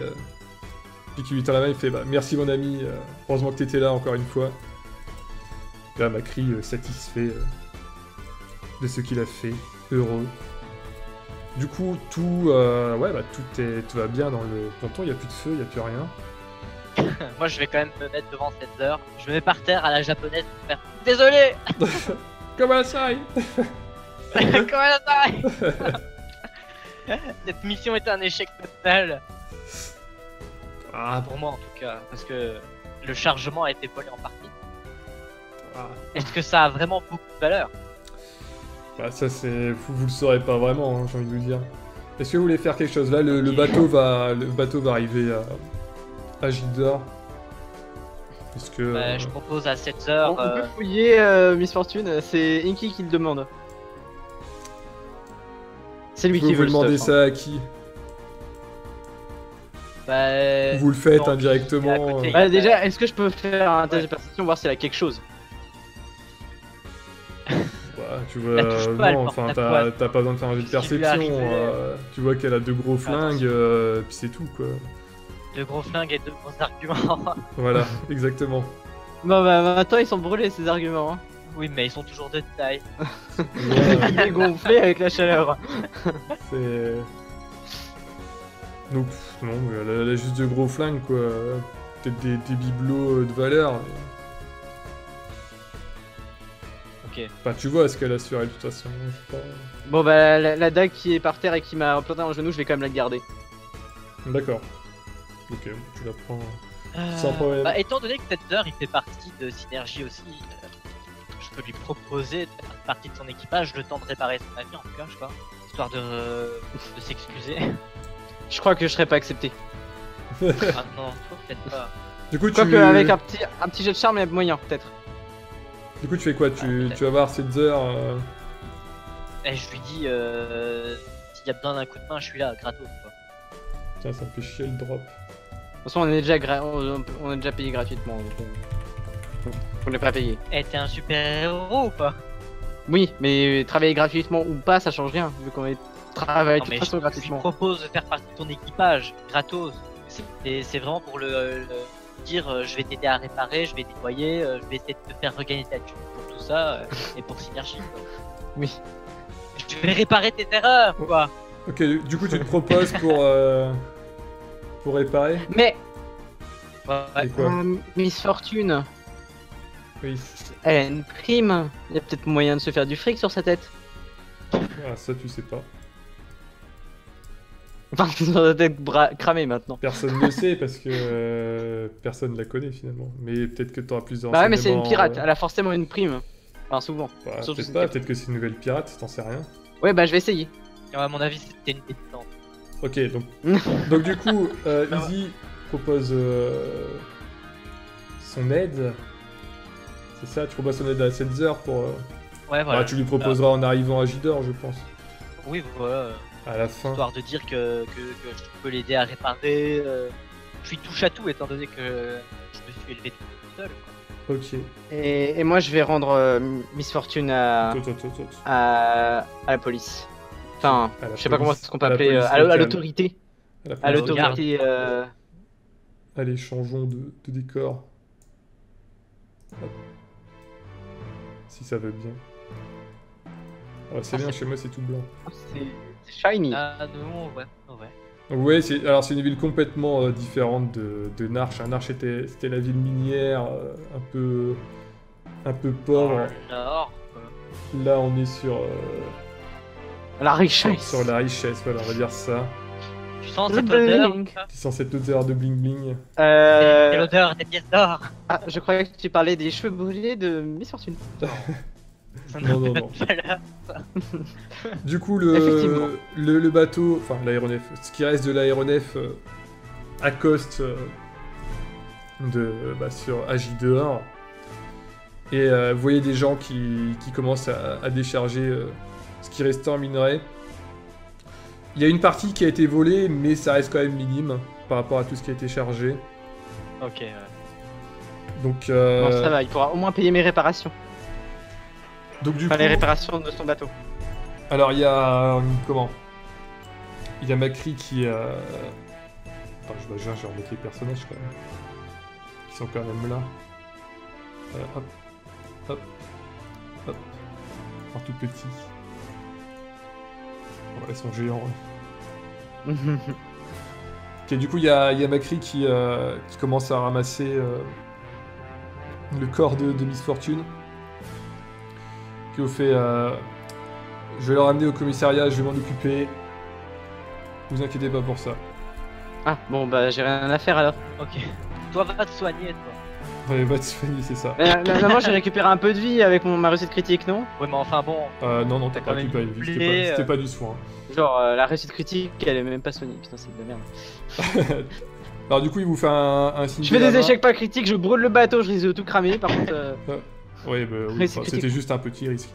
puis qui lui tend la main, il fait bah, Merci mon ami, heureusement que t'étais là encore une fois. Là, Macri, satisfait de ce qu'il a fait, heureux. Du coup, tout, euh, ouais, bah, tout, est, tout va bien dans le ponton, il n'y a plus de feu, il n'y a plus rien. [laughs] Moi je vais quand même me mettre devant cette heure. Je me mets par terre à la japonaise pour faire Désolé [laughs] Comme à la saille Comment ça Cette mission est un échec total. Ah, Pour moi en tout cas. Parce que le chargement a été volé en partie. ah. Est-ce que ça a vraiment beaucoup de valeur? Bah, ça, c'est. Vous, vous le saurez pas vraiment, hein, j'ai envie de vous dire. Est-ce que vous voulez faire quelque chose? Là, le, le bateau va, le bateau va arriver à, à Gildor. Est-ce que. Bah, euh, Je propose à 7 On, heures. on euh, peut fouiller euh, Miss Fortune, c'est Inky qui le demande. C'est lui vous, qui vous veut le demandez stuff, hein. ça à qui? Bah, Vous le faites non, indirectement côté. euh, Bah, déjà, est-ce que je peux faire un test Ouais. de perception, voir s'il a quelque chose? [laughs] tu vois, non, enfin, t'as pas besoin de faire un jeu de perception. arrivé, euh, tu vois qu'elle a deux gros flingues, euh, puis c'est tout, quoi. Deux gros flingues et deux gros arguments. [laughs] Voilà, exactement. Bon bah maintenant ils sont brûlés ces arguments. Hein. oui, mais ils sont toujours de taille. Ouais, [laughs] Il est gonflé avec la chaleur. c'est. Donc, non, elle a, juste deux gros flingues, quoi. Peut-être des, des bibelots euh, de valeur. mais- Ok. Bah, tu vois ce qu'elle a sur elle, de toute façon. c'est pas- Bon bah la, la dague qui est par terre et qui m'a implanté un genou, je vais quand même la garder. D'accord. Ok, tu la prends. Euh, Sans problème. Bah, étant donné que Tender il fait partie de Synergie aussi, euh, je peux lui proposer de faire partie de son équipage le temps de réparer son avion en tout cas, je crois. Histoire de, de s'excuser. Je crois que je serais pas accepté. ah non, peut-être pas. Du coup, Je crois tu... qu'avec un petit, un petit jet de charme, il y a moyen peut-être. Du coup, tu fais quoi tu, Ah, tu vas voir cette heures. euh, Et je lui dis, euh, s'il y a besoin d'un coup de main, je suis là, gratos quoi. Tiens, ça me fait chier le drop. De toute façon, on est déjà, gra- on, est déjà payé gratuitement. donc, euh, On n'est pas payé. Eh, t'es un super héros ou pas? Oui, mais travailler gratuitement ou pas, ça change rien, vu qu'on est travaille de toute façon je, je gratuitement. propose de faire partie de ton équipage, gratos. C'est c'est vraiment pour le, le dire, euh, je vais t'aider à réparer, je vais nettoyer, euh, je vais essayer de te faire regagner ta thune pour tout ça euh, et pour synergie. quoi. [laughs] Oui. Je vais réparer tes erreurs, quoi. Ok, du coup, tu te proposes pour. euh, pour réparer Mais, Ouais, quoi euh, Miss Fortune, Oui. elle a une prime. Il y a peut-être moyen de se faire du fric sur sa tête. Ah, ça, tu sais pas. Tête bra- cramée maintenant. Personne ne le sait parce que euh, personne la connaît finalement. Mais peut-être que tu auras plus de Bah ouais, mais c'est une pirate, euh, elle a forcément une prime. Enfin, souvent. bah, peut-être pas, peut-être que c'est une nouvelle pirate, t'en sais rien. Ouais, bah je vais essayer. à mon avis, c'était une détente. Ok, donc, donc du coup, euh, [laughs] Izzy propose euh, son aide. C'est ça, tu proposes son aide à Setzer pour. euh, Ouais, voilà. bah, tu lui proposeras en arrivant à Gidor, je pense. Oui, voilà. À la fin. Histoire de dire que, que, que je peux l'aider à réparer. euh, je suis touche à tout étant donné que je me suis élevé tout seul. quoi. Ok. Et, et moi, je vais rendre euh, Miss Fortune à, à, à la police. Enfin, À la je sais pas comment est-ce qu'on peut à appeler, euh, police à l'autorité. À l'autorité. euh, Allez, changeons de, de décor. Hop. Si ça veut bien. Ah, c'est Ah, bien, c'est- chez moi c'est tout blanc. C'est shiny. Ah non, ouais, ouais. Donc ouais, c'est alors c'est une ville complètement euh, différente de, de Narch. hein. Narch était c'était la ville minière, euh, un peu un peu pauvre. Nord. Là, on est sur euh, La richesse. sur la richesse, voilà, on va dire ça. Tu sens cette odeur bling. ça Tu sens cette odeur de bling bling. Euh, C'est l'odeur des pièces d'or Ah, je croyais que tu parlais des cheveux brûlés de Miss Fortune. [laughs] Non, non, non. Du coup, le, Effectivement. le, le bateau, enfin l'aéronef, ce qui reste de l'aéronef euh, accoste euh, de, bah, sur Agi dehors. Et euh, vous voyez des gens qui, qui commencent à, à décharger euh, ce qui restait en minerai. Il y a une partie qui a été volée, mais ça reste quand même minime par rapport à tout ce qui a été chargé. Ok, ouais. Donc, euh, Bon, ça va, il pourra au moins payer mes réparations. Donc du Enfin, coup, les réparations de son bateau. Alors il y a comment? Il y a Macri qui. Euh... Attends, je vais, je vais remettre les personnages quand même, qui sont quand même là. Euh, hop, hop, hop. En tout petit. Ouais, ils sont géants. ouais. [laughs] Ok, du coup il y a, y a Macri qui, euh, qui commence à ramasser euh, le corps de, de Miss Fortune. Qui vous fait. euh, je vais le ramener au commissariat, je vais m'en occuper. Vous inquiétez pas pour ça. Ah, bon, bah j'ai rien à faire alors. Ok. Toi, va te soigner, toi. Ouais, va te soigner, c'est ça. Mais, là, là, moi j'ai récupéré un peu de vie avec mon, ma réussite critique, non? Ouais, mais enfin bon. Euh, non, non, t'as pas quand même récupéré une vie, c'était pas, euh. pas du soin. Genre, euh, la réussite critique, elle est même pas soignée. Putain, c'est de la merde. [laughs] Alors, du coup, il vous fait un, un signe Je de fais des échecs pas critiques, je brûle le bateau, je risque de tout cramer. Par contre, euh, Ouais, bah oui, enfin, c'était juste un petit risque.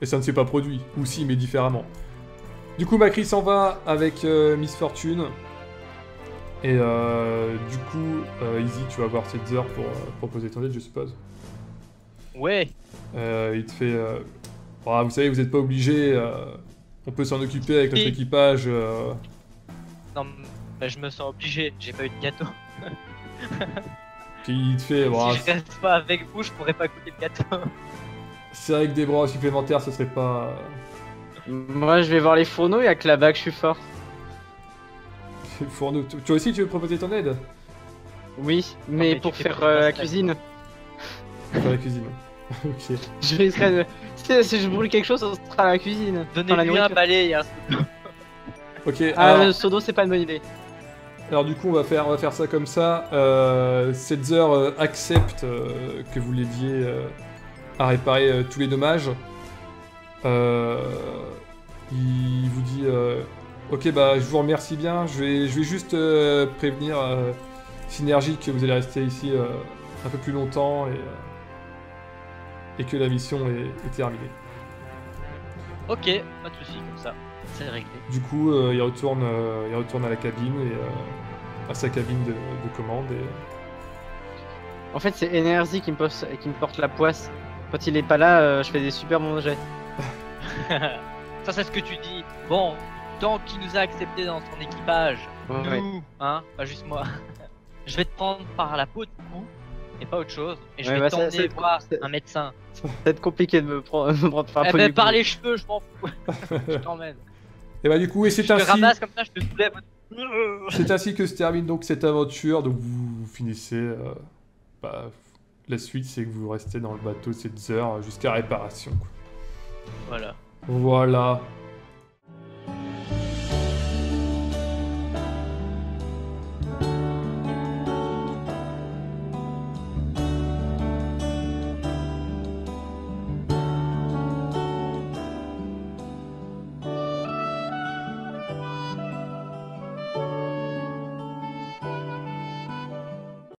Et ça ne s'est pas produit. Ou si, mais différemment. Du coup, Macri s'en va avec euh, Miss Fortune. Et euh, du coup, euh, Easy, tu vas voir cette heures pour, euh, pour poser ton aide, je suppose. Ouais. Euh, il te fait... euh, vous savez, vous n'êtes pas obligé. euh, on peut s'en occuper avec notre équipage. euh, Non, bah, je me sens obligé. J'ai pas eu de gâteau. [laughs] Puis il te fait... bon, si je reste pas avec vous, je pourrais pas goûter le gâteau. c'est vrai que des bras supplémentaires, ce serait pas... moi je vais voir les fourneaux, il y a que là-bas que je suis fort. [laughs] Fourneau. Tu- Toi aussi, tu veux proposer ton aide? Oui, mais, pour faire euh, la cuisine. Dans la cuisine. ok. Je risquerais de. Si, si je brûle quelque chose, ça sera la cuisine. Dans la Donnez-lui un balai et un Ok, Ah, alors- le seau d'eau, c'est pas une bonne idée. Alors du coup, on va faire, on va faire ça comme ça. Euh, Setzer euh, accepte euh, que vous l'aidiez euh, à réparer tous les dommages. Il vous dit, ok, bah je vous remercie bien. Je vais, juste prévenir Synergie que vous allez rester ici un peu plus longtemps et, et que la mission est, est terminée. Ok, pas de soucis comme ça. C'est réglé. Du coup, euh, il retourne, euh, il retourne à la cabine et euh, à sa cabine de, de commande et En fait, c'est Energy qui me, pose- qui me porte la poisse. Quand il est pas là, euh, je fais des super bons jets. [laughs] ça, c'est ce que tu dis. Bon, tant qu'il nous a acceptés dans son équipage, nous, hein, pas juste moi, [laughs] je vais te prendre par la peau du cou et pas autre chose. Et je Ouais, vais bah, t'emmener voir un médecin. Ça va être compliqué de me prendre, [laughs] me prendre par Eh peau ben, du par cou. les cheveux, je m'en fous. je t'emmène. Et bah du coup, et c'est ainsi, ramasse comme ça, je te soulève. c'est ainsi que se termine donc cette aventure. Donc vous, vous finissez. euh, bah, la suite, c'est que vous restez dans le bateau 7 heures jusqu'à réparation. quoi. Voilà. Voilà.